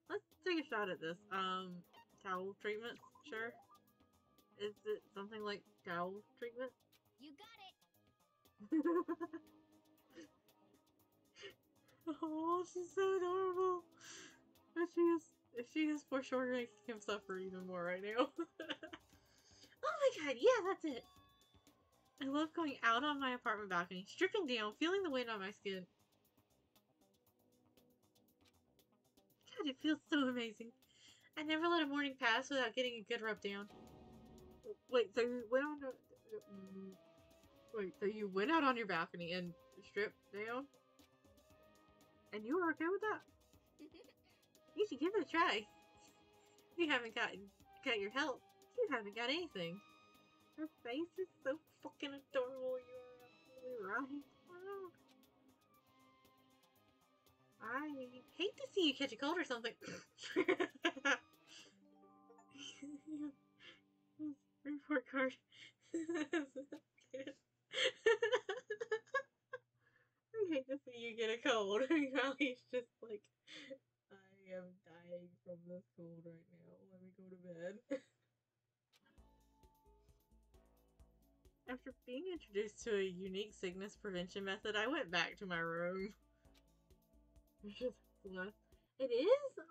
[SPEAKER 1] Let's take a shot at this. Um, towel treatment, sure. Is it something like towel treatment?
[SPEAKER 2] You got it.
[SPEAKER 1] oh, she's so adorable. If she is, she is for sure making him suffer even more right now. oh my god, yeah, that's it. I love going out on my apartment balcony, stripping down, feeling the wind on my skin. God, it feels so amazing. I never let a morning pass without getting a good rub down. Wait, so you went on the, Wait, so you went out on your balcony and stripped down? And you were okay with that? You should give it a try. You haven't gotten got your help. You haven't got anything. Her face is so fucking adorable. You are absolutely right. Wow. I hate to see you catch a cold or something. Report card. I hate to see you get a cold. While he's just like, I am dying from this cold right now. Let me go to bed. After being introduced to a unique sickness prevention method, I went back to my room. It is?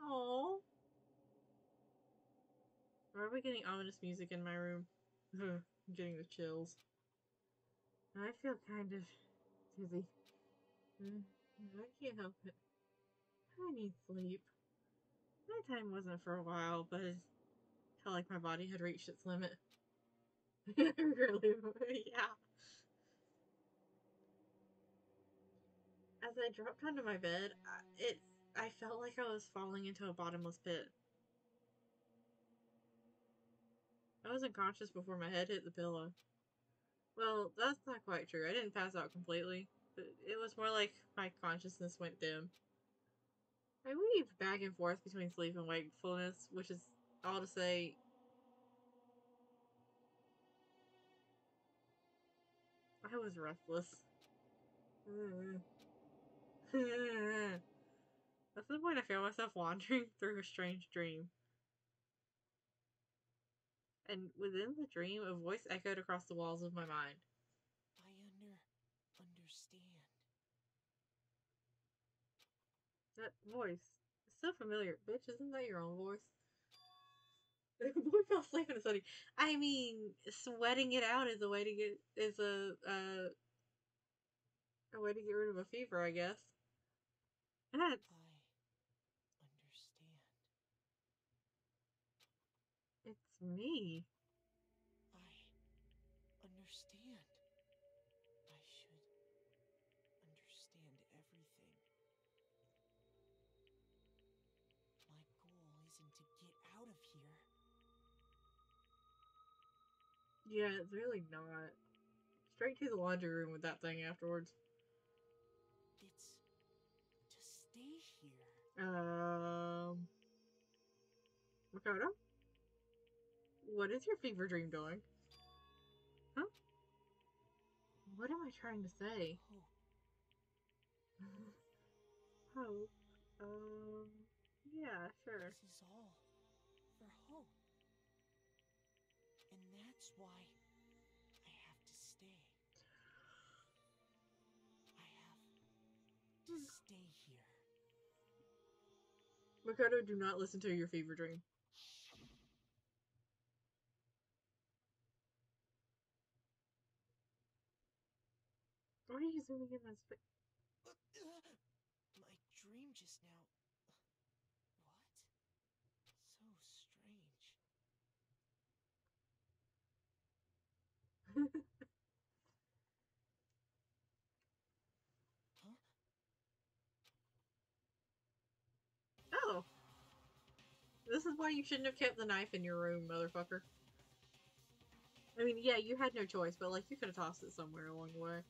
[SPEAKER 1] Why are we getting ominous music in my room? I'm getting the chills. I feel kind of dizzy. Mm, I can't help it. I need sleep. My time wasn't for a while, but it felt like my body had reached its limit. really, yeah. As I dropped onto my bed, I- it I felt like I was falling into a bottomless pit. I was unconscious before my head hit the pillow. Well, that's not quite true. I didn't pass out completely, but it was more like my consciousness went dim. I weaved back and forth between sleep and wakefulness, which is all to say I was restless. At some point, I found myself wandering through a strange dream. And within the dream, a voice echoed across the walls of my mind.
[SPEAKER 6] I under understand.
[SPEAKER 1] That voice is so familiar. Bitch, isn't that your own voice? The boy fell asleep in a study. I mean, sweating it out is a way to get is a uh, a way to get rid of a fever, I guess. And that's
[SPEAKER 6] I understand.
[SPEAKER 1] it's me. Yeah, it's really not. Straight to the laundry room with that thing afterwards.
[SPEAKER 6] It's to stay here.
[SPEAKER 1] Um, Makoto, what is your fever dream doing? Huh? What am I trying to say?
[SPEAKER 6] oh,
[SPEAKER 1] Hope. Um, yeah, sure.
[SPEAKER 6] This is all
[SPEAKER 1] Makoto, do not listen to your fever dream. Why are you zooming in on spa-
[SPEAKER 6] My dream just now. What? So strange. Huh?
[SPEAKER 1] Oh. This is why you shouldn't have kept the knife in your room, motherfucker. I mean, yeah, you had no choice, but like you could have tossed it somewhere along the way.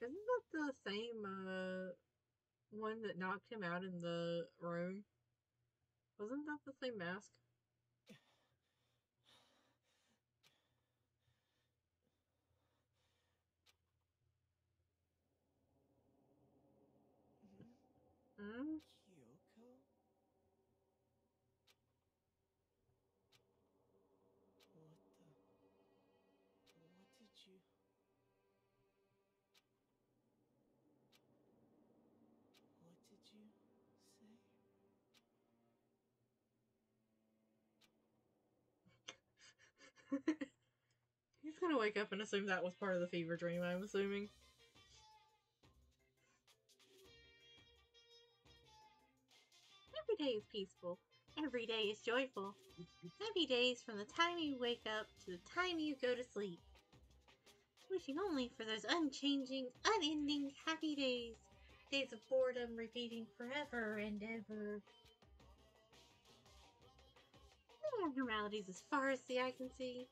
[SPEAKER 1] Isn't that the same uh one that knocked him out in the room? Wasn't that the same mask? Hmm?
[SPEAKER 5] Kyoko? What the? What did you? What did you say?
[SPEAKER 1] He's gonna wake up and assume that was part of the fever dream, I'm assuming.
[SPEAKER 7] Day is peaceful. Every day is joyful. Happy days from the time you wake up to the time you go to sleep. Wishing only for those unchanging, unending happy days. Days of boredom repeating forever and ever. No abnormalities as far as the eye can see.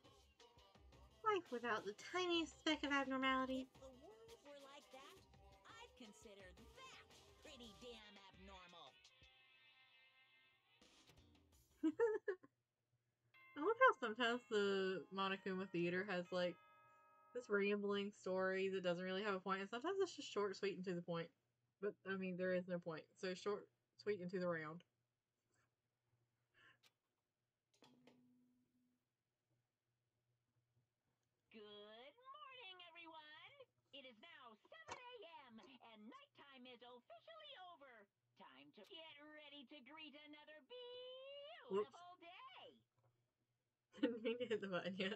[SPEAKER 7] Life without the tiniest speck of abnormality.
[SPEAKER 1] I love how sometimes the Monokuma Theater has like this rambling story that doesn't really have a point, and sometimes it's just short, sweet, and to the point. But I mean, there is no point. So short, sweet, and to the round.
[SPEAKER 4] Good morning, everyone. It is now 7 a.m. and nighttime is officially over. Time to get ready to greet another beautiful day.
[SPEAKER 1] Didn't mean to hit the button yet.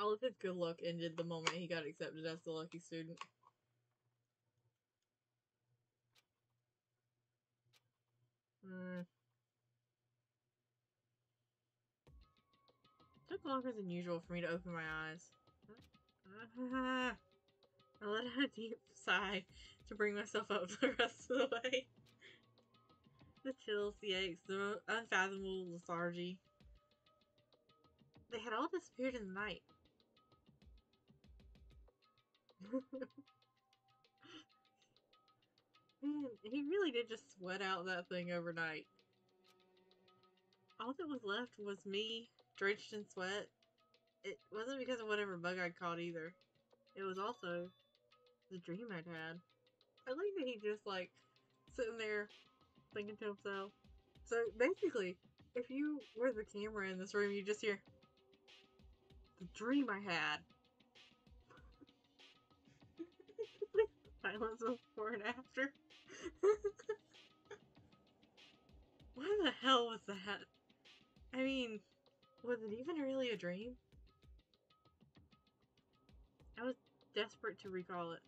[SPEAKER 1] All of his good luck ended the moment he got accepted as the lucky student. Hmm. Took longer than usual for me to open my eyes. I let out a deep sigh to bring myself up for the rest of the way. The chills, the aches, the unfathomable lethargy. They had all disappeared in the night. Man, he really did just sweat out that thing overnight. All that was left was me, drenched in sweat. It wasn't because of whatever bug I'd caught either. It was also the dream I'd had. I like that he just like sitting there thinking to himself. So basically, if you were the camera in this room, you just hear the dream I had. Silence before and after. what the hell was that? I mean, was it even really a dream? I was desperate to recall it.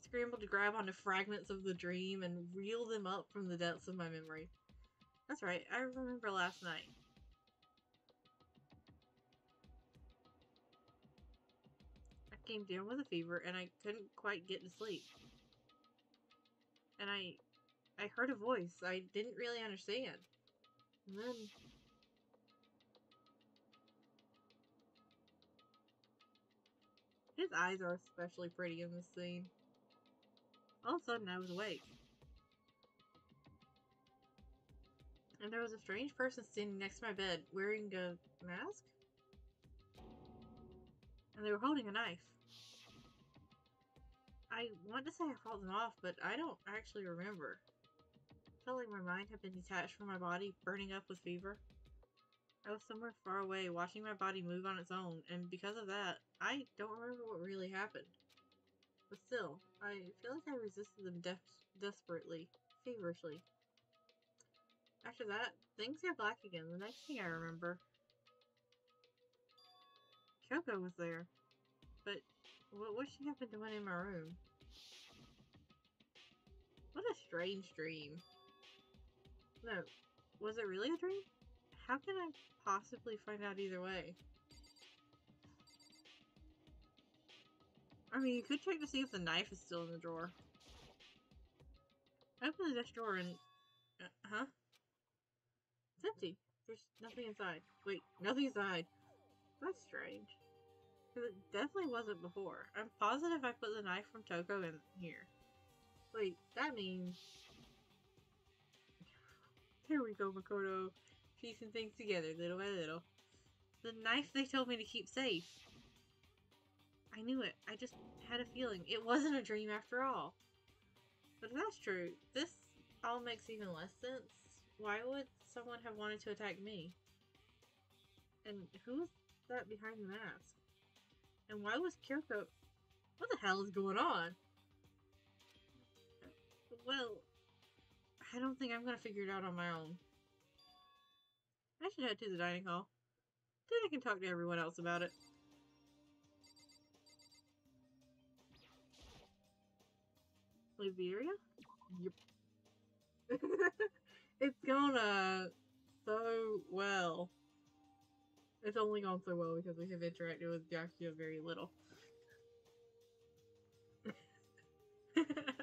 [SPEAKER 1] Scrambled to grab onto fragments of the dream and reel them up from the depths of my memory. That's right, I remember last night. I came down with a fever and I couldn't quite get to sleep. And I I heard a voice I didn't really understand. And then His eyes are especially pretty in this scene. All of a sudden, I was awake. And there was a strange person standing next to my bed wearing a mask? And they were holding a knife. I want to say I fought them off, but I don't actually remember. felt like my mind had been detached from my body, burning up with fever. I was somewhere far away, watching my body move on its own, and because of that, I don't remember what really happened. But still, I feel like I resisted them des- desperately, feverishly. After that, things got black again. The next thing I remember, Kyoko was there. But what, what she happened to one in my room? What a strange dream. No, was it really a dream? How can I possibly find out either way? I mean, you could check to see if the knife is still in the drawer. I opened this drawer and... Uh, huh? It's empty. There's nothing inside. Wait, nothing inside. That's strange. Because it definitely wasn't before. I'm positive I put the knife from Toko in here. Wait, that means... Here we go, Makoto. Piecing things together little by little. The knife they told me to keep safe. I knew it. I just had a feeling. It wasn't a dream after all. But if that's true, this all makes even less sense. Why would someone have wanted to attack me? And who's that behind the mask? And why was Kyoko... What the hell is going on? Well, I don't think I'm gonna figure it out on my own. I should head to the dining hall. Then I can talk to everyone else about it. Liberia? Yep. it's gone uh, so well. It's only gone so well because we have interacted with Byakuya very little.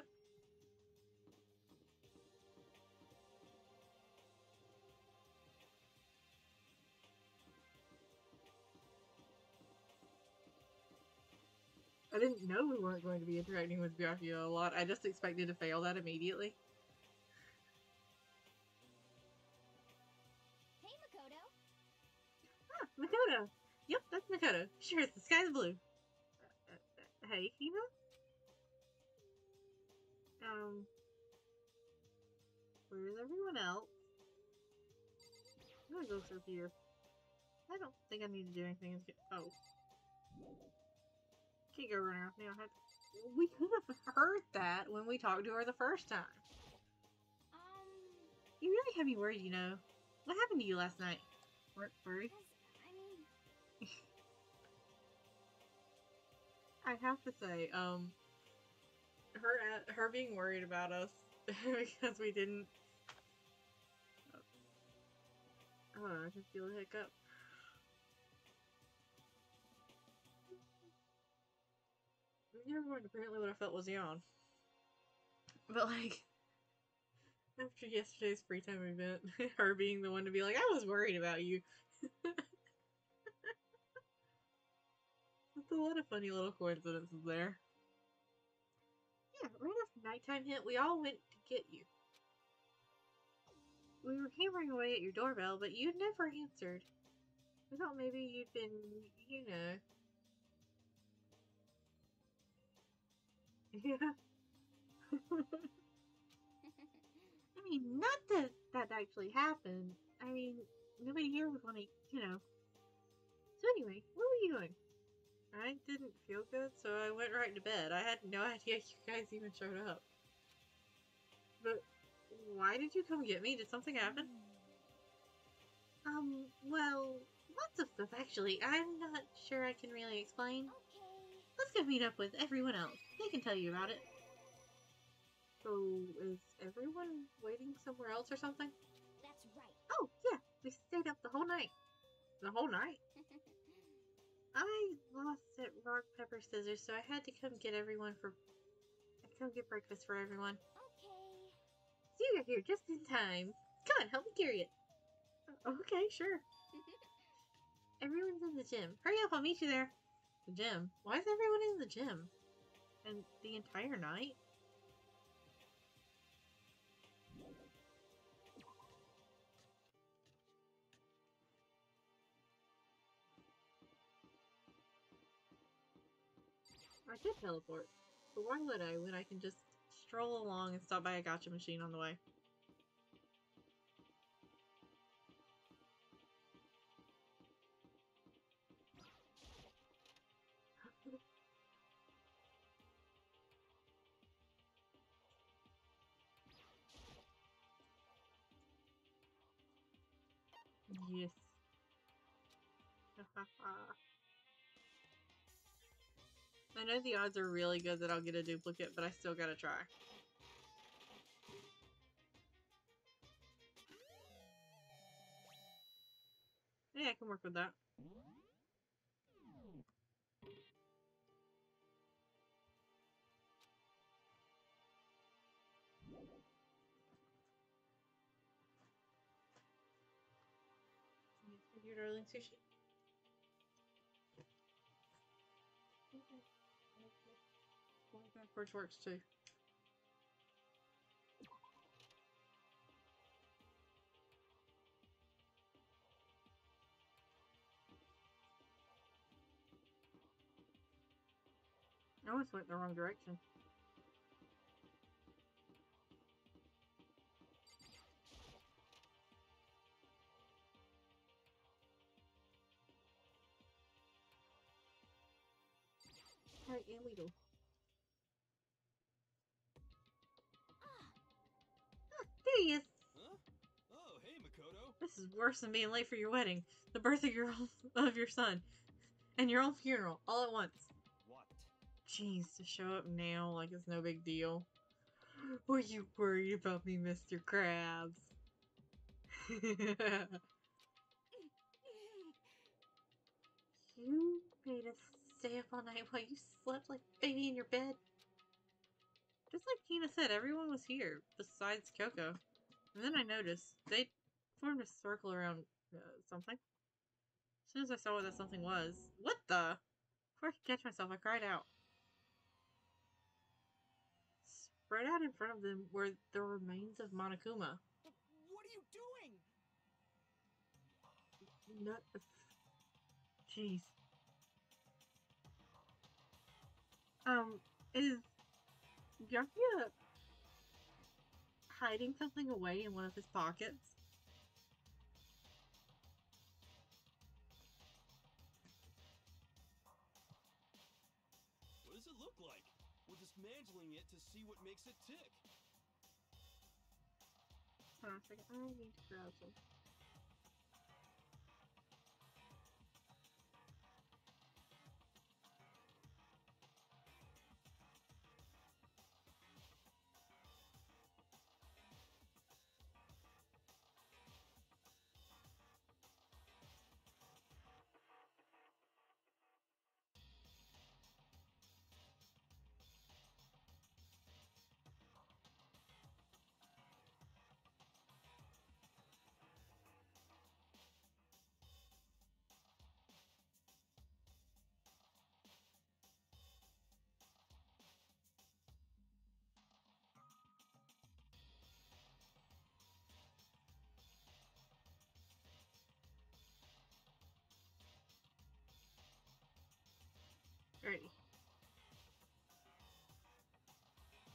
[SPEAKER 1] didn't know we weren't going to be interacting with Byakuya a lot. I just expected to fail that immediately.
[SPEAKER 8] Hey, Makoto.
[SPEAKER 1] Ah, Makoto! Yep, that's Makoto. Sure, the sky's blue. Uh, uh, hey, Hina? Um, where's everyone else? I'm gonna go through here. I don't think I need to do anything. Oh. Can't go running off now. We could have heard that when we talked to her the first time.
[SPEAKER 8] Um,
[SPEAKER 1] You really have me worried, you know. What happened to you last night? Wor- Worried?
[SPEAKER 8] cause, I mean,
[SPEAKER 1] I have to say, um, her a- her being worried about us because we didn't. Oh, I can feel a hiccup. Everyone apparently what I felt was yawn. But like after yesterday's free time event, her being the one to be like, I was worried about you. That's a lot of funny little coincidences there. Yeah, right after nighttime hit, we all went to get you. We were hammering away at your doorbell, but you'd never answered. We thought maybe you'd been, you know. Yeah. I mean, not that that actually happened. I mean, nobody here would want to, you know. So anyway, what were you doing? I didn't feel good, so I went right to bed. I had no idea you guys even showed up. But why did you come get me? Did something happen? Um, well, lots of stuff actually. I'm not sure I can really explain. Let's go meet up with everyone else. They can tell you about it. So, is everyone waiting somewhere else or something?
[SPEAKER 8] That's right.
[SPEAKER 1] Oh, yeah, we stayed up the whole night. The whole night? I lost at rock, paper, scissors, so I had to come get everyone for. I come get breakfast for everyone.
[SPEAKER 8] okay.
[SPEAKER 1] So you got here just in time. Come on, help me carry it. Oh, okay, sure. Everyone's in the gym. Hurry up, I'll meet you there. The gym? Why is everyone in the gym? And the entire night? I could teleport, but why would I when I can just stroll along and stop by a gotcha machine on the way? I know the odds are really good that I'll get a duplicate, but I still gotta try. Yeah, I can work with that. your darling sushi. Backwards works too. I always went the wrong direction. Right, and. Is.
[SPEAKER 3] Huh? Oh, hey, Makoto.
[SPEAKER 1] This is worse than being late for your wedding, the birth of your of your son, and your own funeral all at once.
[SPEAKER 3] What?
[SPEAKER 1] Jeez, to show up now like it's no big deal. Were you worried about me, Mr. Krabs? you made us stay up all night while you slept like a baby in your bed. Just like Tina said, everyone was here besides Kyoko. And then I noticed they formed a circle around uh, something. As soon as I saw what that something was, what the? Before I could catch myself, I cried out. Spread out in front of them were the remains of Monokuma.
[SPEAKER 5] What are you doing?
[SPEAKER 1] No. Jeez. Um, is Byakuya hiding something away in one of his pockets?
[SPEAKER 3] What does it look like? We're dismantling it to see what makes it tick.
[SPEAKER 1] Hold on a second. I need to grab some. Alrighty.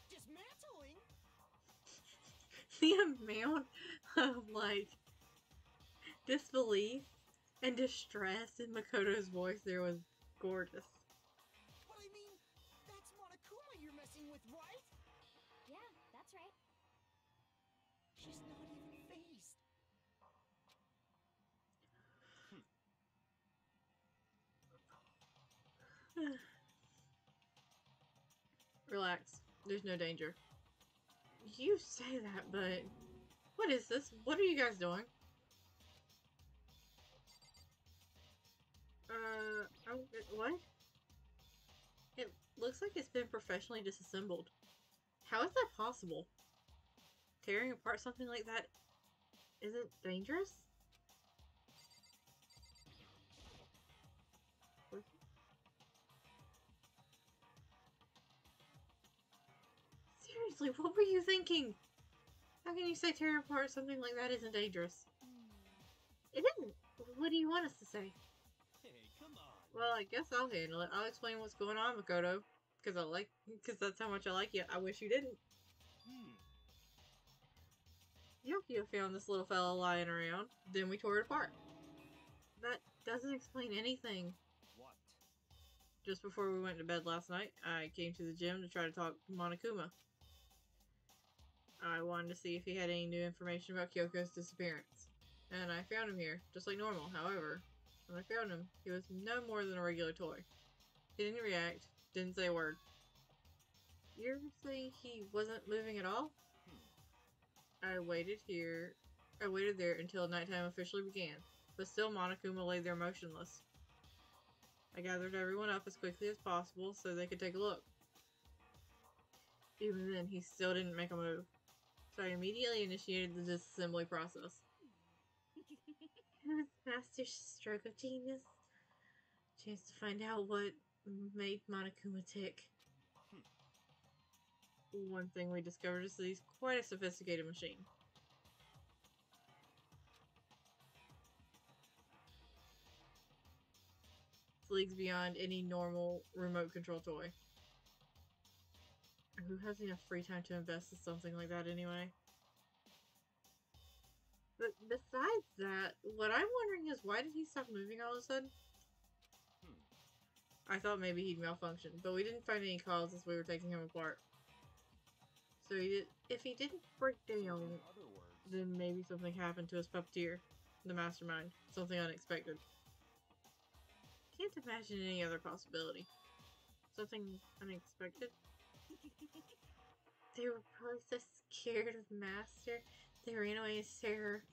[SPEAKER 5] Dismantling?
[SPEAKER 1] the amount of like disbelief and distress in Makoto's voice there was gorgeous. There's no danger. You say that, but what is this? What are you guys doing? Uh, oh, what? It looks like it's been professionally disassembled. How is that possible? Tearing apart something like that isn't dangerous? Seriously, what were you thinking? How can you say tearing apart something like that isn't dangerous? It isn't. What do you want us to say?
[SPEAKER 3] Hey, come on.
[SPEAKER 1] Well, I guess I'll handle it. I'll explain what's going on, Makoto. Because I like, because that's how much I like you. I wish you didn't.
[SPEAKER 3] Hmm.
[SPEAKER 1] Yokio found this little fella lying around. Then we tore it apart. That doesn't explain anything.
[SPEAKER 3] What?
[SPEAKER 1] Just before we went to bed last night, I came to the gym to try to talk to Monokuma. I wanted to see if he had any new information about Kyoko's disappearance. And I found him here, just like normal. However, when I found him, he was no more than a regular toy. He didn't react, didn't say a word. You're saying he wasn't moving at all? I waited here. I waited there until nighttime officially began, but still Monokuma lay there motionless. I gathered everyone up as quickly as possible so they could take a look. Even then, he still didn't make a move. I immediately initiated the disassembly process.
[SPEAKER 7] Master's stroke of genius. Chance to find out what made Monokuma tick.
[SPEAKER 1] One thing we discovered is that he's quite a sophisticated machine. It's leagues beyond any normal remote control toy. Who has enough free time to invest in something like that anyway? But besides that, what I'm wondering is why did he stop moving all of a sudden? Hmm. I thought maybe he'd malfunction, but we didn't find any cause as we were taking him apart. So he did, if he didn't break down,
[SPEAKER 3] other words,
[SPEAKER 1] then maybe something happened to his puppeteer, the mastermind. Something unexpected. Can't imagine any other possibility. Something unexpected?
[SPEAKER 7] They were probably so scared of Master, they ran away in terror.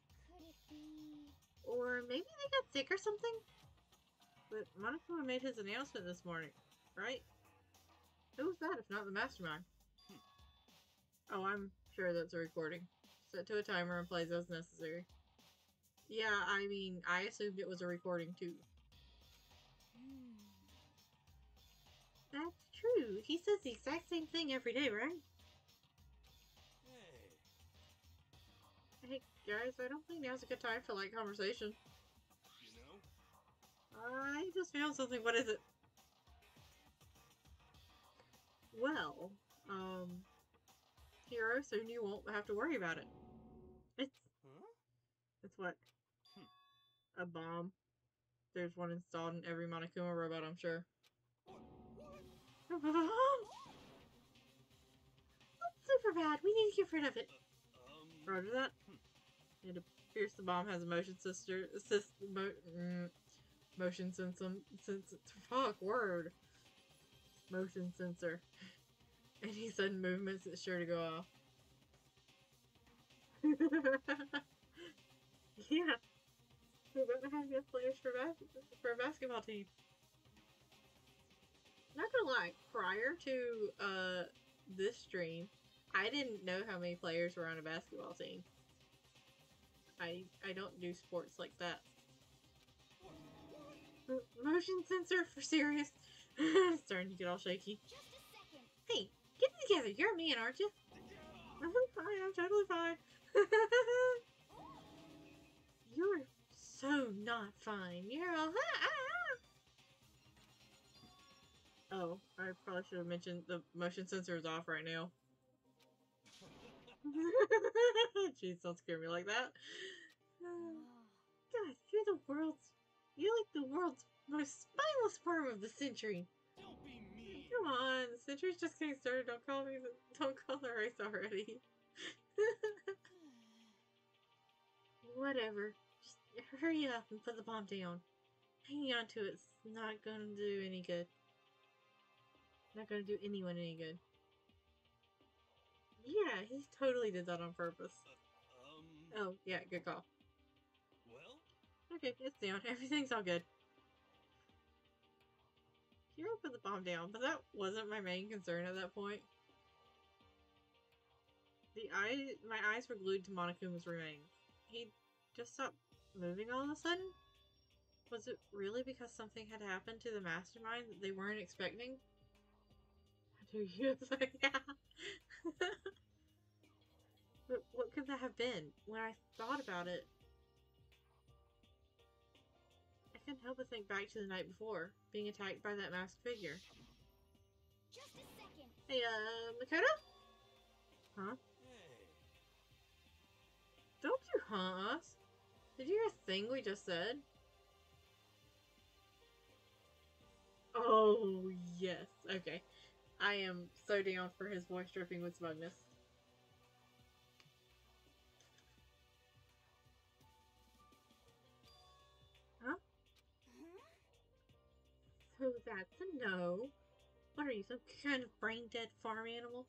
[SPEAKER 7] Or maybe they got sick or something?
[SPEAKER 1] But Monokuma made his announcement this morning, right? Who was that if not the mastermind? Oh, I'm sure that's a recording. Set to a timer and plays as necessary. Yeah, I mean, I assumed it was a recording too.
[SPEAKER 8] Hmm.
[SPEAKER 7] That's true. He says the exact same thing every day, right?
[SPEAKER 3] hey,
[SPEAKER 1] Hey, guys, I don't think now's a good time for light conversation.
[SPEAKER 3] you know,
[SPEAKER 1] I just found something. What is it? Well, um, Hiro, soon you won't have to worry about it. It's
[SPEAKER 3] huh?
[SPEAKER 1] it's what? A bomb. There's one installed in every Monokuma robot, I'm sure.
[SPEAKER 7] That's super bad. We need to get rid of it.
[SPEAKER 1] Roger that. It appears the bomb has a motion sister assist mo- mm, motion sensor fuck word motion sensor. Any sudden movements it's sure to go off. yeah. We're gonna have good players for bas- for a basketball team. Not gonna lie, prior to uh this stream, I didn't know how many players were on a basketball team. I I don't do sports like that. M- motion sensor for serious. Starting to get all shaky.
[SPEAKER 8] Just a.
[SPEAKER 7] Hey, get it together. You're a man, aren't you?
[SPEAKER 1] I'm fine. I'm totally fine.
[SPEAKER 7] You're so not fine. You're all.
[SPEAKER 1] Oh, I probably should have mentioned the motion sensor is off right now. Jeez, don't scare me like that.
[SPEAKER 7] God, you're the world's. You're like the world's most spineless worm of the century.
[SPEAKER 3] don't be mean.
[SPEAKER 1] Come on, the century's just getting started. Don't call me. The, don't call the race already.
[SPEAKER 7] Whatever. Just hurry up and put the bomb down. Hanging on to it's not gonna do any good.
[SPEAKER 1] Not gonna do anyone any good. Yeah, he totally did that on purpose.
[SPEAKER 3] Um,
[SPEAKER 1] Oh, yeah, good call.
[SPEAKER 3] well,
[SPEAKER 1] Okay, it's down. Everything's all good. Hiro put the bomb down, but that wasn't my main concern at that point. The eye, my eyes were glued to Monokuma's remains. He just stopped moving all of a sudden? Was it really because something had happened to the mastermind that they weren't expecting? You? It's like, yeah. but what could that have been? When I thought about it, I couldn't help but think back to the night before, being attacked by that masked figure.
[SPEAKER 8] Just a second.
[SPEAKER 1] Hey, uh, Makoto? Huh?
[SPEAKER 3] hey,
[SPEAKER 1] Don't you huh us? Did you hear a thing we just said? Oh, yes. Okay. I am so down for his voice dripping with smugness.
[SPEAKER 8] Huh?
[SPEAKER 7] So that's a no. What are you, some kind of brain dead farm animal?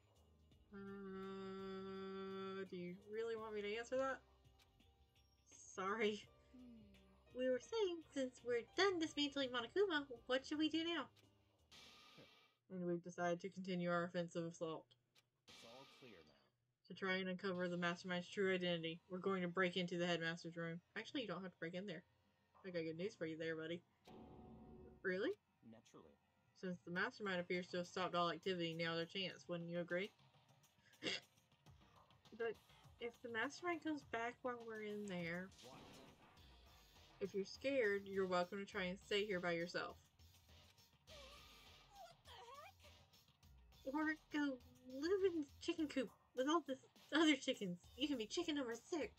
[SPEAKER 1] Uh, do you really want me to answer that? Sorry.
[SPEAKER 8] Hmm.
[SPEAKER 7] We were saying, since we're done dismantling Monokuma, what should we do now?
[SPEAKER 1] And we've decided to continue our offensive assault.
[SPEAKER 3] it's all clear now.
[SPEAKER 1] To try and uncover the mastermind's true identity, we're going to break into the headmaster's room. Actually, you don't have to break in there. I got good news for you there, buddy. Really?
[SPEAKER 9] Naturally.
[SPEAKER 1] Since the mastermind appears to have stopped all activity, now their chance, wouldn't you agree? but if the mastermind comes back while we're in there,
[SPEAKER 3] What?
[SPEAKER 1] if you're scared, you're welcome to try and stay here by yourself. Or go live in the chicken coop with all the other chickens. You can be chicken number six.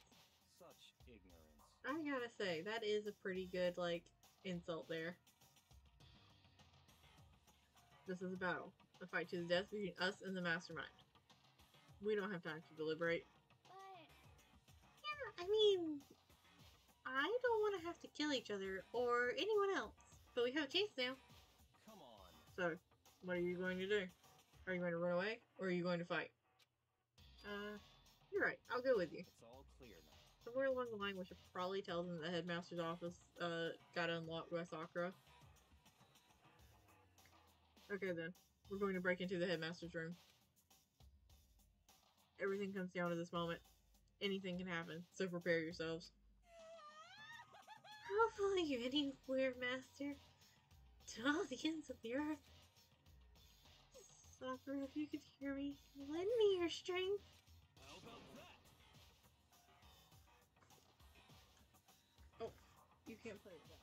[SPEAKER 9] Such ignorance.
[SPEAKER 1] I gotta say, that is a pretty good, like, insult there. This is a battle. A fight to the death between us and the mastermind. We don't have time to deliberate.
[SPEAKER 8] But
[SPEAKER 7] Yeah, I mean, I don't want to have to kill each other or anyone else, but we have a chance now.
[SPEAKER 9] Come on.
[SPEAKER 1] So, what are you going to do? Are you going to run away, or are you going to fight? Uh, you're right. I'll go with you.
[SPEAKER 9] It's all clear now.
[SPEAKER 1] Somewhere along the line, we should probably tell them the headmaster's office uh, got unlocked by Sakura. Okay then, we're going to break into the headmaster's room. Everything comes down to this moment. Anything can happen, so prepare yourselves.
[SPEAKER 7] I'll follow you anywhere, Master. To all the ends of the earth. Sakura, if you could hear me, lend me your strength.
[SPEAKER 3] That?
[SPEAKER 1] You can't play that.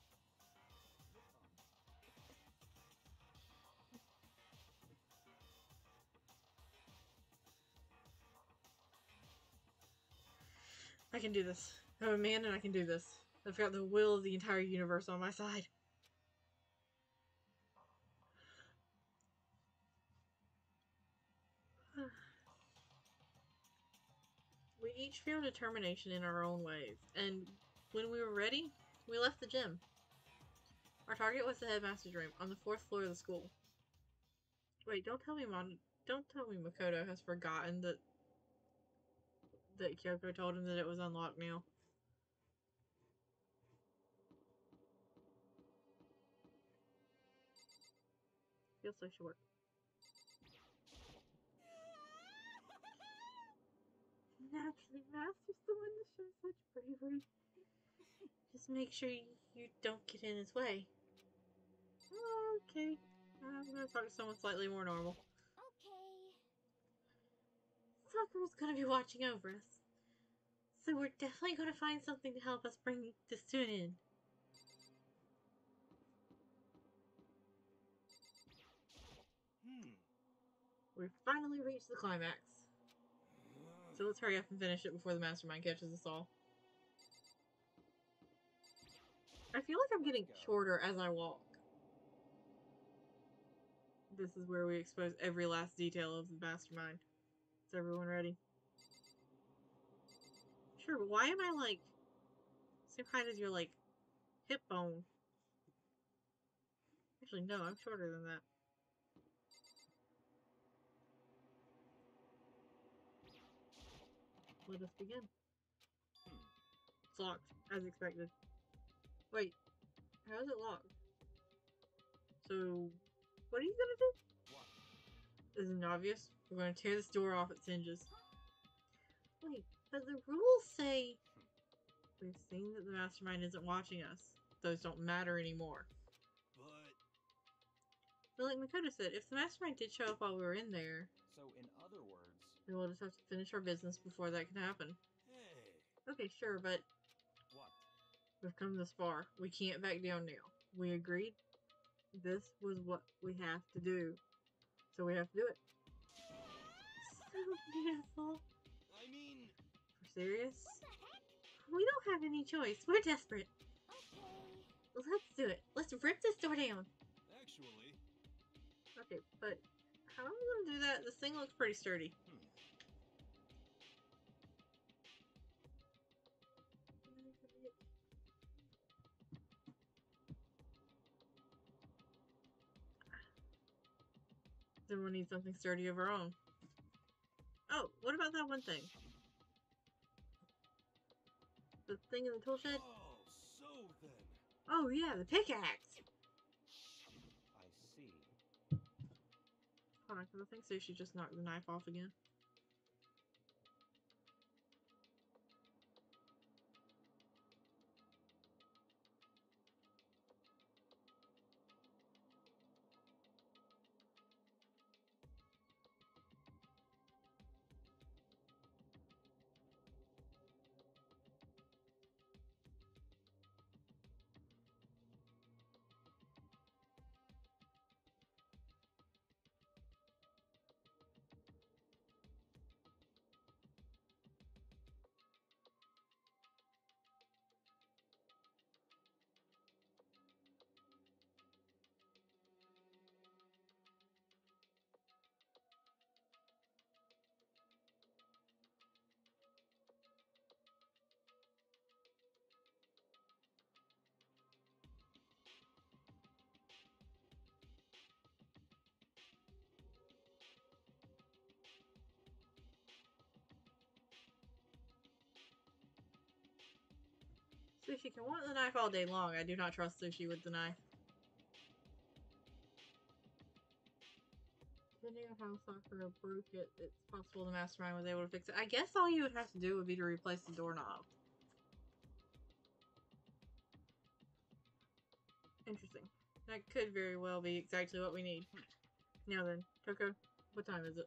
[SPEAKER 1] I can do this. I'm a man and I can do this. I've got the will of the entire universe on my side. Each found determination in our own ways, and when we were ready, we left the gym. Our target was the headmaster's room on the fourth floor of the school. Wait, don't tell me Mon- don't tell me Makoto has forgotten that that Kyoko told him that it was unlocked now. Feels so short.
[SPEAKER 7] Naturally, Master's the one that shows such bravery. Just make sure you, you don't get in his way.
[SPEAKER 1] Okay. I'm gonna talk to someone slightly more normal.
[SPEAKER 8] okay.
[SPEAKER 7] Sakura's gonna be watching over us. So we're definitely gonna find something to help us bring this to an end.
[SPEAKER 3] Hmm.
[SPEAKER 1] We've finally reached the climax. So let's hurry up and finish it before the mastermind catches us all. I feel like I'm getting shorter as I walk. This is where we expose every last detail of the mastermind. Is everyone ready? Sure, but why am I like same height as your like hip bone? Actually, no, I'm shorter than that. Let us begin. It's locked, as expected. Wait, how is it locked? So, what are you gonna do?
[SPEAKER 9] What?
[SPEAKER 1] Isn't it obvious? We're gonna tear this door off its hinges.
[SPEAKER 7] Wait, but the rules say
[SPEAKER 1] We've seen that the mastermind isn't watching us. Those don't matter anymore.
[SPEAKER 3] But
[SPEAKER 1] But like Makoto said, if the mastermind did show up while we were in there,
[SPEAKER 9] So, in other words,
[SPEAKER 1] then we'll just have to finish our business before that can happen.
[SPEAKER 3] hey,
[SPEAKER 1] Okay, sure, but
[SPEAKER 9] what?
[SPEAKER 1] we've come this far. We can't back down now. We agreed. This was what we have to do. So we have to do it.
[SPEAKER 7] so beautiful.
[SPEAKER 3] I mean,
[SPEAKER 1] We're serious?
[SPEAKER 7] We don't have any choice. We're desperate.
[SPEAKER 8] Okay.
[SPEAKER 7] Let's do it. Let's rip this door down.
[SPEAKER 3] actually,
[SPEAKER 1] Okay, but how are we gonna do that? This thing looks pretty sturdy. Hmm. Then we'll need something sturdy of our own. Oh, what about that one thing? The thing in the tool shed?
[SPEAKER 3] oh, so then,
[SPEAKER 1] Oh yeah, the pickaxe!
[SPEAKER 9] I see.
[SPEAKER 1] Hold on, because I think Sushi just knocked the knife off again. Sushi can want the knife all day long. I do not trust Sushi with the knife. Depending on how Sakura broke it, it's possible the mastermind was able to fix it. I guess all you would have to do would be to replace the doorknob. Interesting. That could very well be exactly what we need. Now then, Toko, what time is it?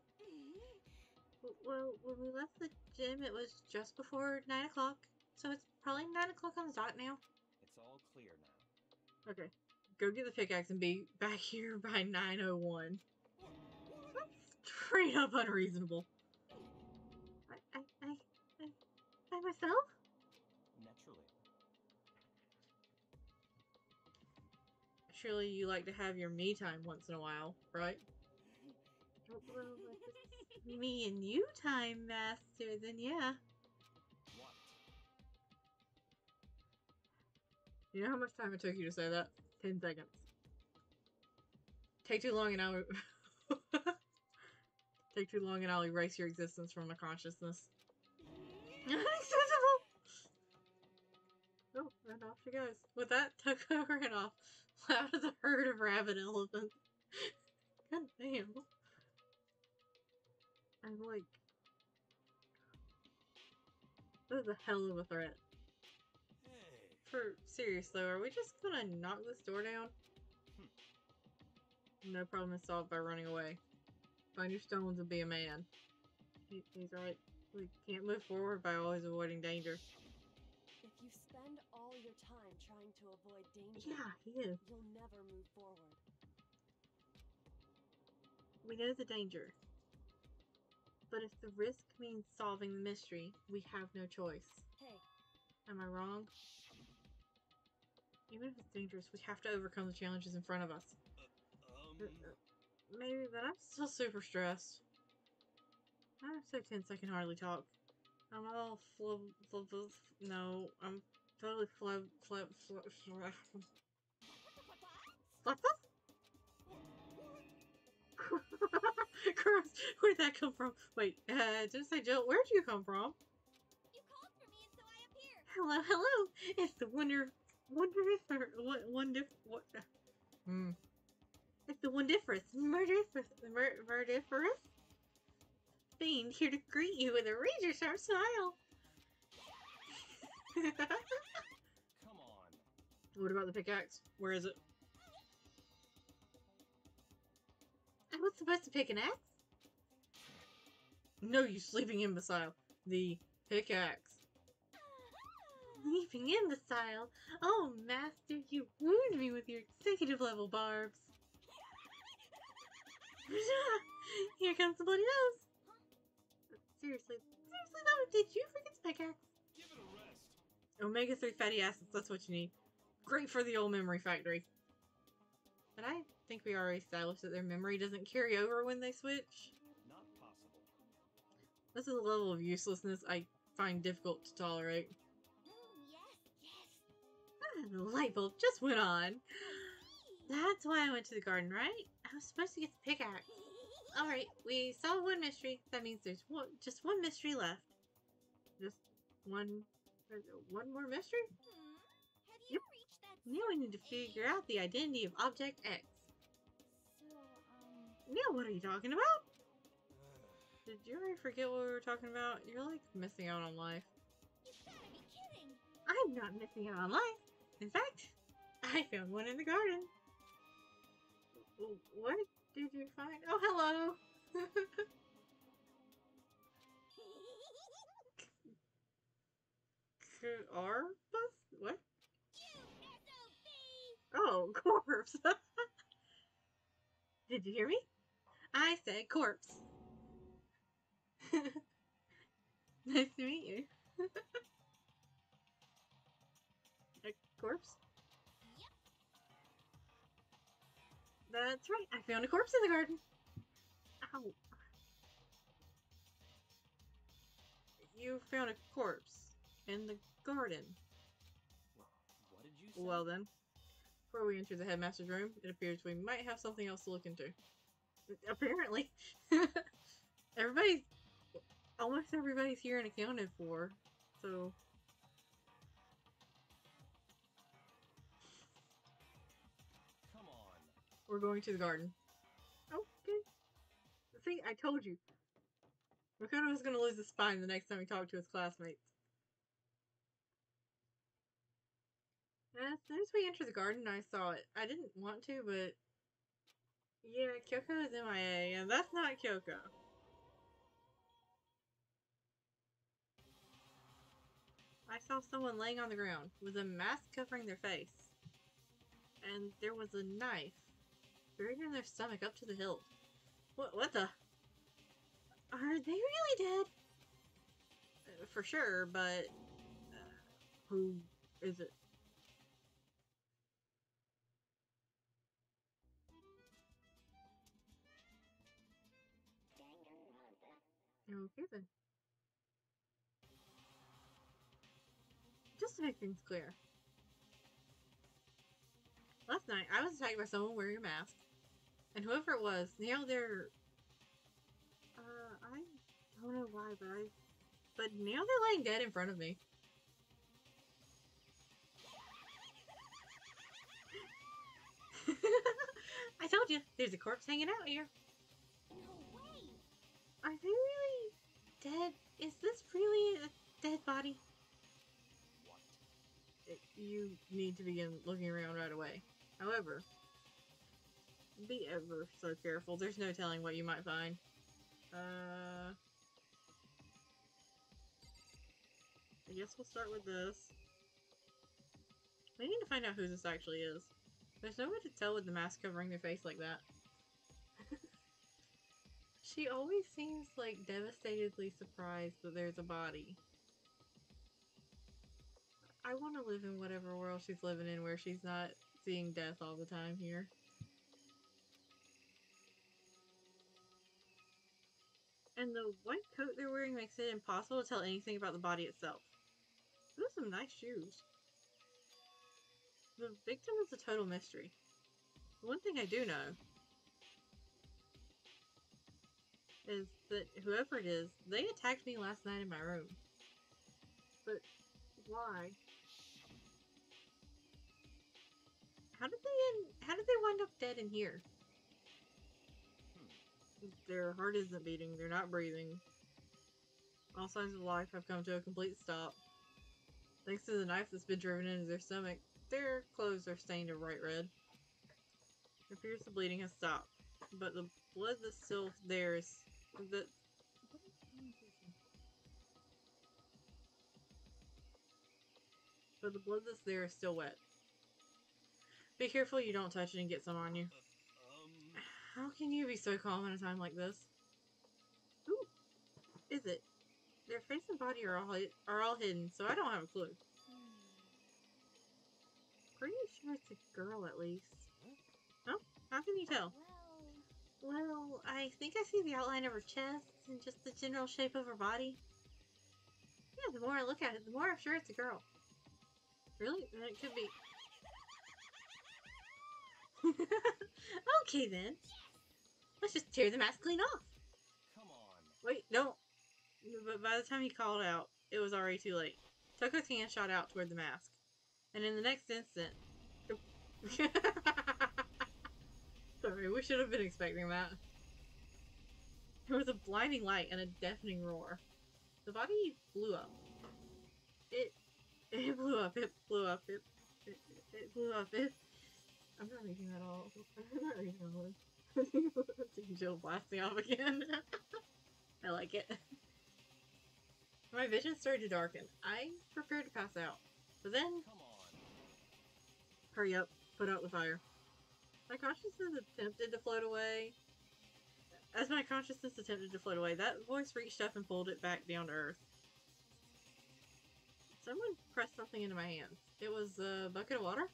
[SPEAKER 1] Well, when we left the gym, it was just before 9 o'clock. So it's probably 9 o'clock on the dot now.
[SPEAKER 9] It's all clear now.
[SPEAKER 1] Okay. Go get the pickaxe and be back here by 9.01. Straight up unreasonable.
[SPEAKER 7] I, I, I, I, by myself?
[SPEAKER 9] Naturally.
[SPEAKER 1] Surely you like to have your me time once in a while, right?
[SPEAKER 7] Well, well, if it's me and you time, Master, then yeah.
[SPEAKER 1] You know how much time it took you to say that? 10 seconds. Take too long and I'll... Take too long and I'll erase your existence from my consciousness.
[SPEAKER 7] Unacceptable!
[SPEAKER 1] Oh, and off she goes. With that, Toko ran off, out of the herd of rabbit elephants. God damn. I'm like... This is a hell of a threat. For serious though, are we just gonna knock this door down? Hmm. No problem is solved by running away. Find your stones and be a man. He, he's right. We can't move forward by always avoiding danger.
[SPEAKER 2] If you spend all your time trying to avoid danger,
[SPEAKER 1] Yeah, he is.
[SPEAKER 2] you'll never move forward.
[SPEAKER 1] We know the danger. But if the risk means solving the mystery, we have no choice.
[SPEAKER 2] Hey,
[SPEAKER 1] Am I wrong? Even if it's dangerous, we have to overcome the challenges in front of us.
[SPEAKER 3] um,
[SPEAKER 1] Maybe, but I'm still super stressed. I'm so tense I can hardly talk. I'm all flub, flub, flub, no, I'm totally flub, flub, flub, flub. Flub, flub? Gross, where'd that come from? Wait, uh, just say Jill, where'd you come from?
[SPEAKER 8] You called for me, and so I appeared.
[SPEAKER 1] Hello, hello, it's the wonder, wondrous, or what, wonder, what, hmm. It's the wondiferous, murdiferous, mur murdiferous fiend here to greet you with a razor sharp smile.
[SPEAKER 9] Come on.
[SPEAKER 1] what about the pickaxe? Where is it?
[SPEAKER 7] I was supposed to pick an axe?
[SPEAKER 1] No, you sleeping imbecile. The pickaxe.
[SPEAKER 7] Leaping imbecile. Oh, Master, you wound me with your executive level barbs. Here comes the bloody nose. Seriously, seriously though, did you forget the pickaxe?
[SPEAKER 3] give it a rest.
[SPEAKER 1] Omega 3 fatty acids, that's what you need. Great for the old memory factory. But I think we already established that their memory doesn't carry over when they switch.
[SPEAKER 9] Not possible.
[SPEAKER 1] This is a level of uselessness I find difficult to tolerate.
[SPEAKER 7] The light bulb just went on. That's why I went to the garden, right? I was supposed to get the pickaxe. Alright, we solved one mystery. That means there's one, just one mystery left.
[SPEAKER 1] Just one, one more mystery?
[SPEAKER 8] Hmm. Have you reached that?
[SPEAKER 7] Now we need to figure out the identity of Object X.
[SPEAKER 8] So, um,
[SPEAKER 7] Now what are you talking about?
[SPEAKER 1] Did you already forget what we were talking about? You're like missing out on life.
[SPEAKER 8] you gotta be kidding.
[SPEAKER 7] I'm not missing out on life. In fact, I found one in the garden.
[SPEAKER 1] What did you find? Oh, hello! Arbus? What? Oh, corpse!
[SPEAKER 7] Did you hear me? I said corpse. nice to meet you.
[SPEAKER 1] Corpse?
[SPEAKER 8] Yep.
[SPEAKER 1] That's right, I found a corpse in the garden. Ow. You found a corpse in the garden.
[SPEAKER 9] What did you say?
[SPEAKER 1] Well then, before we enter the headmaster's room, it appears we might have something else to look into. Apparently. everybody's, almost everybody's here and accounted for, so. We're going to the garden. Okay. See, I told you. Makoto was gonna lose his spine the next time he talked to his classmates. As soon as we entered the garden, I saw it. I didn't want to, but yeah, Kyoko is MIA, and that's not Kyoko. I saw someone laying on the ground with a mask covering their face, and there was a knife buried in their stomach up to the hilt. What? What the? Are they really dead? Uh, for sure, but uh, who is it? Okay then. Just to make things clear. Last night, I was attacked by someone wearing a mask. And whoever it was, now they're... Uh, I don't know why, but I... But now they're laying dead in front of me. I told you, there's a corpse hanging out here.
[SPEAKER 8] No way!
[SPEAKER 1] Are they really dead? Is this really a dead body?
[SPEAKER 9] What?
[SPEAKER 1] You need to begin looking around right away. However, be ever so careful. There's no telling what you might find. Uh, I guess we'll start with this. We need to find out who this actually is. There's no way to tell with the mask covering their face like that. she always seems like devastatedly surprised that there's a body. I want to live in whatever world she's living in where she's not seeing death all the time here. And the white coat they're wearing makes it impossible to tell anything about the body itself. Those are some nice shoes. The victim is a total mystery. One thing I do know is that whoever it is, they attacked me last night in my room. But why? How did they end, how did they wind up dead in here? Their heart isn't beating, they're not breathing. All signs of life have come to a complete stop. Thanks to the knife that's been driven into their stomach, their clothes are stained a bright red. It appears the bleeding has stopped, but the blood that's still there is the but the blood that's there is still wet. Be careful you don't touch it and get some on you. How can you be so calm in a time like this? Is it? Their face and body are all are all hidden, so I don't have a clue. Pretty sure it's a girl, at least. Huh? How can you tell?
[SPEAKER 8] Well,
[SPEAKER 1] Well, I think I see the outline of her chest and just the general shape of her body. Yeah, the more I look at it, the more I'm sure it's a girl. Really? Then it could be. okay then. Let's just tear the mask clean off.
[SPEAKER 9] Come on.
[SPEAKER 1] Wait, no. But by the time he called out, it was already too late. Toko's hand shot out toward the mask. And in the next instant. Sorry, we should have been expecting that. There was a blinding light and a deafening roar. The body blew up. It. It blew up. It blew up. It. It, it blew up. It. I'm not reading that all. I'm not reading all this. Jill blasting off again. I like it. My vision started to darken. I prepared to pass out. But then,
[SPEAKER 9] Come on.
[SPEAKER 1] hurry up, put out the fire. My consciousness attempted to float away. As my consciousness attempted to float away, that voice reached up and pulled it back down to earth. Someone pressed something into my hands. It was a bucket of water?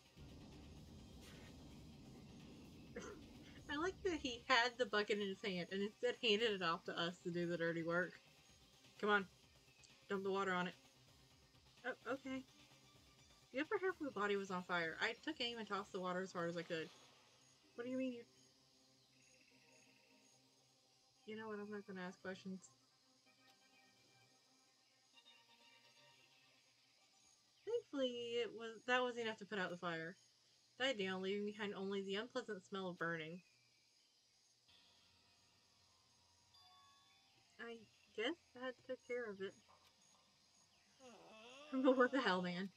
[SPEAKER 1] I like that he had the bucket in his hand and instead handed it off to us to do the dirty work. Come on, dump the water on it. Oh, okay. The upper half of the body was on fire. I took aim and tossed the water as hard as I could. What do you mean you... You know what, I'm not gonna ask questions. Thankfully, it was that was enough to put out the fire. died down, leaving behind only the unpleasant smell of burning. I guess that took care of it. But what the hell, man?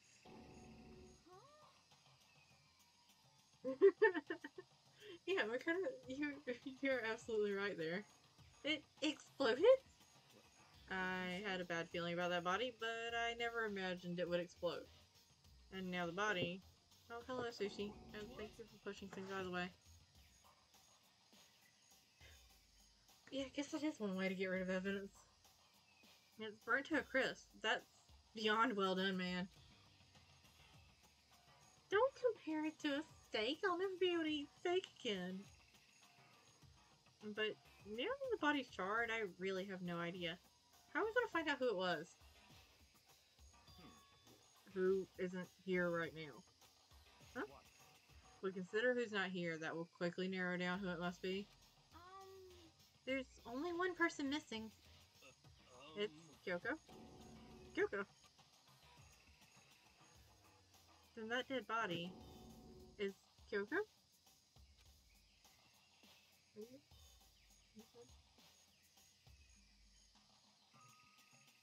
[SPEAKER 1] yeah, what kind of you you're absolutely right there. It exploded. I had a bad feeling about that body, but I never imagined it would explode. And now the body. Oh, hello, sushi. And thank you for pushing things out of the way. Yeah, I guess that is one way to get rid of evidence. It's burnt to a crisp. That's beyond well done, man. Don't compare it to a steak. I'll never be able to eat steak again. But now that the body's charred, I really have no idea. How are we gonna find out who it was? Hmm. Who isn't here right now? Huh? If we consider who's not here, that will quickly narrow down who it must be.
[SPEAKER 7] There's only one person missing.
[SPEAKER 3] Um,
[SPEAKER 1] It's Kyoko. Kyoko. Then that dead body is Kyoko?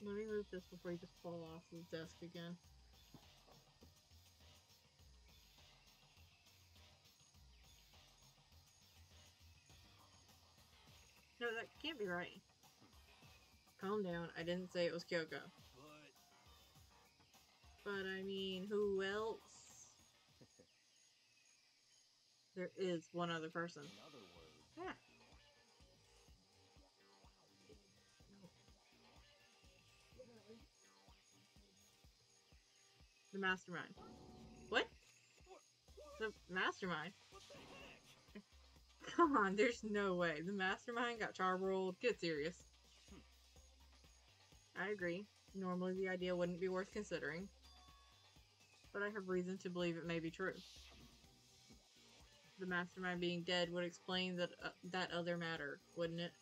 [SPEAKER 1] Let me move this before you just fall off the desk again. Can't be right. Calm down. I didn't say it was Kyoko.
[SPEAKER 3] but
[SPEAKER 1] But I mean, who else? There is one other person.
[SPEAKER 9] In other words,
[SPEAKER 1] Yeah. The mastermind. What? The mastermind? Come on, there's no way. The mastermind got charbroiled. Get serious. I agree. Normally the idea wouldn't be worth considering. But I have reason to believe it may be true. The mastermind being dead would explain that uh, that other matter, wouldn't it?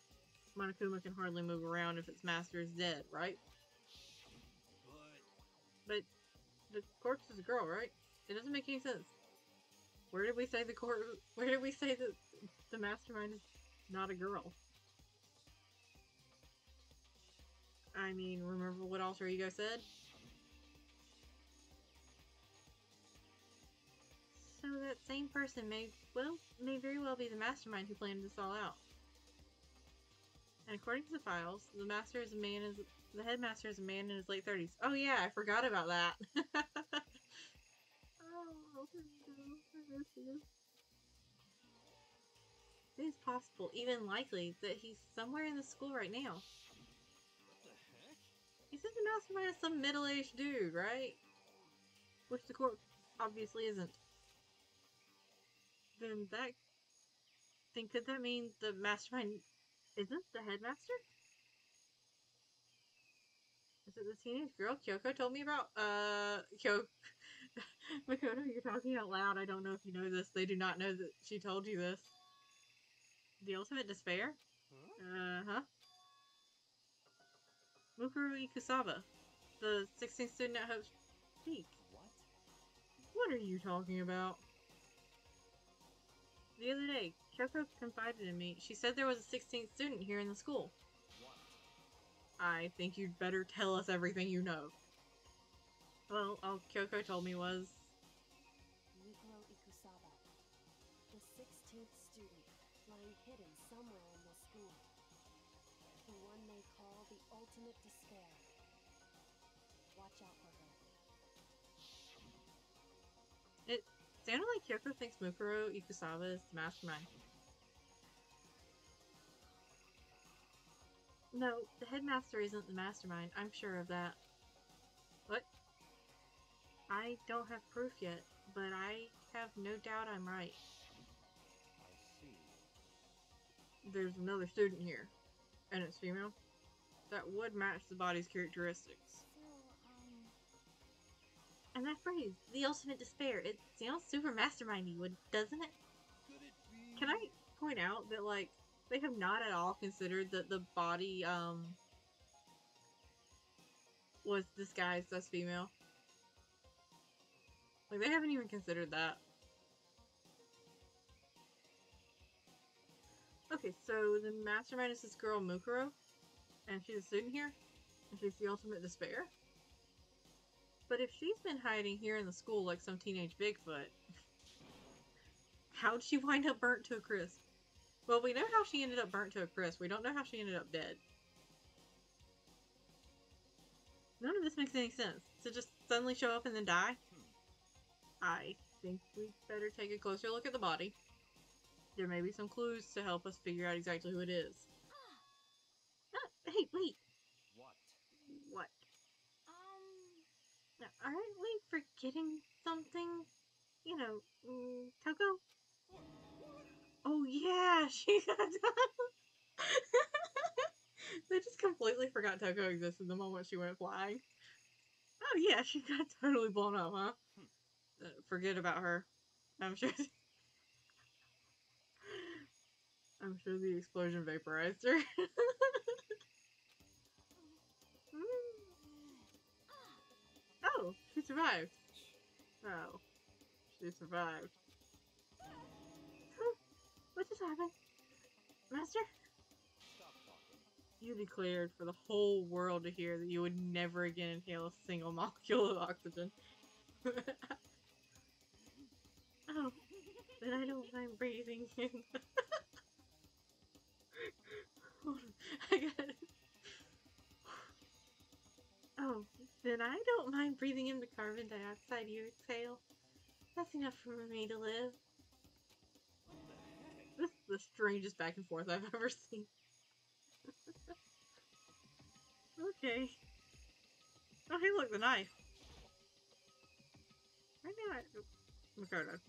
[SPEAKER 1] Monokuma can hardly move around if its master is dead, right?
[SPEAKER 3] But
[SPEAKER 1] But the corpse is a girl, right? It doesn't make any sense. Where did we say the cor- Where did we say that the mastermind is not a girl? I mean, remember what Alter Ego said? So that same person may well may very well be the mastermind who planned this all out. And according to the files, the master is a man is the headmaster is a man in his late thirties. Oh yeah, I forgot about that. oh. It is possible, even likely, that he's somewhere in the school right now.
[SPEAKER 3] what the heck?
[SPEAKER 1] Is some middle-aged dude, right? Which the court obviously isn't. Then that... Then could that mean the mastermind isn't the headmaster? Is it the teenage girl Kyoko told me about? Uh, Kyoko... Makoto, you're talking out loud. I don't know if you know this. They do not know that she told you this. The ultimate despair?
[SPEAKER 3] Huh?
[SPEAKER 1] Uh-huh. Mukuro Ikusaba, the 16th student at Hope's Peak.
[SPEAKER 9] what?
[SPEAKER 1] What are you talking about? The other day, Kyoko confided in me. She said there was a 16th student here in the school.
[SPEAKER 9] What?
[SPEAKER 1] I think you'd better tell us everything you know. Well, all Kyoko told me was, sounded like Kyoko thinks Mukuro Ikusaba is the mastermind. No, the headmaster isn't the mastermind. I'm sure of that. What? I don't have proof yet, but I have no doubt I'm right.
[SPEAKER 9] I see.
[SPEAKER 1] There's another student here, and it's female. That would match the body's characteristics.
[SPEAKER 7] And that phrase, the ultimate despair, it sounds super mastermindy, doesn't it?
[SPEAKER 1] Can I point out that, like, they have not at all considered that the body, um, was disguised as female? Like, they haven't even considered that. Okay, so the mastermind is this girl, Mukuro, and she's a student here, and she's the ultimate despair? But if she's been hiding here in the school like some teenage Bigfoot, how'd she wind up burnt to a crisp? Well, we know how she ended up burnt to a crisp. We don't know how she ended up dead. None of this makes any sense. To just suddenly show up and then die? I think we'd better take a closer look at the body. There may be some clues to help us figure out exactly who it is. Ah, hey, wait!
[SPEAKER 9] What?
[SPEAKER 1] What?
[SPEAKER 8] Um,
[SPEAKER 1] Aren't we forgetting something? You know, mm? Oh yeah, she got They just completely forgot Toko existed in the moment she went flying. Oh yeah, she got totally blown up, huh? Uh, forget about her. I'm sure. I'm sure the explosion vaporized her. Oh, she survived. Oh, she survived. What just happened? Master? You declared for the whole world to hear that you would never again inhale a single molecule of oxygen. oh, then I don't mind breathing in. I got it. Oh, then I don't mind breathing in the carbon dioxide you exhale. That's enough for me to live. This is the strangest back and forth I've ever seen. okay. Oh, hey, look, the knife. Now, I... Makoto.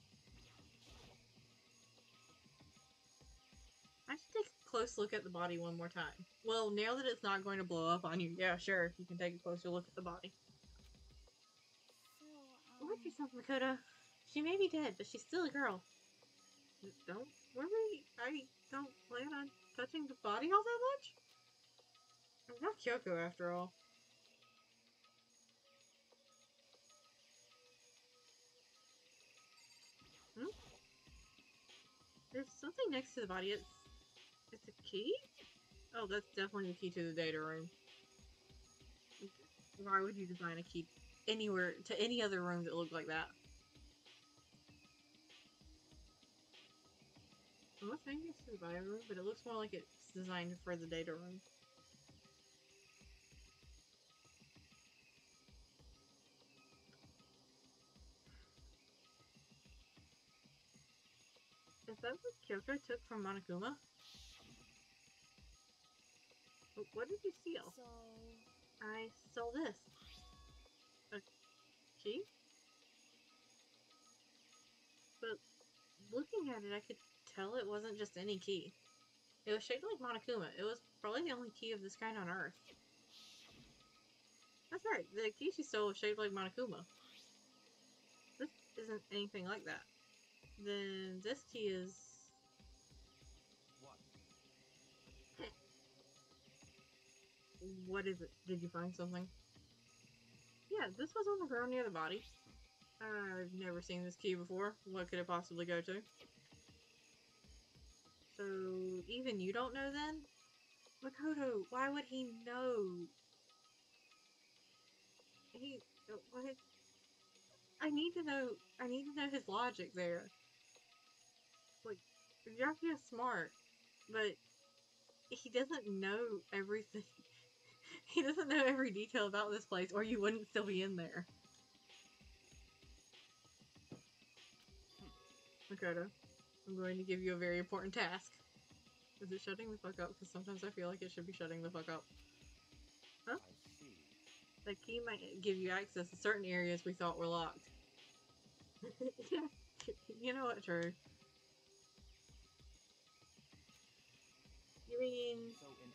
[SPEAKER 1] I oh, should take close look at the body one more time. Well, now that it's not going to blow up on you, yeah, sure, you can take a closer look at the body.
[SPEAKER 8] so, um,
[SPEAKER 1] Watch yourself, Makoto. She may be dead, but she's still a girl. Don't worry, I don't plan on touching the body all that much. I'm not Kyoko after all. Hmm? There's something next to the body. It's it's a key? Oh, that's definitely the key to the data room. Why would you design a key anywhere to any other room that looked like that? I'm not saying it's the bio room, but it looks more like it's designed for the data room. Is that what Kyoko took from Monokuma? Wh- What did you steal?
[SPEAKER 2] So,
[SPEAKER 1] I stole this. Uh, A key? But looking at it, I could tell it wasn't just any key. It was shaped like Monokuma. It was probably the only key of this kind on Earth. That's right, the key she stole was shaped like Monokuma. This isn't anything like that. Then this key is...
[SPEAKER 9] What
[SPEAKER 1] is it? Did you find something? Yeah, this was on the ground near the body. I've never seen this key before. What could it possibly go to? So, even you don't know then? Makoto, why would he know? He, uh, what? I need to know, I need to know his logic there. Like, Byakuya's smart, but he doesn't know everything. he doesn't know every detail about this place, or you wouldn't still be in there. Makoto, I'm going to give you a very important task. Is it shutting the fuck up? Because sometimes I feel like it should be shutting the fuck up.
[SPEAKER 9] See.
[SPEAKER 1] The key might give you access to certain areas we thought were locked. yeah, you know what, true. You mean
[SPEAKER 9] So, in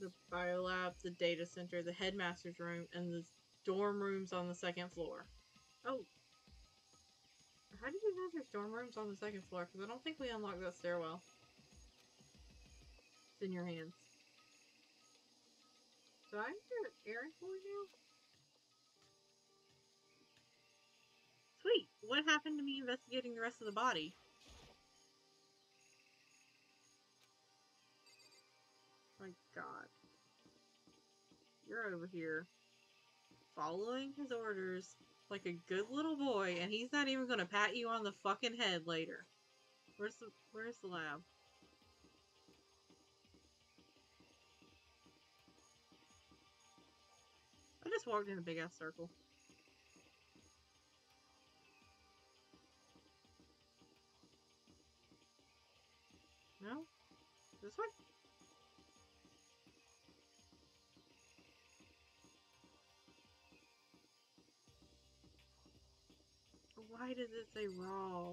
[SPEAKER 1] the biolab, the data center, the headmaster's room, and the dorm rooms on the second floor. Oh. How did you know there's dorm rooms on the second floor? Because I don't think we unlocked that stairwell. It's in your hands. So I hear Aaron for you? Sweet. What happened to me investigating the rest of the body? My god. You're over here following his orders like a good little boy, and he's not even gonna pat you on the fucking head later. Where's the where's the lab? I just walked in a big ass circle. No? This way? Why does it say raw?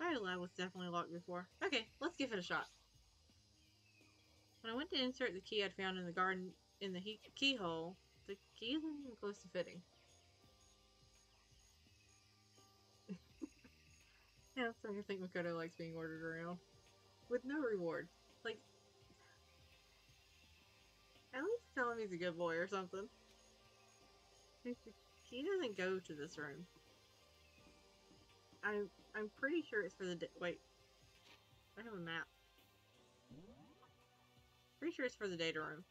[SPEAKER 1] My lab was definitely locked before. Okay, let's give it a shot. When I went to insert the key I'd found in the garden in the keyhole, the key isn't even close to fitting. yeah, so to think Makoto likes being ordered around. With no reward. Like, at least tell him he's a good boy or something. Key doesn't go to this room. I'm I'm pretty sure it's for the wait. I have a map. Pretty sure it's for the data room.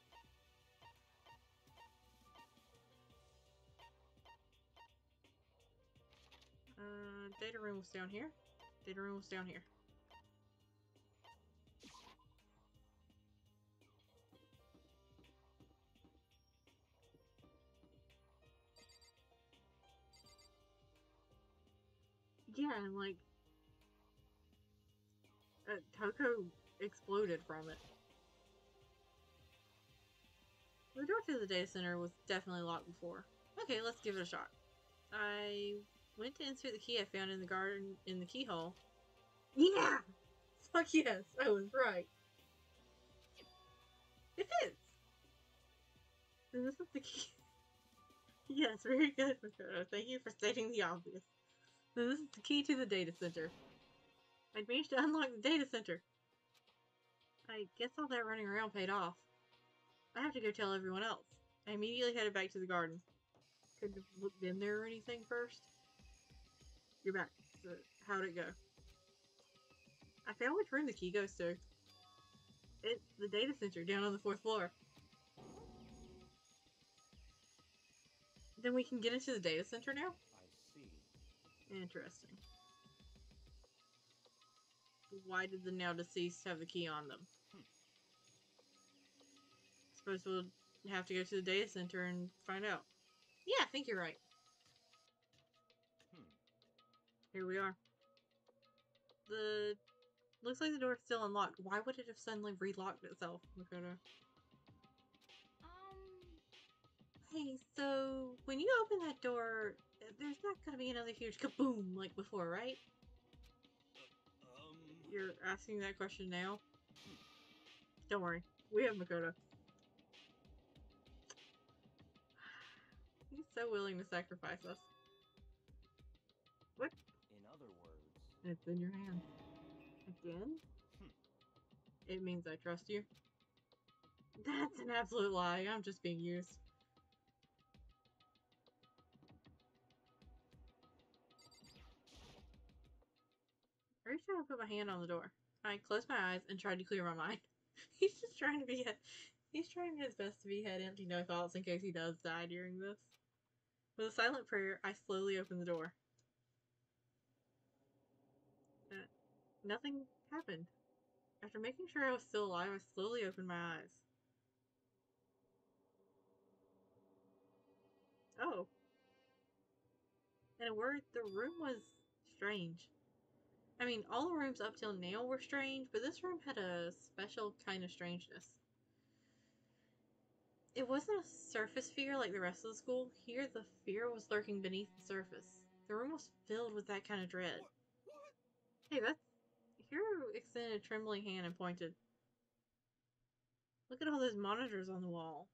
[SPEAKER 1] Uh, data room was down here. Data room was down here. Yeah, and like, uh, Toko exploded from it. The door to the data center was definitely locked before. Okay, let's give it a shot. I went to insert the key I found in the garden in the keyhole. Yeah! Fuck yes, I was right. It fits! And this is the key. yes, very good, Makoto. Thank you for stating the obvious. So this is the key to the data center. I'd managed to unlock the data center. I guess all that running around paid off. I have to go tell everyone else. I immediately headed back to the garden. Couldn't have been there or anything first. You're back. So, how'd it go? I found which room the key goes to. It's the data center down on the fourth floor. Then we can get into the data center now?
[SPEAKER 9] I see.
[SPEAKER 1] Interesting. Why did the now deceased have the key on them?
[SPEAKER 9] Hmm.
[SPEAKER 1] Suppose we'll have to go to the data center and find out. Yeah, I think you're right.
[SPEAKER 9] Hmm.
[SPEAKER 1] Here we are. The looks like the door's still unlocked. Why would it have suddenly relocked itself, Makoto?
[SPEAKER 8] Um,
[SPEAKER 1] Hey, so when you open that door, there's not gonna be another huge kaboom like before, right?
[SPEAKER 3] Um,
[SPEAKER 1] You're asking that question now? Don't worry, we have Makoto. He's so willing to sacrifice us. What?
[SPEAKER 9] In other words,
[SPEAKER 1] It's in your hand. Again?
[SPEAKER 9] Hmm.
[SPEAKER 1] It means I trust you. That's an absolute lie. I'm just being used. Every time I put my hand on the door, I closed my eyes and tried to clear my mind. he's just trying to be. He's trying his best to be head empty, no thoughts, in case he does die during this. With a silent prayer, I slowly opened the door. Uh, nothing happened. After making sure I was still alive, I slowly opened my eyes. Oh. In a word, the room was strange. I mean, all the rooms up till now were strange, but this room had a special kind of strangeness. It wasn't a surface fear like the rest of the school. Here, the fear was lurking beneath the surface. The room was filled with that kind of dread. Hey, that's. Hiro extended a trembling hand and pointed. Look at all those monitors on the wall.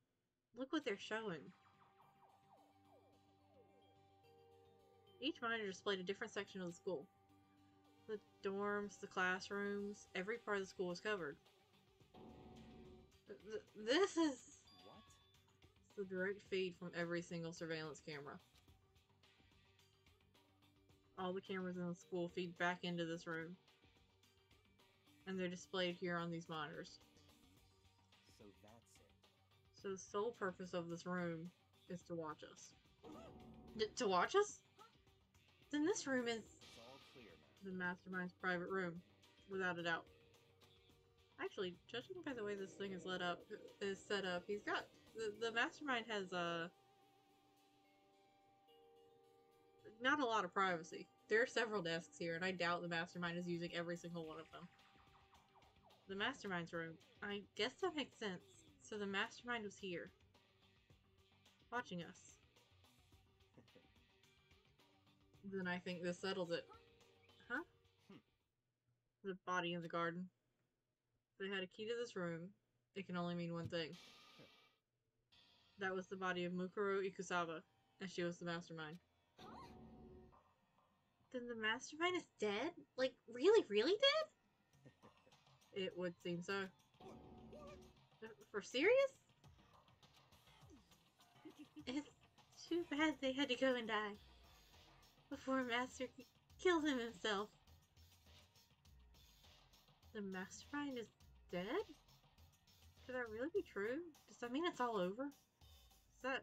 [SPEAKER 1] Look what they're showing. Each monitor displayed a different section of the school. Dorms, the classrooms, every part of the school was covered. Th- th- this is
[SPEAKER 9] what?
[SPEAKER 1] the direct feed from every single surveillance camera. All the cameras in the school feed back into this room. And they're displayed here on these monitors.
[SPEAKER 9] So that's it.
[SPEAKER 1] So the sole purpose of this room is to watch us. D- to watch us? Then this room is Mastermind's private room, without a doubt. Actually, judging by the way this thing is let up, is set up, he's got the, the mastermind has uh not a lot of privacy. There are several desks here, and I doubt the mastermind is using every single one of them. The mastermind's room. I guess that makes sense. So the mastermind was here, watching us. Then I think this settles it. The body in the garden. They had a key to this room. It can only mean one thing. That was the body of Mukuro Ikusaba, and she was the mastermind.
[SPEAKER 7] Then the mastermind is dead? Like, really, really dead?
[SPEAKER 1] It would seem so. Uh, For serious?
[SPEAKER 7] It's too bad they had to go and die. Before Master killed him himself.
[SPEAKER 1] The mastermind is dead? Could that really be true? Does that mean it's all over? Is that.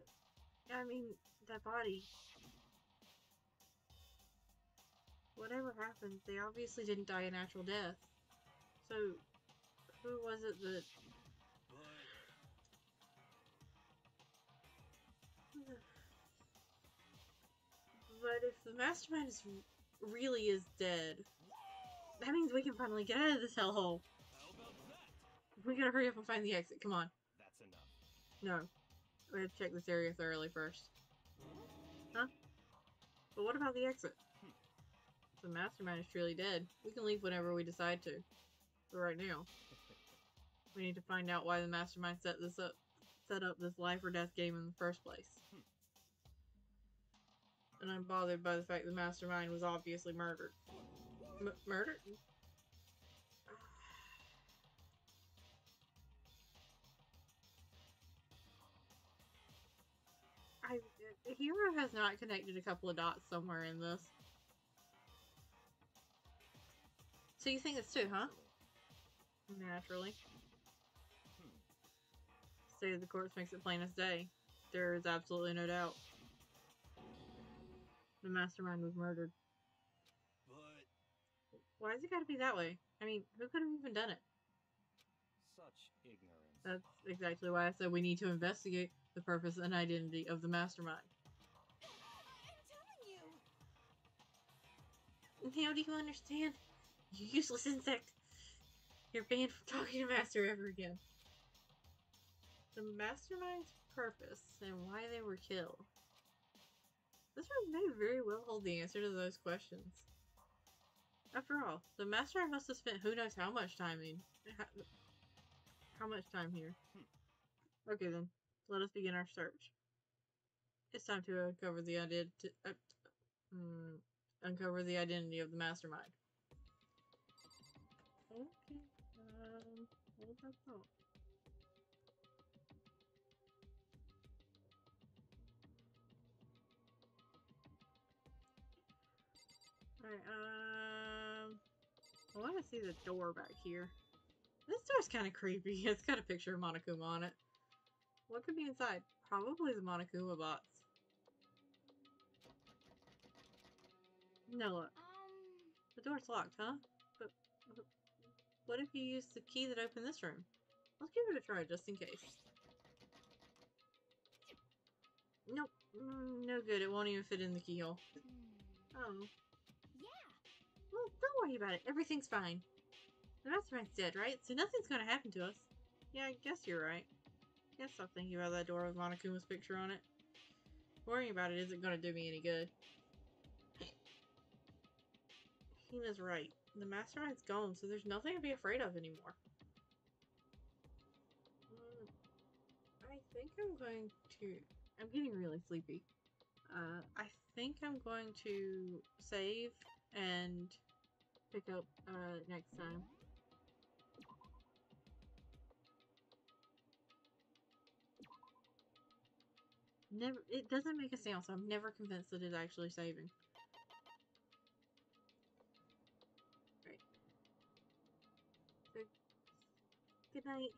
[SPEAKER 1] Yeah, I mean, that body. Whatever happened, they obviously didn't die a natural death. So, who was it that. But if the mastermind is really is dead, that means we can finally get out of this hellhole.
[SPEAKER 3] How about that?
[SPEAKER 1] We gotta hurry up and find the exit. Come on.
[SPEAKER 9] That's enough.
[SPEAKER 1] No. We have to check this area thoroughly first. Huh? But what about the exit? If the mastermind is truly dead. We can leave whenever we decide to. But right now, we need to find out why the mastermind set this up, set up this life or death game in the first place. Hmm. And I'm bothered by the fact the mastermind was obviously murdered. M- murdered? I Hiro has not connected a couple of dots somewhere in this. So you think it's two, huh? Naturally. State of the courts makes it plain as day. There is absolutely no doubt. The mastermind was murdered.
[SPEAKER 3] But
[SPEAKER 1] Why has it got to be that way? I mean, who could have even done it?
[SPEAKER 9] Such ignorance.
[SPEAKER 1] That's exactly why I said we need to investigate the purpose and identity of the mastermind.
[SPEAKER 5] I'm telling you.
[SPEAKER 7] Now do you understand? You useless insect.
[SPEAKER 1] You're banned from talking to Master ever again. The mastermind's purpose and why they were killed. This room may very well hold the answer to those questions. After all, the mastermind must have spent who knows how much time in. How, much time here? Okay then, let us begin our search. It's time to uncover the identity. Uh, mm, uncover the identity of the mastermind. Okay. Um, hold that thought. Alright, um... I want to see the door back here. This door's kind of creepy. It's got a picture of Monokuma on it. What could be inside? Probably the Monokuma bots. No, look.
[SPEAKER 8] Um,
[SPEAKER 1] The door's locked, huh? But but what if you use the key that opened this room? Let's give it a try just in case. Nope, mm, no good. It won't even fit in the keyhole.
[SPEAKER 8] hmm.
[SPEAKER 1] Oh, don't worry about it. Everything's fine. The mastermind's dead, right? So nothing's gonna happen to us. Yeah, I guess you're right. Guess stop thinking about that door with Monokuma's picture on it. Worrying about it isn't gonna do me any good. Hina's right. The mastermind's gone, so there's nothing to be afraid of anymore. Mm, I think I'm going to. I'm getting really sleepy. Uh, I think I'm going to save and pick up uh, next time. Never. It doesn't make a sound, so I'm never convinced that it's actually saving. Right. Good night.